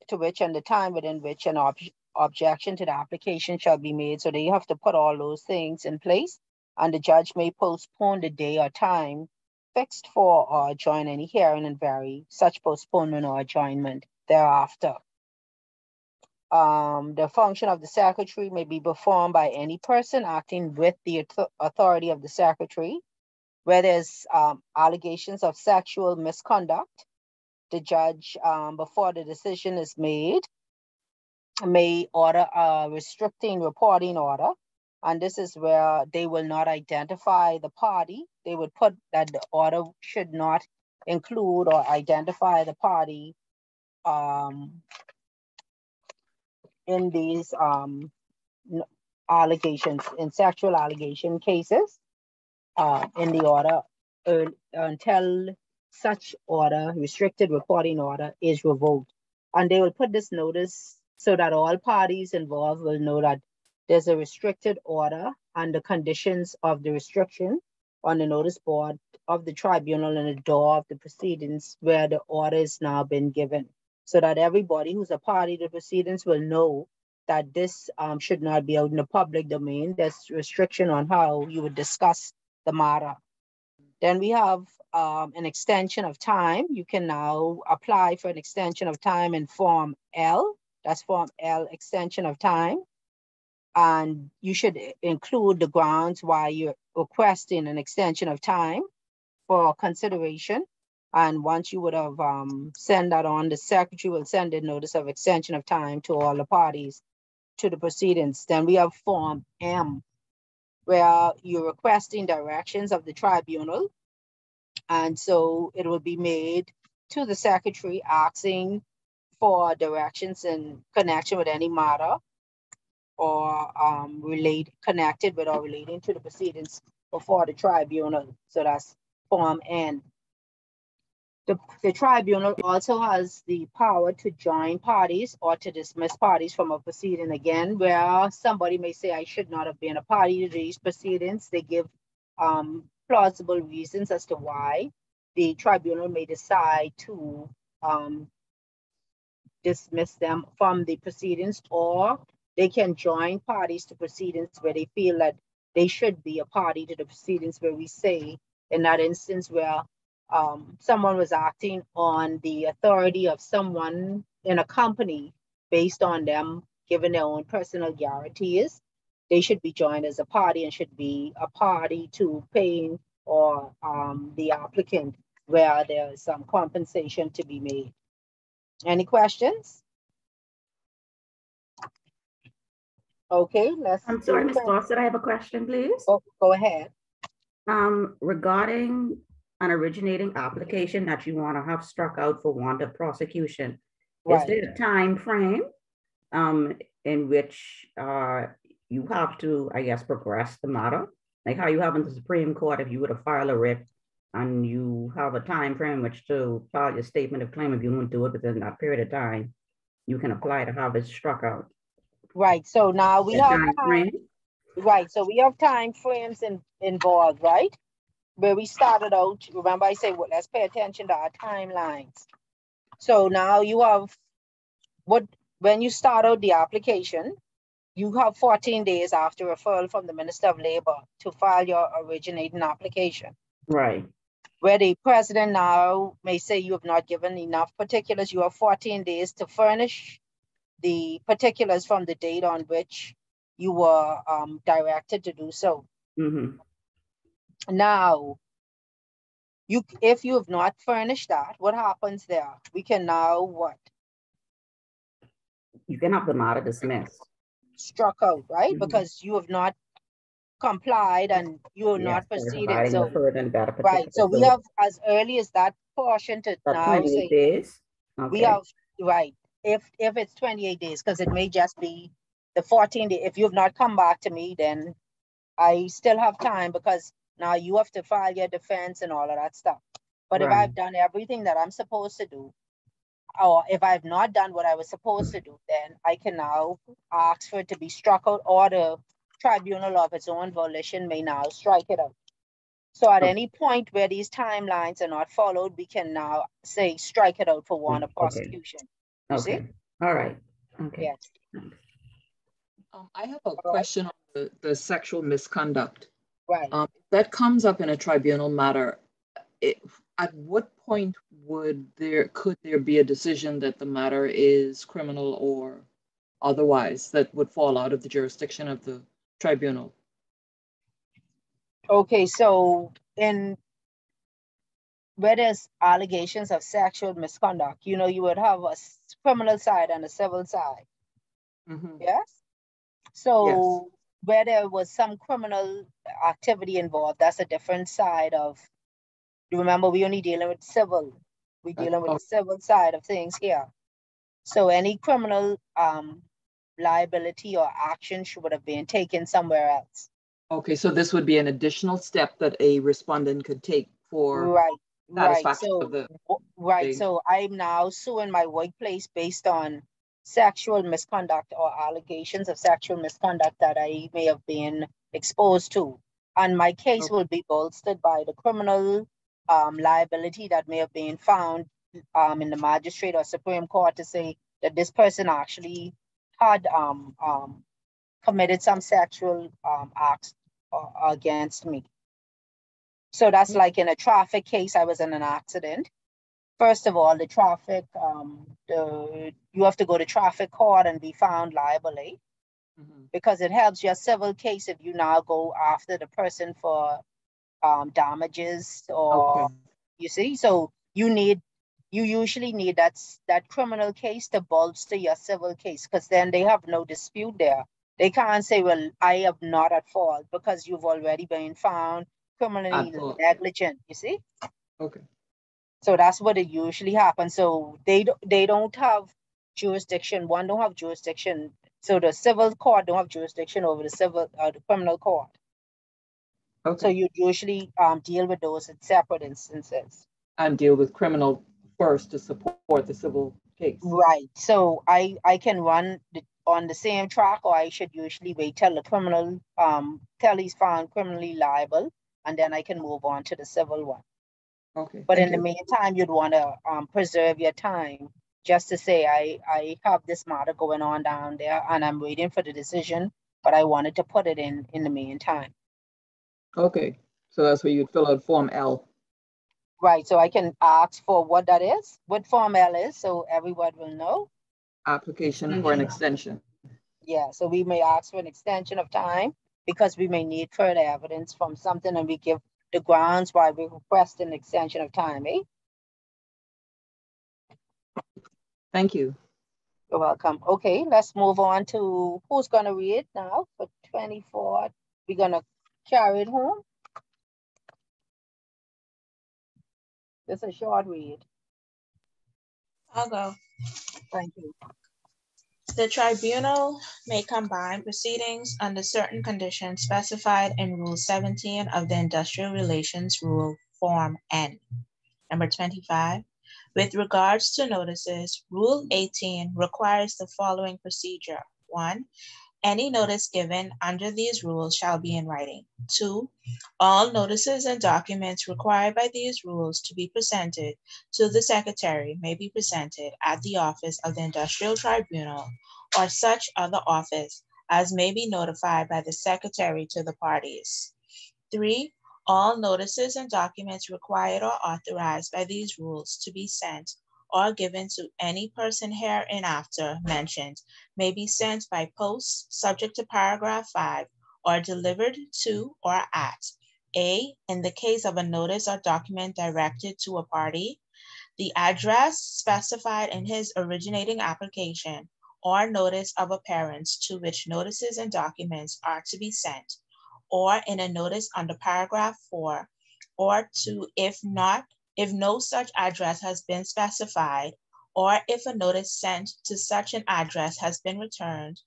to which and the time within which an ob objection to the application shall be made. So they have to put all those things in place and the judge may postpone the day or time fixed for or adjourn any hearing and vary such postponement or adjournment thereafter. Um, the function of the secretary may be performed by any person acting with the authority of the secretary where there's um, allegations of sexual misconduct, the judge, um, before the decision is made, may order a restricting reporting order. And this is where they will not identify the party. They would put that the order should not include or identify the party um, in these um, allegations, in sexual allegation cases uh, in the order uh, until such order, restricted reporting order, is revoked. And they will put this notice so that all parties involved will know that there's a restricted order and the conditions of the restriction on the notice board of the tribunal and the door of the proceedings where the order is now been given so that everybody who's a party to proceedings will know that this um, should not be out in the public domain. There's restriction on how you would discuss the matter. Then we have um, an extension of time. You can now apply for an extension of time in Form L. That's Form L, extension of time. And you should include the grounds why you're requesting an extension of time for consideration. And once you would have um, sent that on, the secretary will send a notice of extension of time to all the parties to the proceedings. Then we have Form M, where you're requesting directions of the tribunal. And so it will be made to the secretary asking for directions in connection with any matter or um, relate, connected with or relating to the proceedings before the tribunal. So that's Form N. The, the tribunal also has the power to join parties or to dismiss parties from a proceeding again, where somebody may say, I should not have been a party to these proceedings. They give um, plausible reasons as to why the tribunal may decide to um, dismiss them from the proceedings, or they can join parties to proceedings where they feel that they should be a party to the proceedings where we say in that instance where um, someone was acting on the authority of someone in a company based on them giving their own personal guarantees, they should be joined as a party and should be a party to paying or um, the applicant where there's some compensation to be made. Any questions? Okay, let's. I'm sorry, Ms. Fawcett, I have a question, please. Oh, go ahead. Um, regarding an originating application that you want to have struck out for want of prosecution. Right. Is there a time frame um, in which uh, you have to, I guess, progress the matter? Like how you have in the Supreme Court, if you were to file a writ and you have a time frame which to file your statement of claim, if you won't do it within that period of time, you can apply to have it struck out. Right. So now we the have time, time right. So we have time frames in, involved, right? Where we started out, remember I said, well, let's pay attention to our timelines. So now you have what, when you start out the application, you have 14 days after referral from the Minister of Labor to file your originating application. Right. Where the president now may say you have not given enough particulars, you have 14 days to furnish the particulars from the date on which you were um, directed to do so. Mm-hmm. Now, you if you have not furnished that, what happens there? We can now what? You can have the matter dismissed. Struck out, right? Mm -hmm. Because you have not complied and you are yes, not proceeded. So, right. So we have as early as that portion to now 28 say, days? we Okay. have, right, if, if it's twenty-eight days, because it may just be the fourteen day, if you've not come back to me, then I still have time because now you have to file your defense and all of that stuff. But if I've done everything that I'm supposed to do, or if I've not done what I was supposed to do, then I can now ask for it to be struck out or the tribunal of its own volition may now strike it out. So at Okay. any point where these timelines are not followed, we can now say strike it out for want of Mm, okay. prosecution. You see? Okay, all right, okay. Yes. Um, I have a question on the, the sexual misconduct. Right. Um, that comes up in a tribunal matter. It, at what point would there, could there be a decision that the matter is criminal or otherwise that would fall out of the jurisdiction of the tribunal? Okay, so in where there's allegations of sexual misconduct, you know, you would have a criminal side and a civil side. Mhm. Yes. So where there was some criminal activity involved, that's a different side of. You remember, we only dealing with civil. We Uh, dealing with the civil side of things here. So any criminal um liability or action should would have been taken somewhere else. Okay, so this would be an additional step that a respondent could take for Right, right. So of the, right. thing. So I'm now suing my workplace based on sexual misconduct or allegations of sexual misconduct that I may have been exposed to. And my case Okay. will be bolstered by the criminal um, liability that may have been found um, in the magistrate or Supreme Court to say that this person actually had um, um, committed some sexual um, acts uh, against me. So that's like in a traffic case, I was in an accident. First of all, the traffic, um, the, you have to go to traffic court and be found liable, eh? Mhm. Because it helps your civil case if you now go after the person for um, damages or okay, you see, so you need, you usually need that, that criminal case to bolster your civil case, because then they have no dispute there. They can't say, well, I am not at fault because you've already been found criminally negligent, you see? okay. So that's what it usually happens. So they, they don't have jurisdiction, one don't have jurisdiction. So the civil court don't have jurisdiction over the civil, uh, the criminal court. Okay. So you usually, um, deal with those in separate instances. and deal with criminal first to support the civil case. Right, so I, I can run the, on the same track, or I should usually wait till the criminal, um, till he's found criminally liable, and then I can move on to the civil one. Okay. But thank in the meantime, you'd wanna, um, preserve your time, just to say, I, I have this matter going on down there, and I'm waiting for the decision, but I wanted to put it in, in the meantime. Okay, so that's where you'd fill out Form L. Right, so I can ask for what that is, what Form L is, so everyone will know. application for an extension. Yeah, so we may ask for an extension of time because we may need further evidence from something and we give the grounds why we request an extension of time, eh? Thank you. You're welcome. Okay, let's move on to who's gonna read now for twenty-four. We're gonna carry it home. It's a short read. I'll go. Thank you. The tribunal may combine proceedings under certain conditions specified in Rule 17 of the Industrial Relations Rule Form N. Number 25, with regards to notices, Rule 18 requires the following procedure. One, any notice given under these rules shall be in writing. Two, all notices and documents required by these rules to be presented to the secretary may be presented at the office of the industrial tribunal or such other office as may be notified by the secretary to the parties. Three, all notices and documents required or authorized by these rules to be sent or given to any person hereinafter mentioned may be sent by post, subject to paragraph five, or delivered to or at A, in the case of a notice or document directed to a party, the address specified in his originating application or notice of appearance to which notices and documents are to be sent, or in a notice under paragraph four, or to, if not, if no such address has been specified, or if a notice sent to such an address has been returned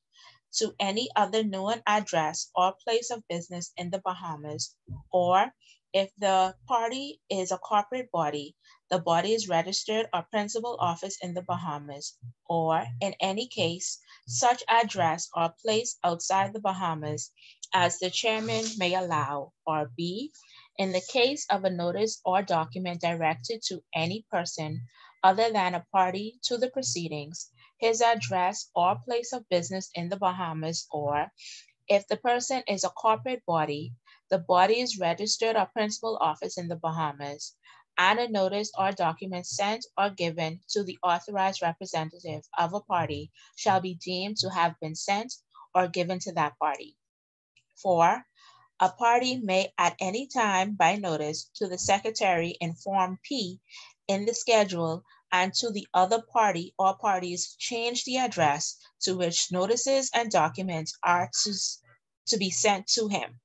to any other known address or place of business in the Bahamas, or if the party is a corporate body, the body is registered or principal office in the Bahamas, or in any case, such address or place outside the Bahamas as the chairman may allow, or B, in the case of a notice or document directed to any person other than a party to the proceedings, his address or place of business in the Bahamas, or if the person is a corporate body, the body is registered or principal office in the Bahamas, and a notice or document sent or given to the authorized representative of a party shall be deemed to have been sent or given to that party. Four, a party may at any time by notice to the secretary in Form P in the schedule and to the other party or parties change the address to which notices and documents are to, to be sent to him.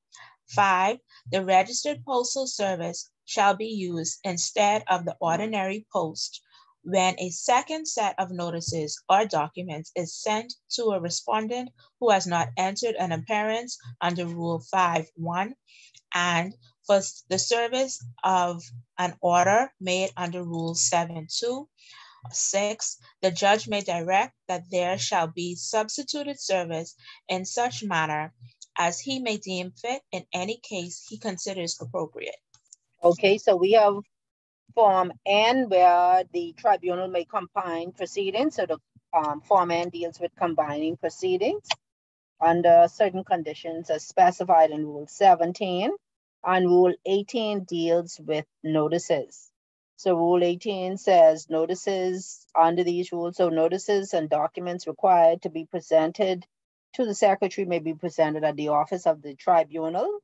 Five, the registered postal service shall be used instead of the ordinary post when a second set of notices or documents is sent to a respondent who has not entered an appearance under Rule 5.1 and for the service of an order made under Rule 7.2. Six, the judge may direct that there shall be substituted service in such manner as he may deem fit in any case he considers appropriate. Okay, so we have Form N where the tribunal may combine proceedings. So the um, Form N deals with combining proceedings under certain conditions as specified in Rule 17. And Rule 18 deals with notices. So Rule 18 says notices under these rules, so notices and documents required to be presented to the secretary may be presented at the office of the tribunal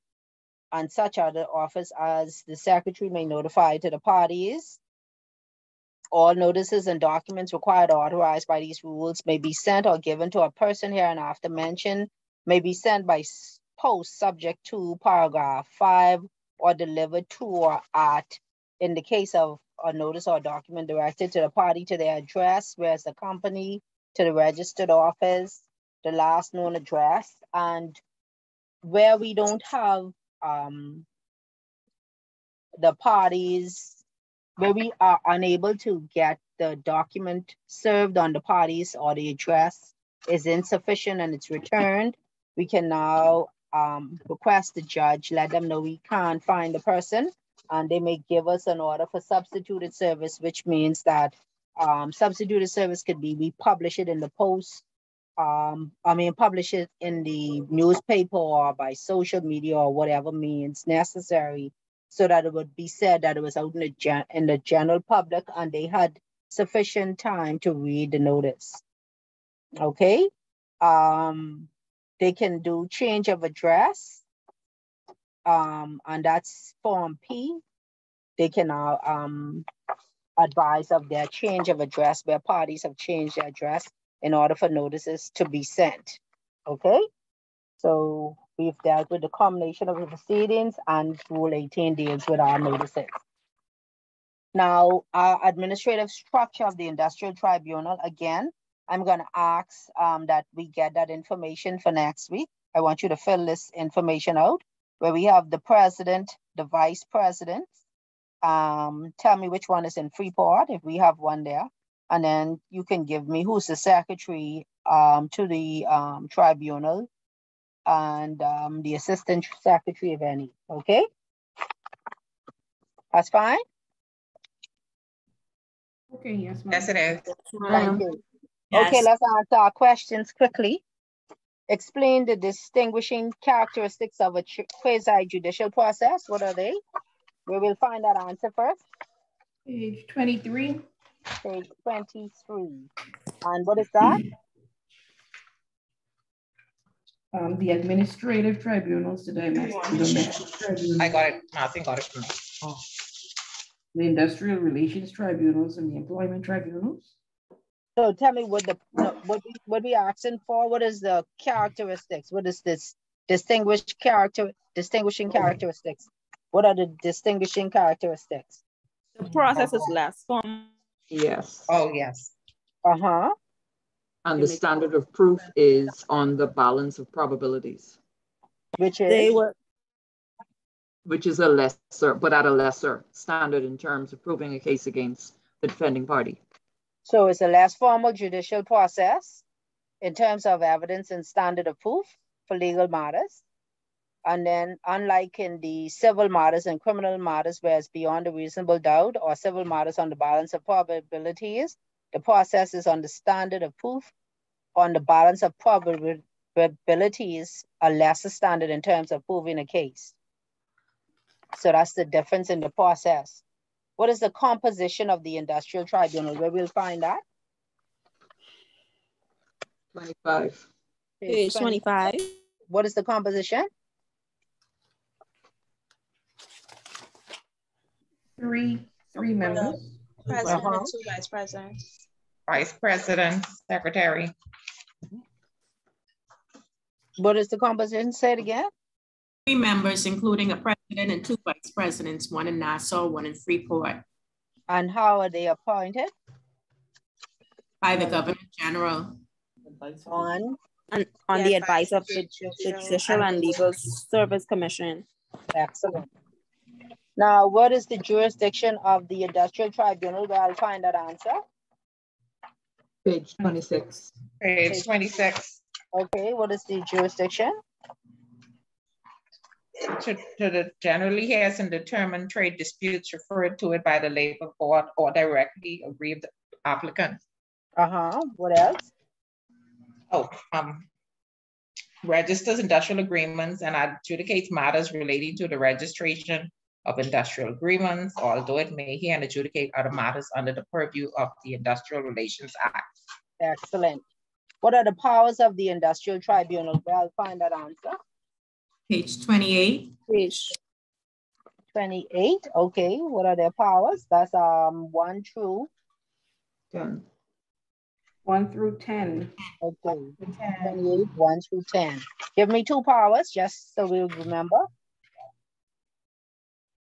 and such other office as the secretary may notify to the parties. All notices and documents required or authorized by these rules may be sent or given to a person here and after mentioned, may be sent by post subject to paragraph five or delivered to or at, in the case of a notice or document directed to the party to their address, whereas the company to the registered office, the last known address, and where we don't have um, the parties where we are unable to get the document served on the parties or the address is insufficient and it's returned, we can now um, request the judge, let them know we can't find the person, and they may give us an order for substituted service, which means that um, substituted service could be we publish it in the post um, I mean, publish it in the newspaper or by social media or whatever means necessary so that it would be said that it was out in the, gen- in the general public and they had sufficient time to read the notice. Okay. Um, they can do change of address. Um, and that's Form P. They can uh, um, advise of their change of address where parties have changed their address in order for notices to be sent. Okay, so we've dealt with the combination of the proceedings and Rule 18 deals with our notices. Now, our administrative structure of the industrial tribunal, again, I'm gonna ask um, that we get that information for next week. I want you to fill this information out where we have the president, the vice president. Um, tell me which one is in Freeport, if we have one there and then you can give me who's the secretary um, to the um, tribunal and um, the assistant secretary of any, okay? That's fine? Okay, yes, ma'am. Yes, it is. Thank you. Yes. Okay, let's answer our questions quickly. Explain the distinguishing characteristics of a quasi judicial process. What are they? We will find that answer first. Page 23. Page 23. And what is that? Um, the administrative tribunals, did I miss? the domestic tribunals, I got it. Martin got it. Oh. The industrial relations tribunals and the employment tribunals. So tell me what the what we what we asking for. What is the characteristics? What is this distinguished character distinguishing characteristics? What are the distinguishing characteristics? The process is less formal. Yes. Oh, yes. Uh-huh. And the standard of proof is on the balance of probabilities. Which is? They were, which is a lesser, but at a lesser standard in terms of proving a case against the defending party. So it's a less formal judicial process in terms of evidence and standard of proof for legal matters. And then unlike in the civil matters and criminal matters where it's beyond a reasonable doubt or civil matters on the balance of probabilities, the process is on the standard of proof on the balance of probabilities, a lesser standard in terms of proving a case. So that's the difference in the process. What is the composition of the industrial tribunal? Where we'll find that? 25. page 25. What is the composition? Three, three members. President Uh-huh. and two vice presidents. Vice President, Secretary. What is the composition? Say it again. Three members, including a president and two vice presidents, one in Nassau, one in Freeport, And how are they appointed? by the Governor General. On On, on the advice of the Judicial and Legal Service Commission. Excellent. Now, what is the jurisdiction of the industrial tribunal? Where I'll find that answer. Page 26. Page 26. Okay, what is the jurisdiction? To, to the generally hears and determine trade disputes referred to it by the labor board or directly aggrieved applicant. Uh-huh, what else? Oh, um, registers industrial agreements and adjudicates matters relating to the registration of industrial agreements, although it may hear and adjudicate other matters under the purview of the Industrial Relations Act. Excellent. What are the powers of the industrial tribunal? Where I'll find that answer. Page 28. Page 28, okay, what are their powers? That's um one through, 10. One through 10. okay, 28, one through 10. Give me two powers, just so we'll remember.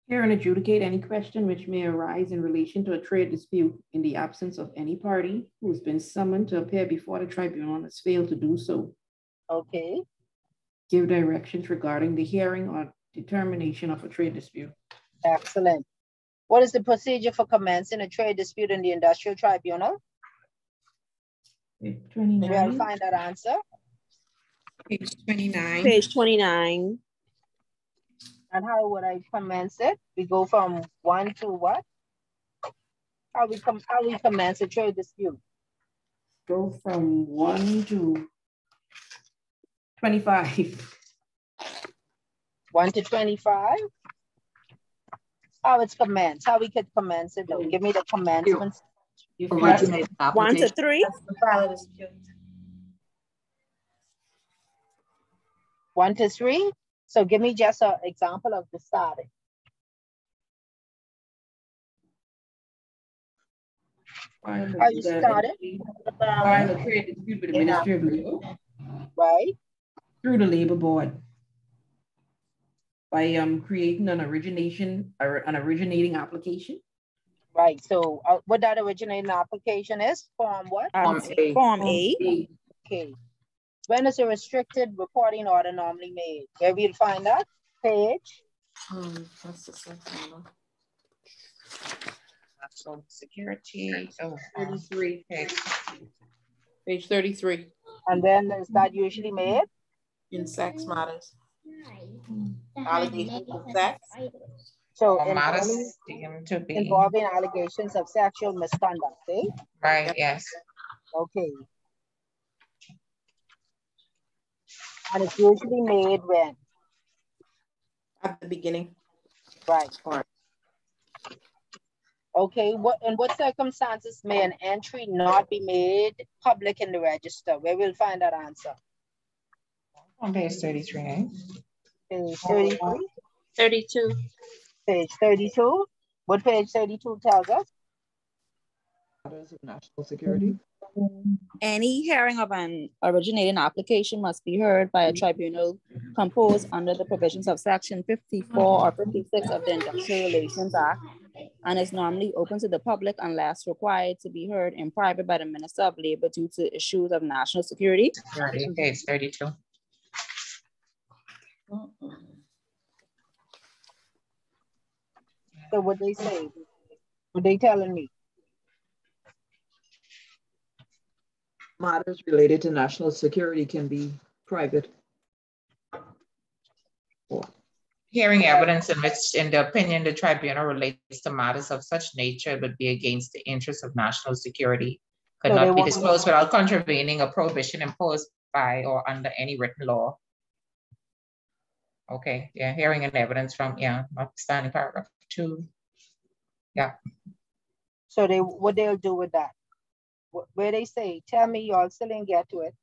Hear and adjudicate any question which may arise in relation to a trade dispute in the absence of any party who has been summoned to appear before the tribunal and has failed to do so. Okay, Give directions regarding the hearing or determination of a trade dispute. excellent. What is the procedure for commencing a trade dispute in the industrial tribunal? Page Where I'll find that answer. Page 29. Page 29. And how would I commence it? We go from one to what? How we come, how we commence a trade dispute? Go from one to 25. One to twenty-five? How it's commenced, how we could commence it, though. give me the commencement. You Originate One to application. three. One to three, so give me just an example of the starting. File How you the- started? File a trade dispute with the Ministry of Labor Right, through the Labor Board by um creating an origination or an originating application. right, so uh, what that originating application is, form what? Um, Form A. Form A. A. Okay. When is a restricted reporting order normally made? Where we'll find that, page, Um, that's the second one. National security, oh, Thirty-three. okay. Page 33 and then is that usually made? in sex matters. Allegations of sex. So Or matters involving, to be, involving allegations of sexual misconduct, eh? right, yes. Okay. And it's usually made when, At the beginning. right? Right. Okay, what, in what circumstances may an entry not be made public in the register? Where we'll find that answer? On page thirty-three, eh? Page thirty-three, 32. page thirty-two? What page thirty-two tells us? Matters of national security. Any hearing of an originating application must be heard by a tribunal composed under the provisions of section fifty-four or fifty-six of the Industrial Relations Act and is normally open to the public unless required to be heard in private by the Minister of Labor due to issues of national security. Okay, page thirty-two. So what they say, what they telling me? Matters related to national security can be private. Hearing evidence in which, in the opinion, the tribunal relates to matters of such nature would be against the interests of national security, could So not be disclosed without contravening a prohibition imposed by or under any written law. Okay, yeah, hearing and evidence from, yeah, notwithstanding paragraph two. Yeah, So they, what they'll do with that? Wh- Where they say, tell me y'all still didn't get to it.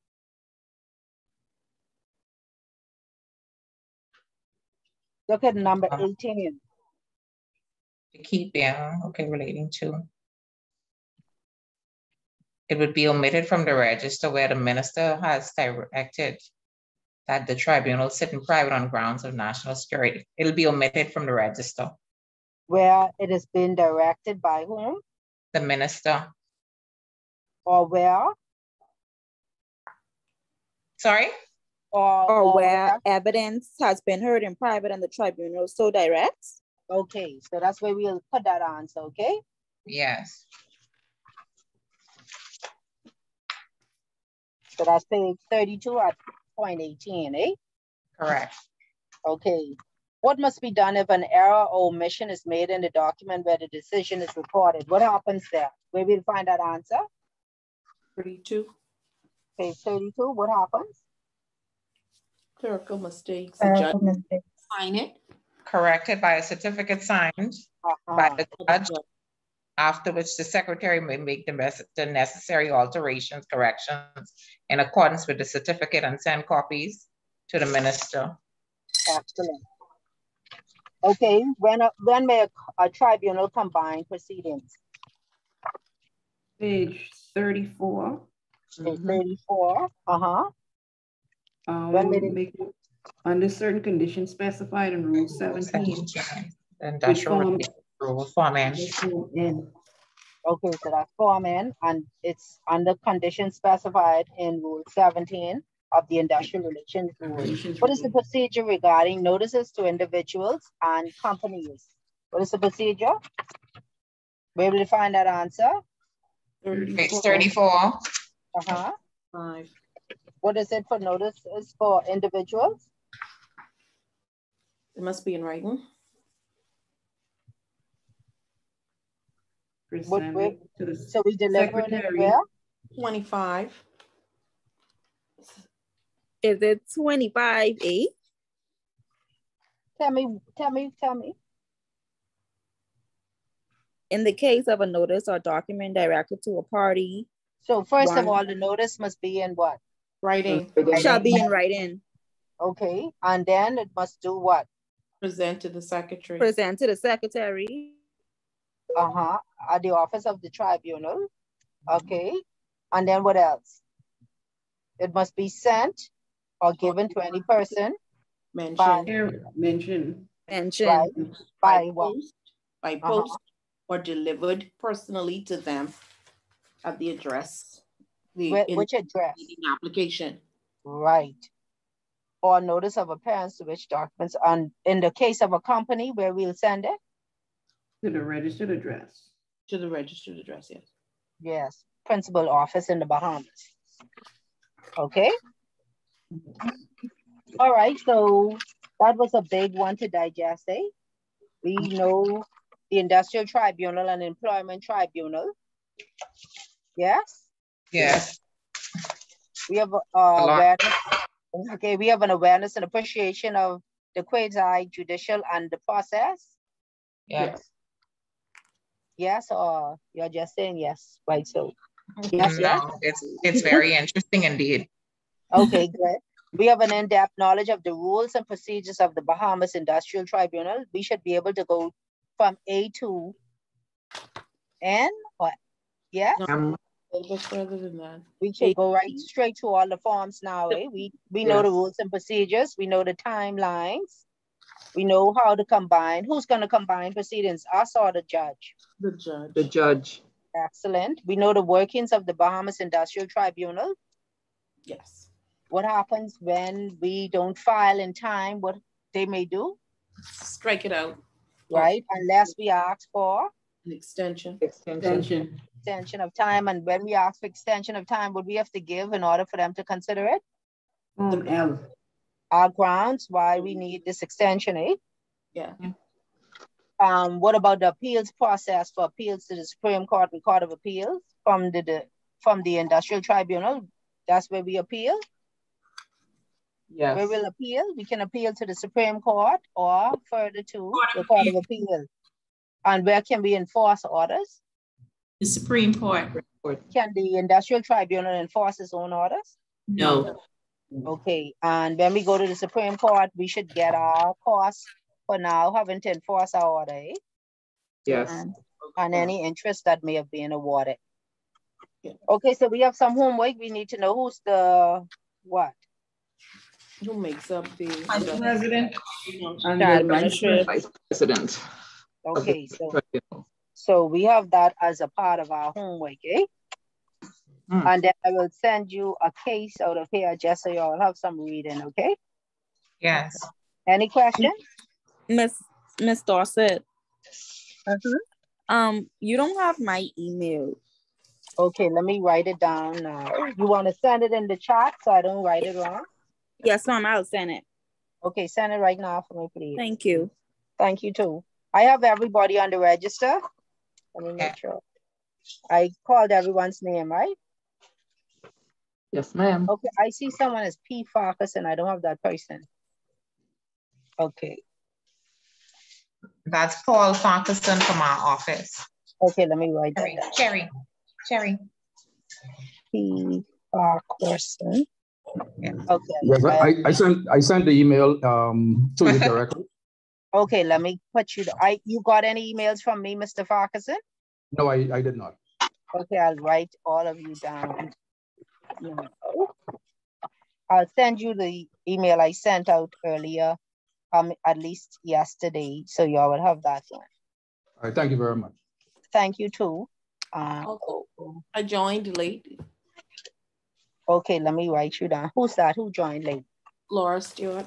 Look at number Uh-huh. eighteen. to keep, yeah, okay, relating to. It would be omitted from the register where the minister has directed that the tribunal sit in private on grounds of national security. It'll be omitted from the register. where it has been directed by whom The minister, or where sorry? or. Or where evidence has been heard in private and the tribunal so directs. Okay, so that's where we'll put that answer, okay? Yes, So that's page thirty-two at point eighteen, eh? correct. Okay. What must be done if an error or omission is made in the document where the decision is reported? What happens there? Where we'll find that answer? Thirty-two, Page thirty-two, what happens? clerical mistakes, the judge sign it. Corrected by a certificate signed by Uh-huh. the judge, after which the secretary may make the the necessary alterations, corrections in accordance with the certificate and send copies to the minister. Excellent. Okay, when, a- when may a, a tribunal combine proceedings? Page thirty-four. Page thirty-four, uh-huh, Um, When may they- make, under certain conditions specified in Rule seventeen. And Industrial Reform. rule form N. And okay, so that's Form N, and it's under conditions specified in Rule seventeen of the Industrial Relations Rule. What is the procedure regarding notices to individuals and companies? What is the procedure? Where will you find that answer? Page thirty-four, Uh-huh. Five. What is it for notices for individuals? It must be in writing. What, where, to the so we deliver it secretary. where? Twenty-five. Is it twenty-five A? Tell me, tell me, tell me. In the case of a notice or document directed to a party, So first of all, the notice must be in what? Writing, shall be in writing, Okay, and then it must do what? present to the secretary. present to the secretary, Uh-huh, at the office of the tribunal. Okay, and then what else? It must be sent or given to any person Mention Here, mention, mention, Right. by what? post, by Uh-huh. post or delivered personally to them at the address. The Wh- in- Which address? application. Right. Or notice of appearance to which documents, and in the case of a company where we'll send it? to the registered address. To the registered address, yes. Yes, principal office in the Bahamas. Okay? All right, so that was a big one to digest, eh? We know the industrial tribunal and employment tribunal. Yes, yes, we have uh, lot. awareness. Okay, we have an awareness and appreciation of the quasi judicial and the process. yes. Yes, or you're just saying yes, right? So, yes, yes. No, it's, it's very interesting indeed. Okay, good. We have an in-depth knowledge of the rules and procedures of the Bahamas Industrial Tribunal. We should be able to go from A to N, or, yeah, Um, A little bit further than that. we should go right straight to all the forms now, eh? We, we know the rules and procedures, we know the timelines. We know how to combine. Who's gonna combine proceedings, us or the judge? The judge. The judge. Excellent. We know the workings of the Bahamas Industrial Tribunal. Yes. What happens when we don't file in time, what they may do, Strike it out. Right? Unless we ask for An extension. Extension. extension of time. And when we ask for extension of time, would we have to give in order for them to consider it? Um, L. Our grounds why we need this extension, eh? Yeah. Um, what about the appeals process for appeals to the Supreme Court and Court of Appeals from the, the from the Industrial Tribunal? That's where we appeal. Yes. We'll appeal, we can appeal to the Supreme Court or further to the Court of Appeal. And where can we enforce orders? The Supreme Court. Can the Industrial Tribunal enforce its own orders? No. Okay, and when we go to the Supreme Court, we should get our costs for now having to enforce our order, eh? Yes. And, and any interest that may have been awarded. Okay, so we have some homework. We need to know who's the what? Who makes up the? Vice President and Child the Vice Vice President. Okay, so so we have that as a part of our homework, eh? Hmm. And then I will send you a case out of here just so y'all have some reading, okay? Yes. Any questions? Miss Miss Dorset, Mhm. um, you don't have my email. Okay, let me write it down now. You want to send it in the chat so I don't write it wrong? Yes, ma'am, I'll send it. Okay, send it right now for me, please. Thank you. Thank you too. I have everybody on the register. Let me Yeah. make sure. I called everyone's name, right? Yes, ma'am. Okay, I see someone as P Farkas and I don't have that person. Okay, That's Paul Farquharson from our office. okay, let me write that Cherry, down. Cherry, Cherry. P Farquharson. Yeah. Okay. Yes, I- I, I sent, I sent the email um, to you directly. Okay, let me put you, I, you got any emails from me, Mr. Farquharson? No, I, I did not. Okay, I'll write all of you down. You. I'll send you the email I sent out earlier, um, at least yesterday, so y'all will have that one. All right, thank you very much. Thank you too. Uh, I joined late. Okay, let me write you down. Who's that? Who joined late? Laura Stewart.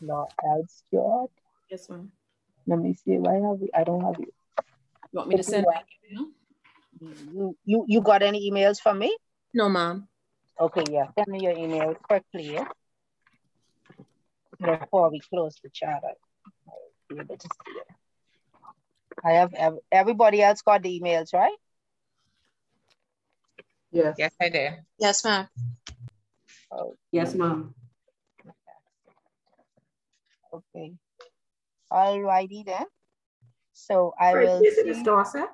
Laura Stewart. Yes, ma'am. Let me see if I have you. I don't have you. You want me to send? my email? You, you, you got any emails from me? No, ma'am. Okay, yeah, send me your email quickly, yeah? Before we close the chat. I- I'll be able to see it. I have, ev- everybody else got the emails, right? Yes. Yes, I did. Yes, ma'am. Oh, Yes, ma'am. okay. All righty then. So I Right, will this is see, Dorset.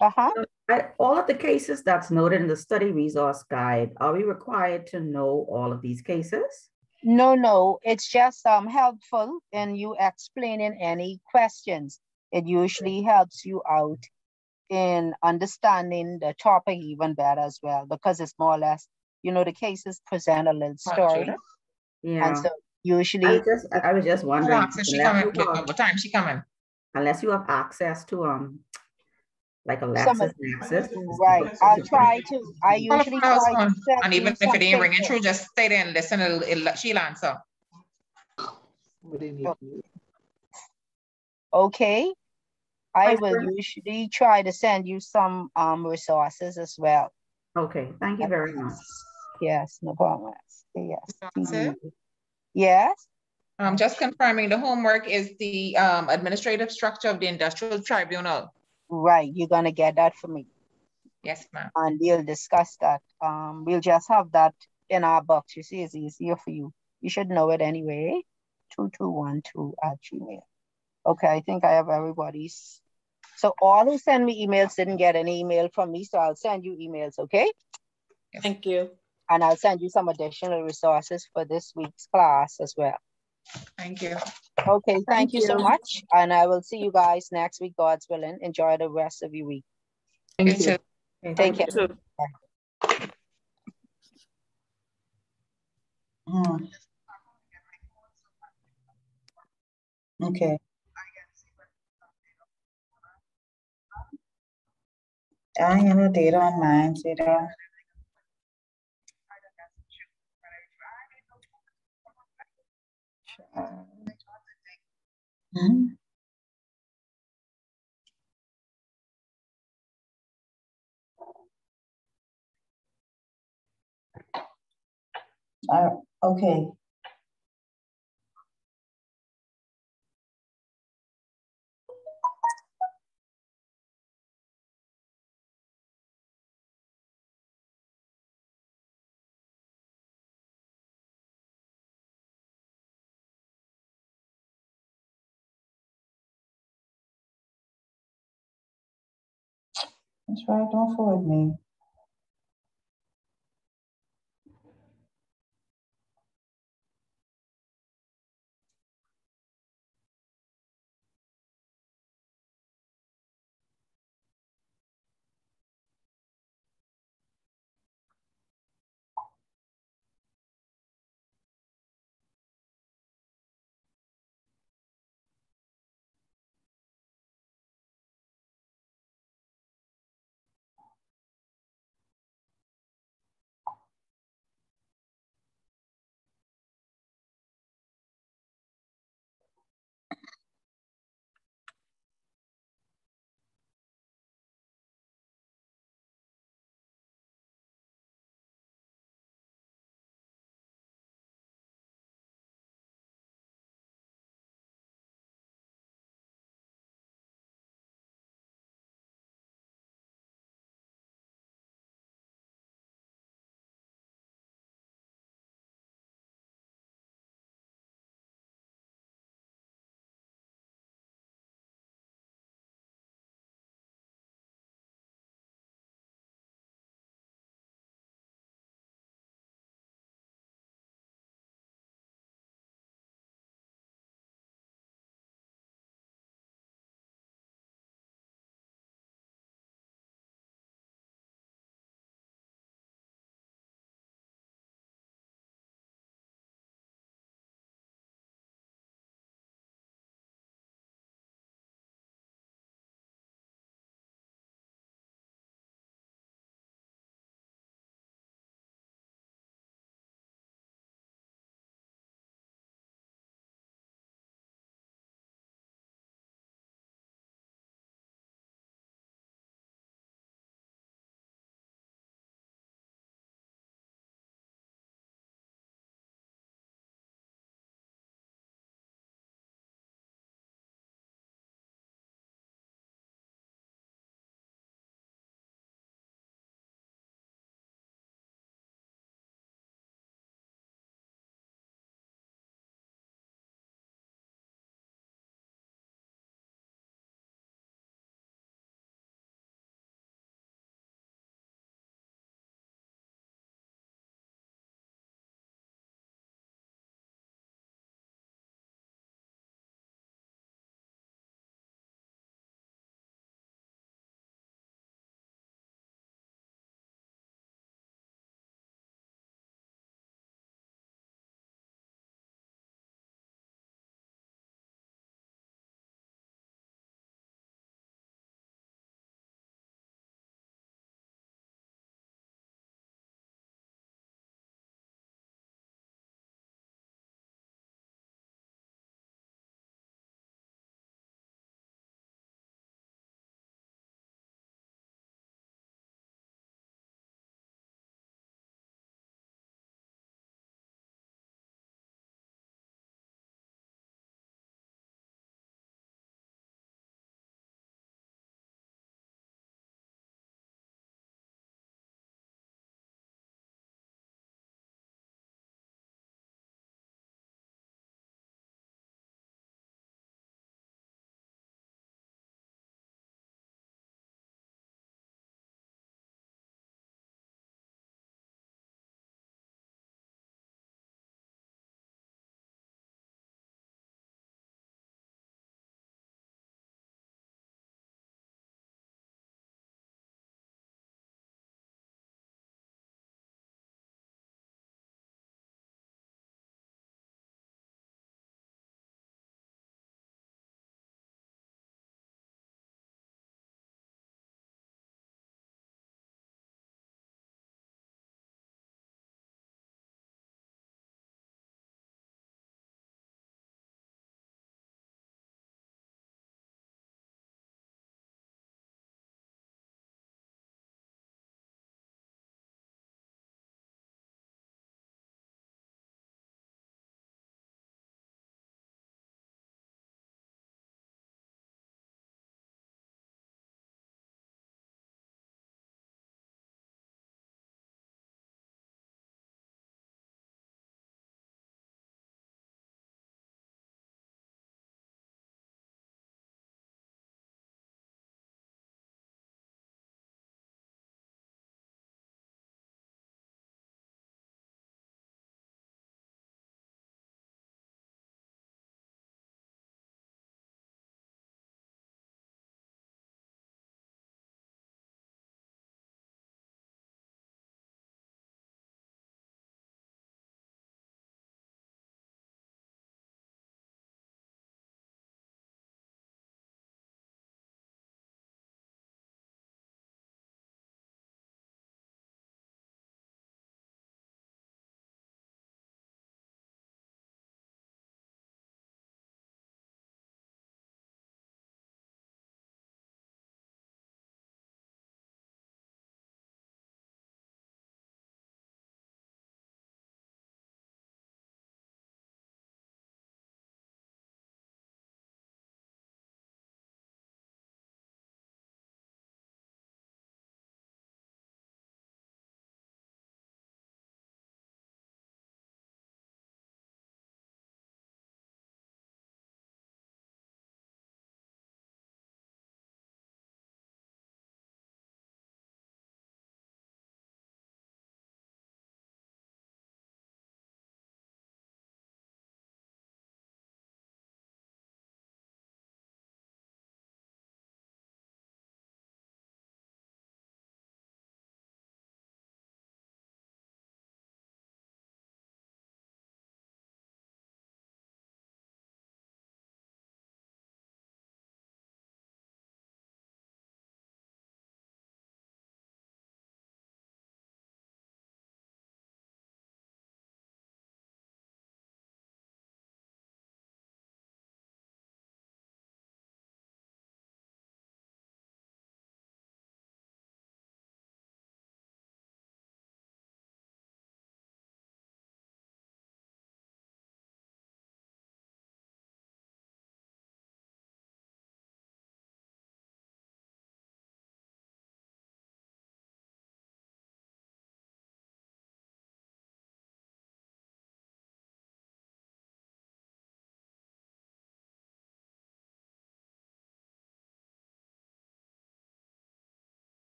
uh-huh, Uh, All of the cases that's noted in the study resource guide, are we required to know all of these cases? no, no, it's just um helpful in you explaining any questions. It usually helps you out in understanding the topic even better as well, because it's more or less, you know, the cases present a little story. Yeah, And so I usually, was just, I I was just wondering. on, so she unless coming, what have- what time she coming? Unless you have access to, um, like a Some Lexis Nexis. right, I'll try to, I usually from the house try to And even if some it ain't ringing cases. through, just stay there and listen, it'll, it'll, she'll answer. What do you need? Okay. I will usually try to send you some um resources as well. Okay, thank you very much. Yes, no problem. Yes. That's it? Yes, Um, just confirming the homework is the, um, administrative structure of the industrial tribunal. right, you're gonna get that for me. Yes, ma'am. And we'll discuss that. Um, we'll just have that in our box. You see, it's easier for you. You should know it anyway. Two two one two at Gmail. Okay, I think I have everybody's. So all who send me emails didn't get an email from me, so I'll send you emails, okay? Thank you. And I'll send you some additional resources for this week's class as well. Thank you. Okay, thank Thank you so much. And I will see you guys next week, God's willing. Enjoy the rest of your week. Thank You you. too. Take thank care. you. Mm. Okay. I have no data on mine, Zeta. Hmm? Uh, okay. That's right, don't forward me.